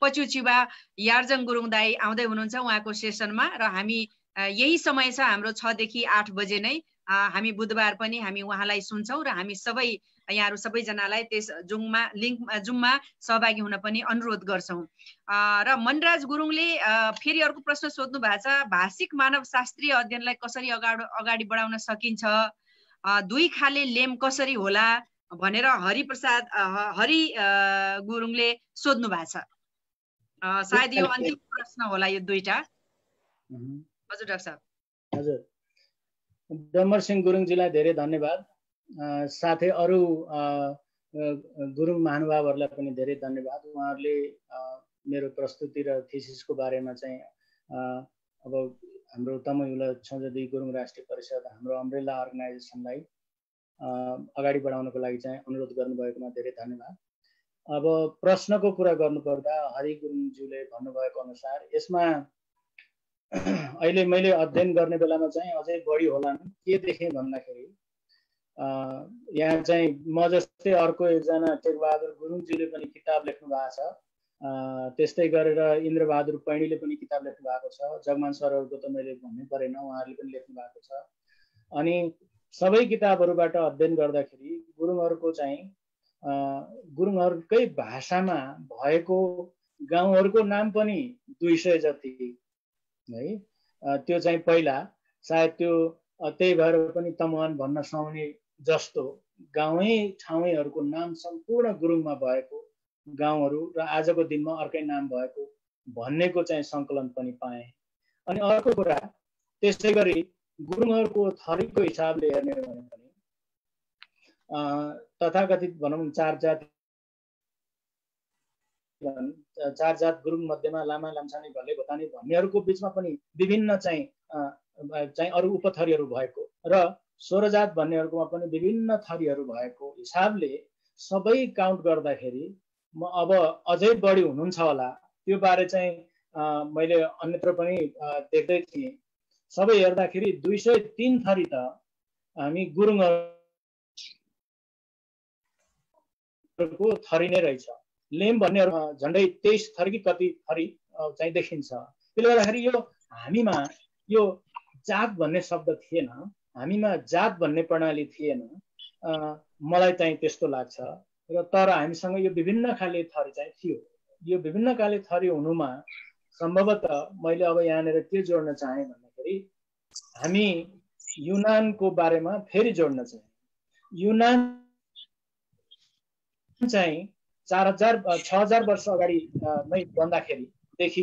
पचु चिवा यार्जङ गुरुङ दाई आउँदै हुनुहुन्छ उहाँको सेसनमा र हामी यही समय छ हाम्रो छदेखि आठ बजे नै हामी बुधबार पनि हामी उहाँलाई सुन्छौँ र हामी सबै यहाँहरू सबैजनालाई त्यस जुङमा लिङ्क जुममा सहभागी हुन पनि अनुरोध गर्छौँ। र मनराज गुरुङले फेरि अर्को प्रश्न सोध्नु भएको छ भाषिक मानव शास्त्रीय अध्ययनलाई कसरी अगाडि अगाडि बढाउन सकिन्छ? दुई खाले लेम कसरी होला? भनेर हरिप्रसाद हरि गुरुङले सोध्नु भएको छ। सायद यो अन्तिम प्रश्न होला यो दुईटा। हजुर डाक्टर साहब। हजुर। डम्बर सिंह गुरुङजीलाई धेरै धन्यवाद। साथै अरू गुरुङ महानुभावहरूलाई पनि धेरै धन्यवाद। उहाँहरूले मेरो प्रस्तुति र थिसिसको बारेमा चाहिँ अब हाम्रो तमयुला छौजदी गुरुङ राष्ट्रिय परिषद हाम्रो अम्ब्रेला अर्गनाइजेसनलाई अगाडि बढाउनको लागि चाहिँ अनुरोध गर्नुभएकोमा धेरै धन्यवाद। अब प्रश्नको कुरा गर्नुपर्दा हरि गुरुङज्यूले भन्नुभएको अनुसार यसमा अहिले मैले अध्ययन गर्ने बेलामा चाहिँ अझै बढी होलान्। के देखेँ भन्दाखेरि यहाँ चाहिँ म जस्तै अर्को एकजना टेकबहादुर गुरुङज्यूले पनि किताब लेख्नु भएको छ। त्यस्तै गरेर इन्द्रबहादुर पैणीले पनि किताब लेख्नु भएको छ। जगमान सरहरूको त मैले भन्नै परेन उहाँहरूले पनि लेख्नु भएको छ। अनि सबै किताबहरूबाट अध्ययन गर्दाखेरि गुरुङहरूको चाहिँ गुरुङहरूकै भाषामा भएको गाउँहरूको नाम पनि दुई सय जति है? त्यो चाहिँ पहिला सायद त्यो त्यही भएर पनि तमुहान भन्न सुहाउने जस्तो गाउँै ठाउँहरूको नाम सम्पूर्ण गुरुङमा भएको गाउँहरू र आजको दिनमा अर्कै नाम भएको भन्नेको चाहिँ सङ्कलन पनि पाएँ। अनि अर्को कुरा त्यसै गरी गुरुङहरूको थरीको हिसाबले हेर्ने हो भने तथाकथित भनौँ चार जात चार जात गुरुङ मध्येमा लामा लाम्छाने भले भोतानी भन्नेहरूको बिचमा पनि विभिन्न चाहिँ चाहिँ अरू उपथरीहरू भएको र स्वर जात भन्नेहरूकोमा पनि विभिन्न थरीहरू भएको हिसाबले सबै काउन्ट गर्दाखेरि म अब अझै बढी हुनुहुन्छ होला। त्यो बारे चाहिँ मैले अन्यत्र पनि देख्दै थिएँ। सबै हेर्दाखेरि दुई सय तिन थरी त हामी गुरुङहरूको थरी नै रहेछ। लेम भन्नेहरू झन्डै तेइस थरी कि कति थरी चाहिँ देखिन्छ। त्यसले गर्दाखेरि यो हामीमा यो जात भन्ने शब्द थिएन हामीमा जात भन्ने प्रणाली थिएन मलाई चाहिँ त्यस्तो लाग्छ। र तर हामीसँग यो विभिन्न खाले थरी चाहिँ थियो। यो विभिन्न खाले थरी हुनुमा सम्भवतः मैले अब यहाँनिर के जोड्न चाहेँ भन्दाखेरि हामी युनानको बारेमा फेरि जोड्न चाहे। युनान चाहिँ चार हजार छ हजार वर्ष अगाडि नै भन्दाखेरिदेखि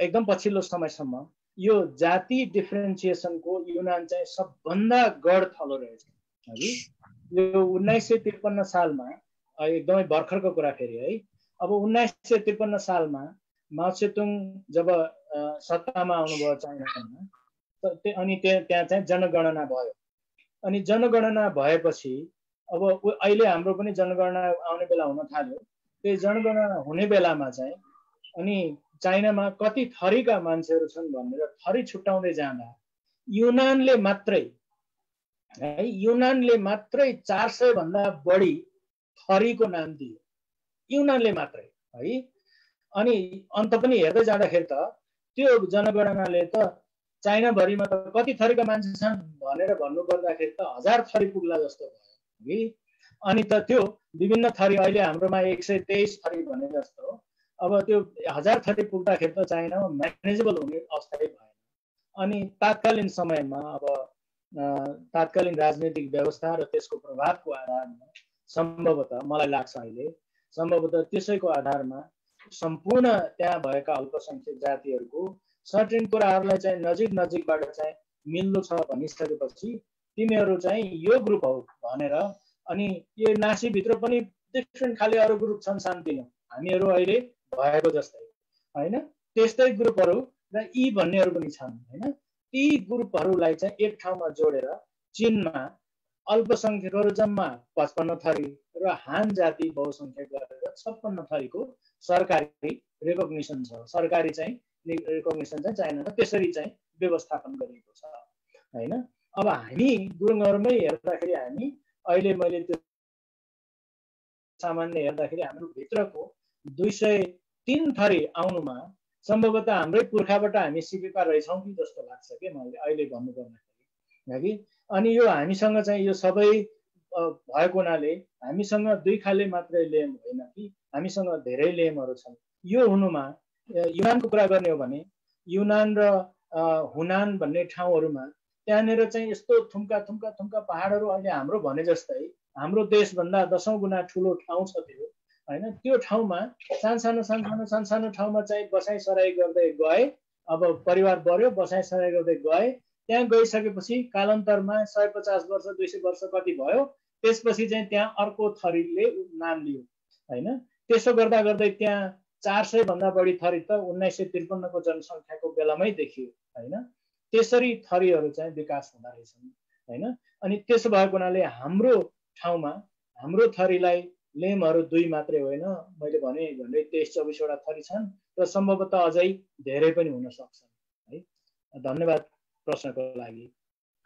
एकदम पछिल्लो समयसम्म यो जाति डिफ्रेन्सिएसनको युनान चाहिँ सबभन्दा गढ थलो रहेछ। हगि यो उन्नाइस सय त्रिपन्न सालमा एकदमै भर्खरको कुरा फेरि है अब उन्नाइस सय त्रिपन्न सालमा माओसेतुङ जब सत्तामा आउनुभयो चाइनामा अनि त्यहाँ त्यहाँ चाहिँ जनगणना भयो। अनि जनगणना भएपछि अब अहिले हाम्रो पनि जनगणना आउने बेला हुन थाल्यो। त्यो जनगणना हुने बेलामा चाहिँ अनि चाइनामा कति थरीका मान्छेहरू छन् भनेर थरी छुट्याउँदै जाँदा युनानले मात्रै है युनानले मात्रै चार सय भन्दा बढी थरीको नाम दियो। युनानले मात्रै है। अनि अन्त पनि हेर्दै जाँदाखेरि त त्यो जनगणनाले त चाइनाभरिमा त कति थरीका मान्छे छन् भनेर भन्नु पर्दाखेरि त हजार थरी पुग्ला जस्तो भयो। कि अनि त त्यो विभिन्न थरी अहिले हाम्रोमा एक सय तेइस थरी भने जस्तो अब त्यो हजार थरी पुग्दाखेरि त चाइनामा म्यानेजेबल हुने अवस्था भएन। अनि तात्कालीन समयमा अब तात्कालीन राजनैतिक व्यवस्था र त्यसको प्रभावको आधारमा सम्भवतः मलाई लाग्छ अहिले सम्भवतः त्यसैको आधारमा सम्पूर्ण त्यहाँ भएका अल्पसङ्ख्यक जातिहरूको सर्टेन कुराहरूलाई चाहिँ नजिक नजिकबाट चाहिँ मिल्दो छ भनिसकेपछि तिमीहरू चाहिँ यो ग्रुप हौ भनेर अनि यो नासीभित्र पनि डिफ्रेन्ट खाले अरू ग्रुप छन् सानोतिनो हामीहरू अहिले भएको जस्तै होइन? त्यस्तै ग्रुपहरू र यी भन्नेहरू पनि छन् होइन? ती ग्रुपहरूलाई चाहिँ एक ठाउँमा जोडेर चिनमा अल्पसङ्ख्यकहरू जम्मा पचपन्न थरी र हान जाति बहुसङ्ख्यक गरेर छप्पन्न थरीको सरकारी रेकग्नेसन छ। सरकारी चाहिँ रेकग्नेसन चाहिँ चाइनामा त्यसरी चाहिँ व्यवस्थापन गरिएको छ होइन? अब हामी गुरुङहरूमै हेर्दाखेरि हामी अहिले मैले त्यो सामान्य हेर्दाखेरि हाम्रो भित्रको दुई सय तिन थरी आउनुमा सम्भवतः हाम्रै पुर्खाबाट हामी सिकेका रहेछौँ कि जस्तो लाग्छ कि मैले अहिले भन्नुपर्दाखेरि कि? अनि यो हामीसँग चाहिँ यो सबै भएको हुनाले हामीसँग दुई खाले मात्रै लेम होइन कि? हामीसँग धेरै लेमहरू छन्। यो हुनुमा युनानको कुरा गर्ने हो भने युनान र हुनान भन्ने ठाउँहरूमा त्यहाँनिर चाहिँ यस्तो थुम्का थुम्का थुम्का पहाडहरू अहिले हाम्रो भने जस्तै हाम्रो देशभन्दा दसौँ गुणा ठुलो ठाउँ छ त्यो होइन? त्यो ठाउँमा सानसानो सानसानो सानसानो ठाउँमा चाहिँ बसाइ सराई गर्दै गए अब परिवार बढ्यो बसाइ सराई गर्दै गए त्यहाँ गइसकेपछि कालान्तरमा सय पचास वर्ष दुई सय वर्ष कति भयो त्यसपछि चाहिँ त्यहाँ अर्को थरीले नाम लियो होइन? त्यसो गर्दा गर्दै त्यहाँ चार सयभन्दा बढी थरी त उन्नाइस सय त्रिपन्नको जनसङ्ख्याको बेलामै देखियो होइन? त्यसरी थरीहरू चाहिँ विकास हुँदो रहेछन् होइन? अनि त्यसो भएको हुनाले हाम्रो ठाउँमा हाम्रो थरीलाई लेमहरू दुई मात्रै होइन? मैले भने झन्डै तेइस चौबिसवटा थरी छन् र सम्भवतः अझै धेरै पनि हुन सक्छन् है? धन्यवाद प्रश्नको लागि।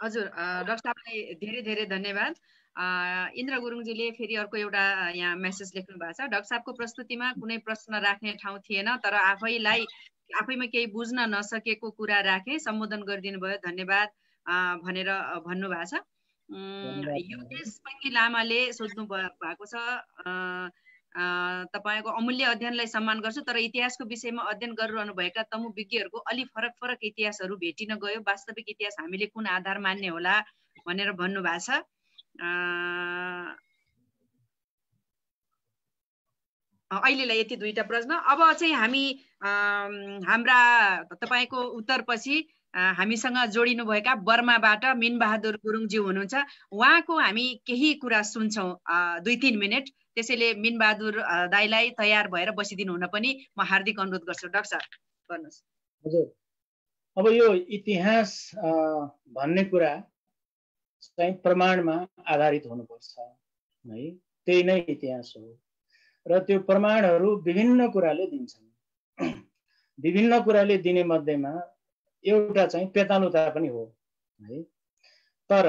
हजुर डाक्टर साहबलाई धेरै धेरै धन्यवाद। इन्द्र गुरुङजीले फेरि अर्को एउटा यहाँ मेसेज लेख्नु भएको छ। डाक्टर साहबको प्रस्तुतिमा कुनै प्रश्न राख्ने ठाउँ थिएन तर आफैलाई आफैमा केही बुझ्न नसकेको कुरा राखे सम्बोधन गरिदिनु भयो धन्यवाद भनेर भन्नुभएको छ। युकेश पङ्गी लामाले सोध्नु भएको छ तपाईँको अमूल्य अध्ययनलाई सम्मान गर्छु तर इतिहासको विषयमा अध्ययन गरिरहनुभएका तमु विज्ञहरूको अलिक फरक फरक इतिहासहरू भेटिन गयो। वास्तविक इतिहास हामीले कुन आधार मान्ने होला भनेर भन्नुभएको छ। अहिलेलाई यति दुईवटा प्रश्न। अब चाहिँ हामी हाम्रा तपाईँको उत्तरपछि हामीसँग जोडिनुभएका बर्माबाट मिनबहादुर गुरुङज्यू हुनुहुन्छ। उहाँको हामी केही कुरा सुन्छौँ दुई तिन मिनट। त्यसैले मिनबहादुर दाईलाई तयार भएर बसिदिनु हुन पनि म हार्दिक अनुरोध गर्छु। डाक्टर गर्नुहोस्। हजुर। अब यो इतिहास भन्ने कुरा चाहिँ प्रमाणमा आधारित हुनुपर्छ है त्यही नै इतिहास हो र त्यो प्रमाणहरू विभिन्न कुराले दिन्छन् विभिन्न कुराले दिने मध्येमा एउटा चाहिँ पेतालुता पनि हो है तर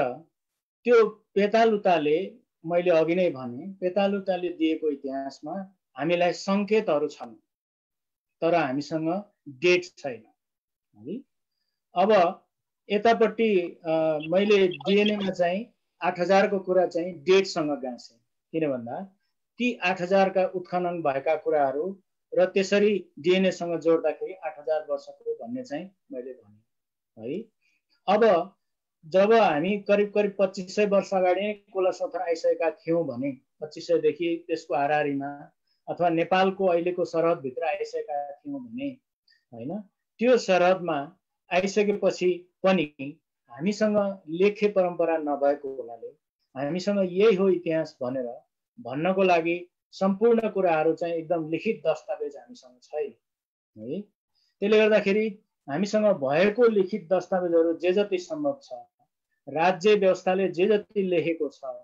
त्यो पेतालुताले मैले अघि नै भने पेतालुताले दिएको इतिहासमा हामीलाई सङ्केतहरू छन् तर हामीसँग डेट छैन है अब यतापट्टि मैले डिएनएमा चाहिँ आठ हजारको कुरा चाहिँ डेटसँग गाँसेँ। किन भन्दा ती आठ हजारका उत्खनन भएका कुराहरू र त्यसरी डिएनएसँग जोड्दाखेरि आठ हजार वर्षको भन्ने चाहिँ मैले भने है। अब जब हामी करिब करिब पच्चिस सय वर्ष अगाडि नै कोलासोथर आइसकेका थियौँ भने पच्चिस सयदेखि त्यसको हाराहारीमा अथवा नेपालको अहिलेको सरहदभित्र आइसकेका थियौँ भने होइन त्यो सरहदमा आइसकेपछि पनि हामीसँग लेखे परम्परा नभएको हुनाले हामीसँग यही हो इतिहास भनेर भन्नको लागि सम्पूर्ण कुराहरू चाहिँ एकदम लिखित दस्तावेज हामीसँग छैन है? त्यसले गर्दाखेरि हामीसँग भएको लिखित दस्तावेजहरू जे जति सम्भव छ राज्य व्यवस्थाले जे जति लेखेको छ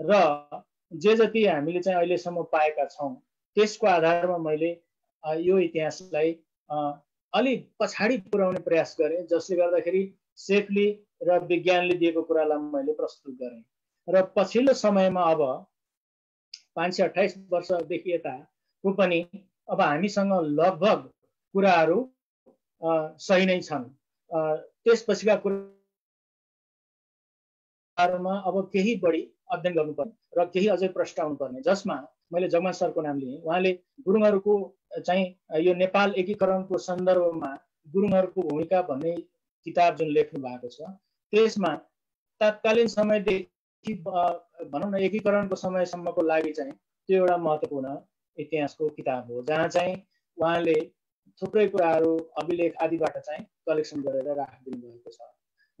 र जे जति हामीले चाहिँ अहिलेसम्म पाएका छौँ त्यसको आधारमा मैले यो इतिहासलाई अलिक पछाडि पुर्याउने प्रयास गरेँ जसले गर्दाखेरि सेफली र विज्ञानले दिएको कुरालाई मैले प्रस्तुत गरेँ। र पछिल्लो समयमा अब पाँच सय अठाइस वर्षदेखि यताको पनि अब हामीसँग लगभग कुराहरू सही नै छन्। त्यसपछिका कुराहरूमा अब केही बढी अध्ययन गर्नुपर्ने र केही अझै प्रष्ट पर्ने जसमा मैले जगमान सरको नाम लिएँ। उहाँले गुरुङहरूको चाहिँ यो नेपाल एकीकरणको सन्दर्भमा गुरुङहरूको भूमिका भन्ने किताब जुन लेख्नु भएको छ त्यसमा तात्कालीन समयदेखि भनौँ न एकीकरणको समयसम्मको लागि चाहिँ त्यो एउटा महत्त्वपूर्ण इतिहासको किताब हो जहाँ चाहिँ उहाँले थुप्रै कुराहरू अभिलेख आदिबाट चाहिँ कलेक्सन गरेर राखिदिनु भएको छ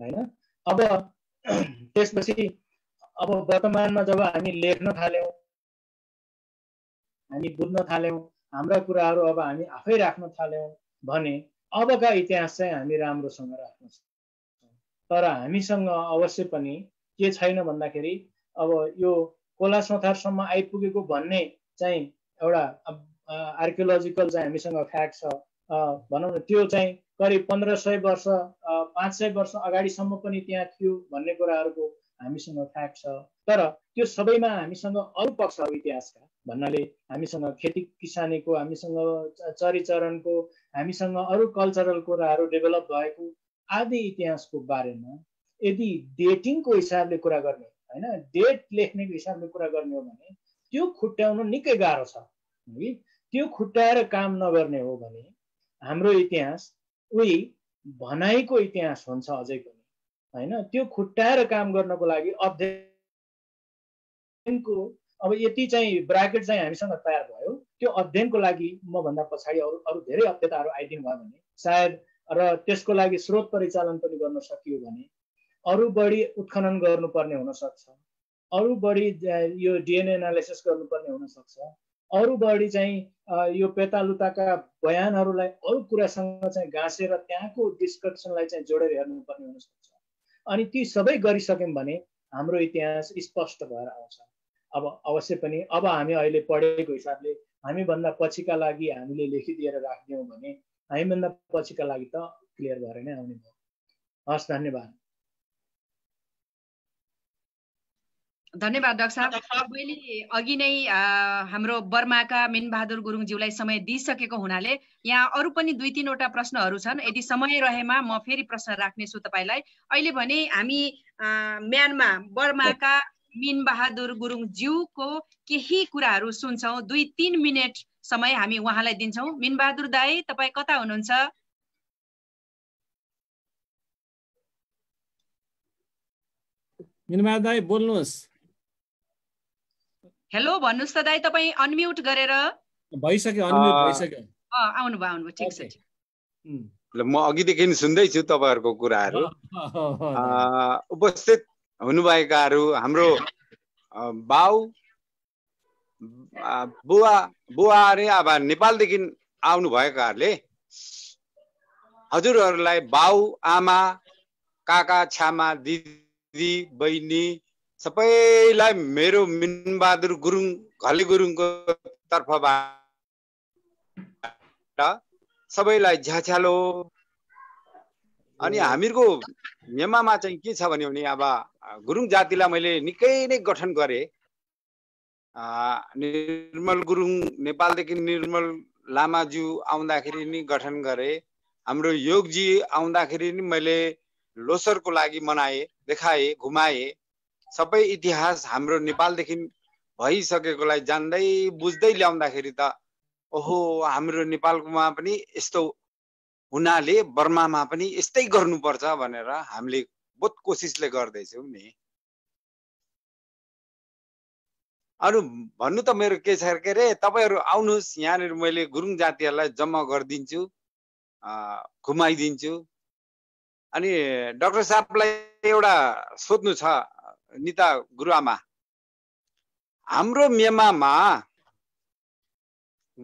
होइन? अब त्यसपछि अब वर्तमानमा जब हामी लेख्न थाल्यौँ हामी बुझ्न थाल्यौँ हाम्रा कुराहरू अब हामी आफै राख्न थाल्यौँ भने अबका इतिहास चाहिँ हामी राम्रोसँग राख्न तर हामीसँग अवश्य पनि के छैन भन्दाखेरि अब यो खोला सौथारसम्म आइपुगेको भन्ने चाहिँ एउटा आर्कियोलोजिकल चाहिँ हामीसँग फ्याक्ट छ। भनौँ न त्यो चाहिँ करिब पन्ध्र सय वर्ष पाँच सय वर्ष अगाडिसम्म पनि त्यहाँ थियो भन्ने कुराहरूको हामीसँग फ्याक्ट छ। तर त्यो सबैमा हामीसँग अरू पक्षहरू इतिहासका। भन्नाले हामीसँग खेती किसानीको हामीसँग चरीचरणको हामीसँग अरू कल्चरल कुराहरू डेभलप भएको आदि इतिहासको बारेमा यदि डेटिङको हिसाबले कुरा गर्ने होइन? डेट लेख्नेको हिसाबले कुरा गर्ने हो भने त्यो खुट्याउनु निकै गाह्रो छ है? त्यो खुट्याएर काम नगर्ने हो भने हाम्रो इतिहास उही भनाइको इतिहास हुन्छ अझै पनि होइन? त्यो खुट्टाएर काम गर्नको लागि अध्ययनको अब यति चाहिँ ब्राकेट चाहिँ हामीसँग तयार भयो। त्यो अध्ययनको लागि मभन्दा पछाडि अरू अरू धेरै अध्यताहरू आइदिनु भयो भने सायद र त्यसको लागि स्रोत परिचालन पनि गर्न सकियो भने अरू बढी उत्खनन गर्नुपर्ने हुनसक्छ। अरू बढी यो डिएनए एनालाइसिस गर्नुपर्ने हुनसक्छ। अरू बढी चाहिँ यो पेतालुताका बयानहरूलाई अरू कुरासँग चाहिँ गाँसेर त्यहाँको डिस्क्रिप्सनलाई चाहिँ जोडेर हेर्नुपर्ने हुनसक्छ। अनि ती सबै गरिसक्यौँ भने हाम्रो इतिहास स्पष्ट भएर आउँछ। अब अवश्य पनि अब हामी अहिले पढेको हिसाबले हामीभन्दा पछिका लागि हामीले लेखिदिएर राखिदियौँ भने हामीभन्दा पछिका लागि त क्लियर भएर नै आउने भयो। हस् धन्यवाद। धन्यवाद डाक्टर साहब। मैले अघि नै हाम्रो बर्माका मिनबहादुर गुरुङज्यूलाई समय दिइसकेको हुनाले यहाँ अरू पनि दुई तिनवटा प्रश्नहरू छन्। यदि समय रहेमा म फेरि प्रश्न राख्नेछु तपाईँलाई। अहिले भने हामी म्यानमा बर्माका मिनबहादुर गुरुङज्यूको केही कुराहरू सुन्छौँ। दुई तिन मिनट समय हामी उहाँलाई दिन्छौँ। मिनबहादुर दाई तपाईँ कता हुनुहुन्छ? मिनबहादुर दाई बोल्नुहोस्। हेलो भन्नुहोस् त दाइ तपाईँ अनम्युट गरेर। भइसक्यो अनम्युट भइसक्यो। आउनुभयो आउनुभयो ठिक छ ल म अघिदेखि सुन्दैछु तपाईँहरूको कुराहरू। उपस्थित हुनुभएकाहरू हाम्रो बाउ बुवा बुवा अरे अब नेपालदेखि आउनुभएकाहरूले हजुरहरूलाई बाउ आमा काका छ्यामा दिदी बहिनी सबैलाई मेरो मिनबहादुर गुरुङ घले गुरुङको तर्फबाट सबैलाई झ्याछ्यालो अनि हामीहरूको मेमामा चाहिँ के छ भने भने अब गुरुङ जातिलाई मैले निकै नै गठन गरेँ। निर्मल गुरुङ नेपालदेखि निर्मल लामाज्यू आउँदाखेरि नि गठन गरेँ। हाम्रो योगजी आउँदाखेरि नि मैले लोसरको लागि मनाएँ देखाएँ घुमाएँ। सबै इतिहास हाम्रो नेपालदेखि भइसकेकोलाई जान्दै बुझ्दै ल्याउँदाखेरि त ओहो हाम्रो नेपालकोमा पनि यस्तो हुनाले बर्मामा पनि यस्तै गर्नुपर्छ भनेर हामीले बहुत कोसिसले गर्दैछौँ नि। अरू भन्नु त मेरो के छ के अरे तपाईँहरू आउनुहोस् यहाँनिर मैले गुरुङ जातिहरूलाई जम्मा गरिदिन्छु घुमाइदिन्छु। अनि डाक्टर साहबलाई एउटा सोध्नु छ निता गुरुआमा। हाम्रो मेमामा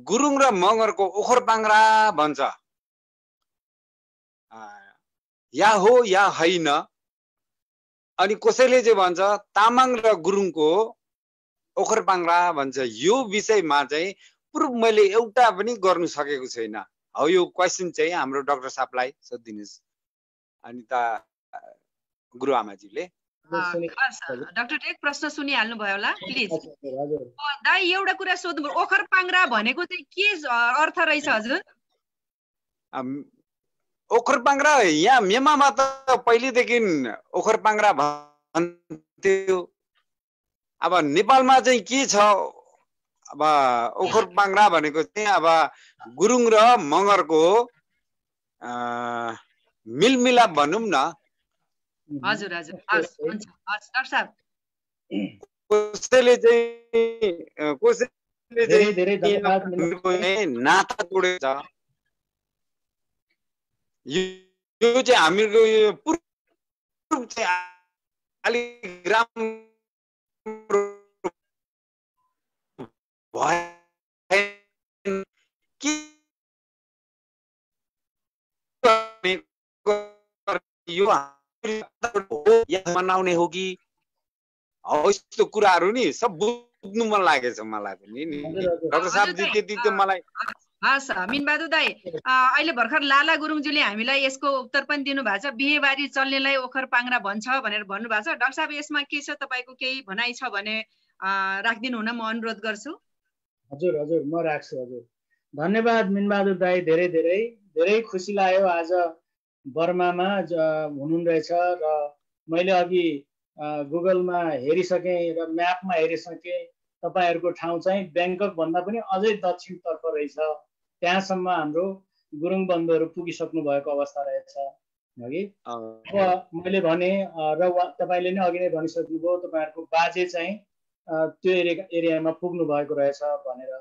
गुरुङ र मगरको ओखर पाङ्रा भन्छ। या हो या होइन अनि कसैले चाहिँ भन्छ तामाङ र गुरुङको ओखर पाङ्रा भन्छ यो विषयमा चाहिँ प्रुफ मैले एउटा पनि गर्नु सकेको छैन। हो यो क्वेसन चाहिँ हाम्रो डाक्टर साहबलाई सोधिदिनुहोस्। अनि त गुरुआमाजीले डाक्टर टेक प्रश्न सुनिहाल्नु भयो होला प्लिज। दाई एउटा कुरा सोध्नु ओखर पाङ्रा भनेको चाहिँ के अर्थ रहेछ हजुर? ओखर पाङ्रा यहाँ मेमामा त पहिलेदेखि ओखर पाङ्रा भन्थ्यो। अब नेपालमा चाहिँ के छ? अब ओखर पाङ्रा भनेको चाहिँ अब गुरुङ र मगरको मिलमिलाप भनौँ न। हजुर हजुर। कसैले चाहिँ कसैले चाहिँ नाता जोडेको छ। यो चाहिँ हामीहरूको यो पूर्व चाहिँ अलिक राम्रो के यो मनाउने हो कि? हो यस्तो कुराहरू नि सब बुझ्नु मन लागेछ मलाई पनि नि। डाक्टर साहबजी त्यति त मलाई हस् मिनबहादुर दाई अहिले भर्खर लाला गुरुङज्यूले हामीलाई यसको उत्तर पनि दिनुभएको छ। बिहेबारी चल्नेलाई ओखर पाङ्रा भन्छ भनेर भन्नुभएको छ। डाक्टर साहब यसमा के छ? तपाईँको केही भनाइ छ भने राखिदिनु हुन म अनुरोध गर्छु। हजुर हजुर म राख्छु हजुर। धन्यवाद मिनबहादुर दाई धेरै धेरै। धेरै खुसी लाग्यो आज बर्मामा हुनुहुँदैछ र मैले अघि गुगलमा हेरिसकेँ र म्यापमा हेरिसकेँ। तपाईँहरूको ठाउँ चाहिँ ब्याङ्कक भन्दा पनि अझै दक्षिणतर्फ रहेछ। त्यहाँसम्म हाम्रो गुरुङ बन्धुहरू पुगिसक्नु भएको अवस्था रहेछ हगि अब मैले भने र तपाईँले नै अघि नै भनिसक्नुभयो तपाईँहरूको बाजे चाहिँ त्यो एरिया एरियामा पुग्नु भएको रहेछ भनेर।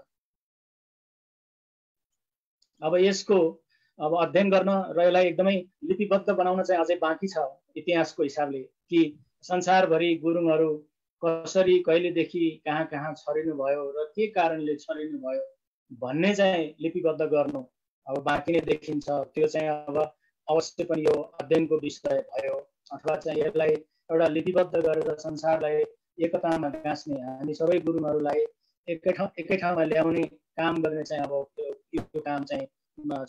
अब यसको अब अध्ययन गर्न र यसलाई एकदमै लिपिबद्ध बनाउन चाहिँ अझै बाँकी छ इतिहासको हिसाबले कि संसारभरि गुरुङहरू कसरी कहिलेदेखि कहाँ कहाँ छरिनु भयो र के कारणले छरिनु भयो भन्ने चाहिँ लिपिबद्ध गर्नु अब बाँकी नै देखिन्छ। त्यो चाहिँ अब अवश्य पनि यो अध्ययनको विषय भयो अथवा चाहिँ यसलाई एउटा लिपिबद्ध गरेर संसारलाई एकतामा गाँच्ने। हामी सबै गुरुङहरूलाई एकै ठाउँ एकै ठाउँमा ल्याउने काम गर्ने चाहिँ अब यो काम चाहिँ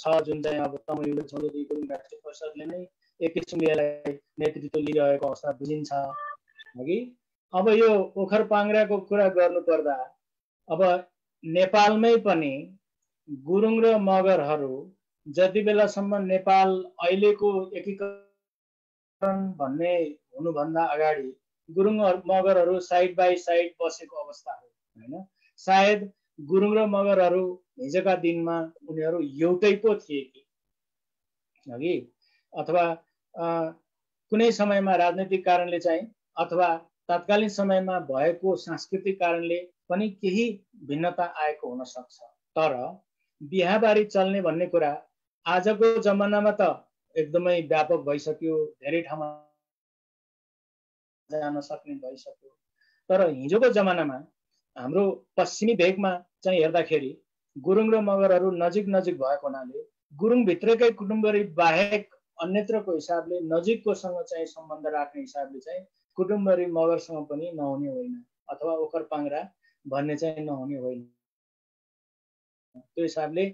छ जुन चाहिँ अब तमिल चौधरी गुरुङ राष्ट्रिय परिषदले नै एक किसिमले यसलाई नेतृत्व लिइरहेको अवस्था बुझिन्छ। हगि अब यो ओखर पाङ्राको कुरा गर्नुपर्दा अब नेपालमै पनि गुरुङ र मगरहरू जति बेलासम्म नेपाल अहिलेको एकीकरण भन्ने हुनुभन्दा अगाडि गुरुङ मगरहरू साइड बाई साइड बसेको अवस्था हो होइन? सायद गुरुङ र मगरहरू हिजोका दिनमा उनीहरू एउटै पो थिए कि? हगि अथवा कुनै समयमा राजनैतिक कारणले चाहिँ अथवा तत्कालीन समयमा भएको सांस्कृतिक कारणले पनि केही भिन्नता आएको हुनसक्छ तर बिहाबारी चल्ने भन्ने कुरा आजको जमानामा त एकदमै व्यापक भइसक्यो धेरै ठाउँमा जान सक्ने भइसक्यो। तर हिजोको जमानामा हाम्रो पश्चिमी भेगमा चाहिँ हेर्दाखेरि गुरुङ र मगरहरू नजिक नजिक भएको हुनाले गुरुङभित्रकै कुटुम्बरी बाहेक अन्यत्रको हिसाबले नजिककोसँग चाहिँ सम्बन्ध राख्ने हिसाबले चाहिँ कुटुम्बरी मगरसँग पनि नहुने होइन। अथवा ओखर पाङ्रा भन्ने चाहिँ नहुने होइन। त्यो हिसाबले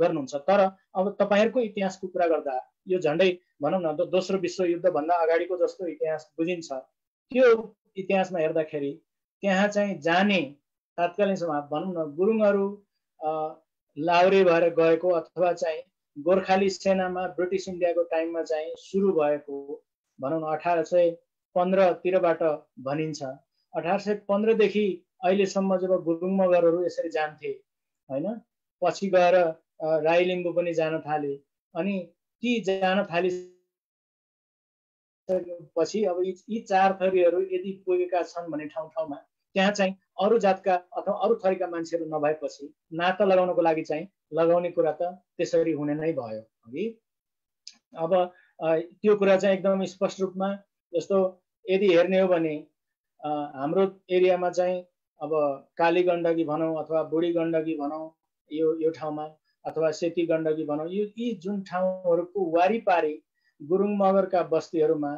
गर्नुहुन्छ। तर अब तपाईँहरूको इतिहासको कुरा गर्दा यो झन्डै भनौँ न दोस्रो विश्वयुद्धभन्दा अगाडिको जस्तो इतिहास बुझिन्छ। त्यो इतिहासमा हेर्दाखेरि त्यहाँ चाहिँ जाने तात्कालीन समय भनौँ न गुरुङहरू लाउरे भएर गएको अथवा चाहिँ गोर्खाली सेनामा ब्रिटिस इन्डियाको टाइममा चाहिँ सुरु भएको भनौँ न अठार सय पन्ध्रतिरबाट भनिन्छ। अठार सय पन्ध्रदेखि अहिलेसम्म जब गुरुङ मगरहरू यसरी जान्थे होइन? पछि गएर राई लिम्बू पनि जान थाले। अनि ती जान थालि पछि अब यी चार थरीहरू यदि पुगेका छन् भने ठाउँ ठाउँमा त्यहाँ चाहिँ अरू जातका अथवा अरू थरीका मान्छेहरू नभएपछि नाता लगाउनको लागि चाहिँ लगाउने कुरा त त्यसरी हुने नै भयो है अब त्यो कुरा चाहिँ एकदम स्पष्ट रूपमा जस्तो यदि हेर्ने हो भने हाम्रो एरियामा चाहिँ अब काली गण्डकी भनौँ अथवा बुढी गण्डकी भनौँ यो यो ठाउँमा अथवा सेती गण्डकी भनौँ यो यी जुन ठाउँहरूको वारिपारि गुरुङ मगरका बस्तीहरूमा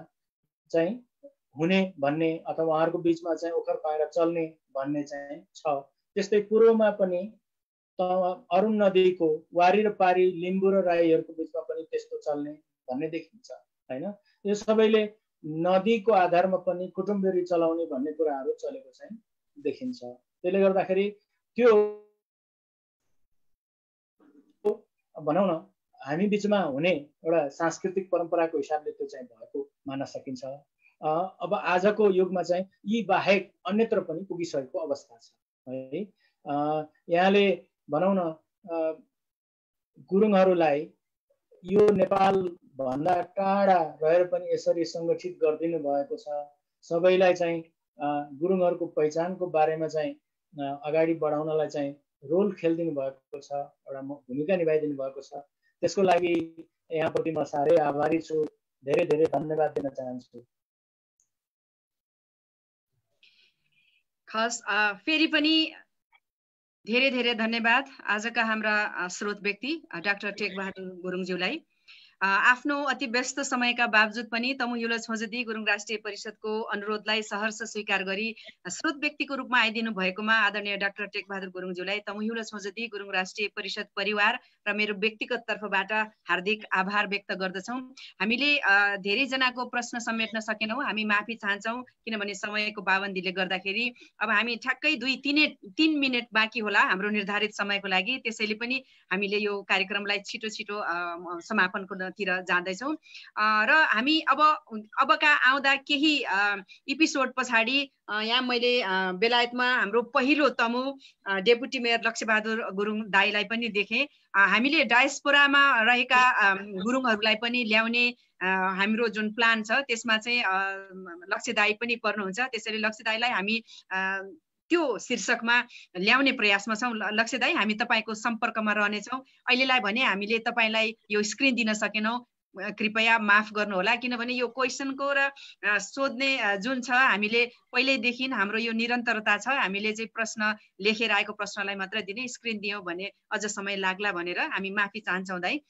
चाहिँ हुने भन्ने अथवा उहाँहरूको बिचमा चाहिँ ओखर पाएर चल्ने भन्ने चाहिँ छ। त्यस्तै पूर्वमा पनि अरुण नदीको वारी र पारी लिम्बू र राईहरूको बिचमा पनि त्यस्तो चल्ने भन्ने देखिन्छ होइन? यो सबैले नदीको आधारमा पनि कुटुम्बेरी चलाउने भन्ने कुराहरू चलेको चाहिँ देखिन्छ। त्यसले गर्दाखेरि त्यो भनौँ न हामी बिचमा हुने एउटा सांस्कृतिक परम्पराको हिसाबले त्यो चाहिँ भएको मान्न सकिन्छ। अब आजको युगमा चाहिँ यी बाहेक अन्यत्र पनि पुगिसकेको अवस्था छ है। यहाँले भनौँ न गुरुङहरूलाई यो नेपाल भन्दा टाढा रहेर पनि यसरी सङ्गठित गरिदिनु भएको छ। सबैलाई चाहिँ गुरुङहरूको पहिचानको बारेमा चाहिँ अगाडि बढाउनलाई चाहिँ रोल खेलिदिनु भएको छ एउटा भूमिका निभाइदिनु भएको छ। त्यसको लागि यहाँप्रति म साह्रै आभारी छु। धेरै धेरै धन्यवाद दिन चाहन्छु। खस फेरि पनि धेरै धेरै धन्यवाद। आजका हाम्रा स्रोत व्यक्ति डाक्टर टेकबहादुर गुरुङज्यूलाई। आफ्नो अति व्यस्त समयका बावजुद पनि तमु युल छोजदी गुरुङ राष्ट्रिय परिषदको अनुरोधलाई सहर्ष स्वीकार गरी स्रोत व्यक्तिको रूपमा आइदिनु भएकोमा आदरणीय डाक्टर टेकबहादुर गुरुङज्यूलाई तमु युल छोजदी गुरुङ राष्ट्रिय परिषद परिवार र मेरो व्यक्तिगत तर्फबाट हार्दिक आभार व्यक्त गर्दछौँ। हामीले धेरैजनाको प्रश्न समेट्न सकेनौँ हामी माफी चाहन्छौँ किनभने समयको पाबन्दीले गर्दाखेरि अब हामी ठ्याक्कै दुई तिन तिन मिनट बाँकी होला हाम्रो निर्धारित समयको लागि। त्यसैले पनि हामीले यो कार्यक्रमलाई छिटो छिटो समापनको तिर जाँदैछौँ। र हामी अब अबका आउँदा केही इपिसोड पछाडि यहाँ मैले बेलायतमा हाम्रो पहिलो तमु डेपुटी मेयर लक्ष्यबहादुर गुरुङ दाईलाई पनि देखेँ। हामीले डायस्पोरामा रहेका गुरुङहरूलाई पनि ल्याउने हाम्रो जुन प्लान छ त्यसमा चाहिँ लक्ष्य दाई पनि पर्नुहुन्छ। त्यसैले लक्ष्य दाईलाई हामी त्यो शीर्षकमा ल्याउने प्रयासमा छौँ। लक्ष्य दाई हामी तपाईँको सम्पर्कमा रहनेछौँ। अहिलेलाई भने हामीले तपाईँलाई यो स्क्रिन दिन सकेनौँ। कृपया माफ गर्नुहोला किनभने यो क्वेसनको र सोध्ने जुन छ हामीले पहिल्यैदेखि हाम्रो यो निरन्तरता छ। हामीले चाहिँ प्रश्न लेखेर आएको प्रश्नलाई मात्र दिने स्क्रिन दियौँ भने अझ समय लाग्ला भनेर हामी माफी चाहन्छौँ दाई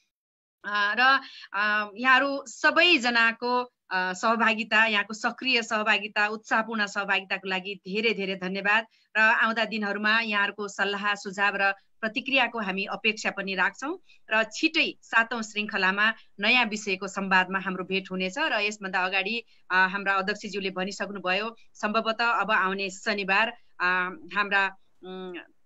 र यहाँहरू सबैजनाको सहभागिता यहाँको सक्रिय सहभागिता उत्साहपूर्ण सहभागिताको लागि धेरै धेरै धन्यवाद। र आउँदा दिनहरूमा यहाँहरूको सल्लाह सुझाव र प्रतिक्रियाको हामी अपेक्षा पनि राख्छौँ। र छिटै सातौँ श्रृङ्खलामा नयाँ विषयको संवादमा हाम्रो भेट हुनेछ र यसभन्दा अगाडि हाम्रा अध्यक्षज्यूले भनिसक्नुभयो सम्भवतः अब आउने शनिबार हाम्रा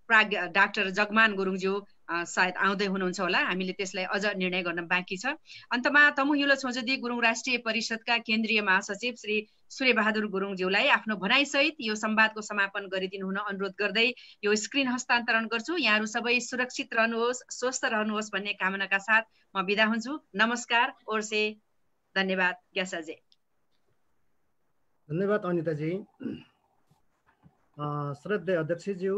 प्राग डाक्टर जगमान गुरुङज्यू सायद आउँदै हुनुहुन्छ होला। हामीले त्यसलाई अझ निर्णय गर्न बाँकी छ। अन्तमा तमुहिलो छोजदी गुरुङ राष्ट्रिय परिषदका केन्द्रीय महासचिव श्री सूर्यबहादुर गुरुङज्यूलाई आफ्नो भनाइसहित यो संवादको समापन गरिदिनु हुन अनुरोध गर्दै यो स्क्रिन हस्तान्तरण गर्छु। यहाँहरू सबै सुरक्षित रहनुहोस् स्वस्थ रहनुहोस् भन्ने कामनाका साथ म बिदा हुन्छु। नमस्कार ओर्से। धन्यवाद ग्यासाजे धन्यवाद अनिताजी। श्रद्धेय अध्यक्षज्यू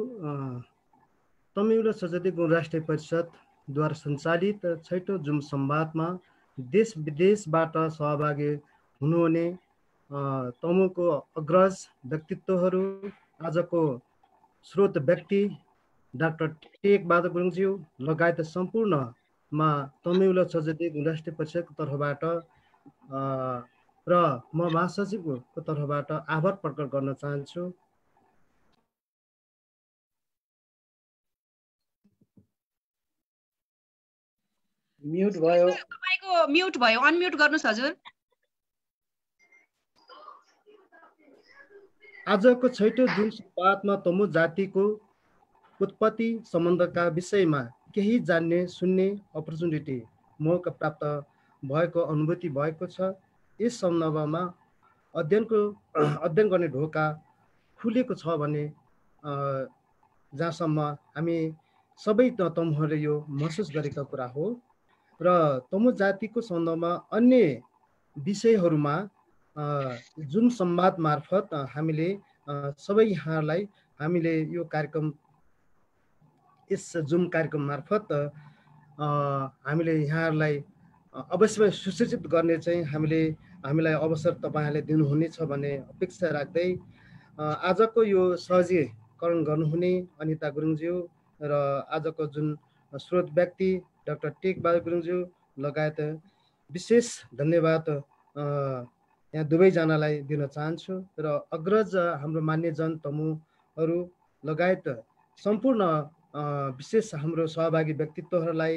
तमिल गुण राष्ट्रिय परिषदद्वारा सञ्चालित छैटौँ जुम संवादमा देश विदेशबाट सहभागी हुनुहुने तमुको अग्रज व्यक्तित्वहरू आजको स्रोत व्यक्ति डाक्टर टेक बहादुर गुरुङज्यू लगायत सम्पूर्णमा तमिल गुण राष्ट्रिय परिषदको तर्फबाट र म महासचिवको तर्फबाट आभार प्रकट गर्न चाहन्छु। म्युट भयो। तपाईँको म्युट भयो। अनम्युट गर्नुहोस् हजुर। आजको छैटौँ जुन संवादमा तमु जातिको उत्पत्ति सम्बन्धका विषयमा केही जान्ने सुन्ने अपर्च्युनिटी मौका प्राप्त भएको अनुभूति भएको छ। यस सन्दर्भमा अध्ययनको अध्ययन गर्ने ढोका खुलेको छ भने जहाँसम्म हामी सबै तमुहरूले यो महसुस गरेका कुरा हो। र तमु जातिको सन्दर्भमा अन्य विषयहरूमा जुन संवाद मार्फत हामीले सबै यहाँलाई हामीले यो कार्यक्रम यस जुम कार्यक्रम मार्फत हामीले यहाँहरूलाई अवश्यमै सुसूचित गर्ने चाहिँ हामीले हामीलाई अवसर तपाईँहरूले दिनुहुनेछ भन्ने अपेक्षा राख्दै आजको यो सहजीकरण गर्नुहुने अनिता गुरुङज्यू र आजको जुन स्रोत व्यक्ति डाक्टर टेक बहादुर गुरुङज्यू लगायत विशेष धन्यवाद यहाँ दुवैजनालाई दिन चाहन्छु र अग्रज हाम्रो मान्यजन तमुहरू लगायत सम्पूर्ण विशेष हाम्रो सहभागी व्यक्तित्वहरूलाई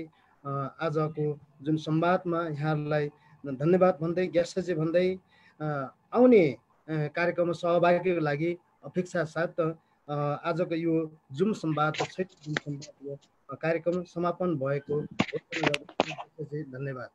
आजको जुन संवादमा यहाँहरूलाई धन्यवाद भन्दै ग्यासजी भन्दै आउने कार्यक्रममा सहभागीको लागि अपेक्षा साथ आजको यो जुम संवाद जुम संवाद कार्यक्रम समापन भएको धन्यवाद।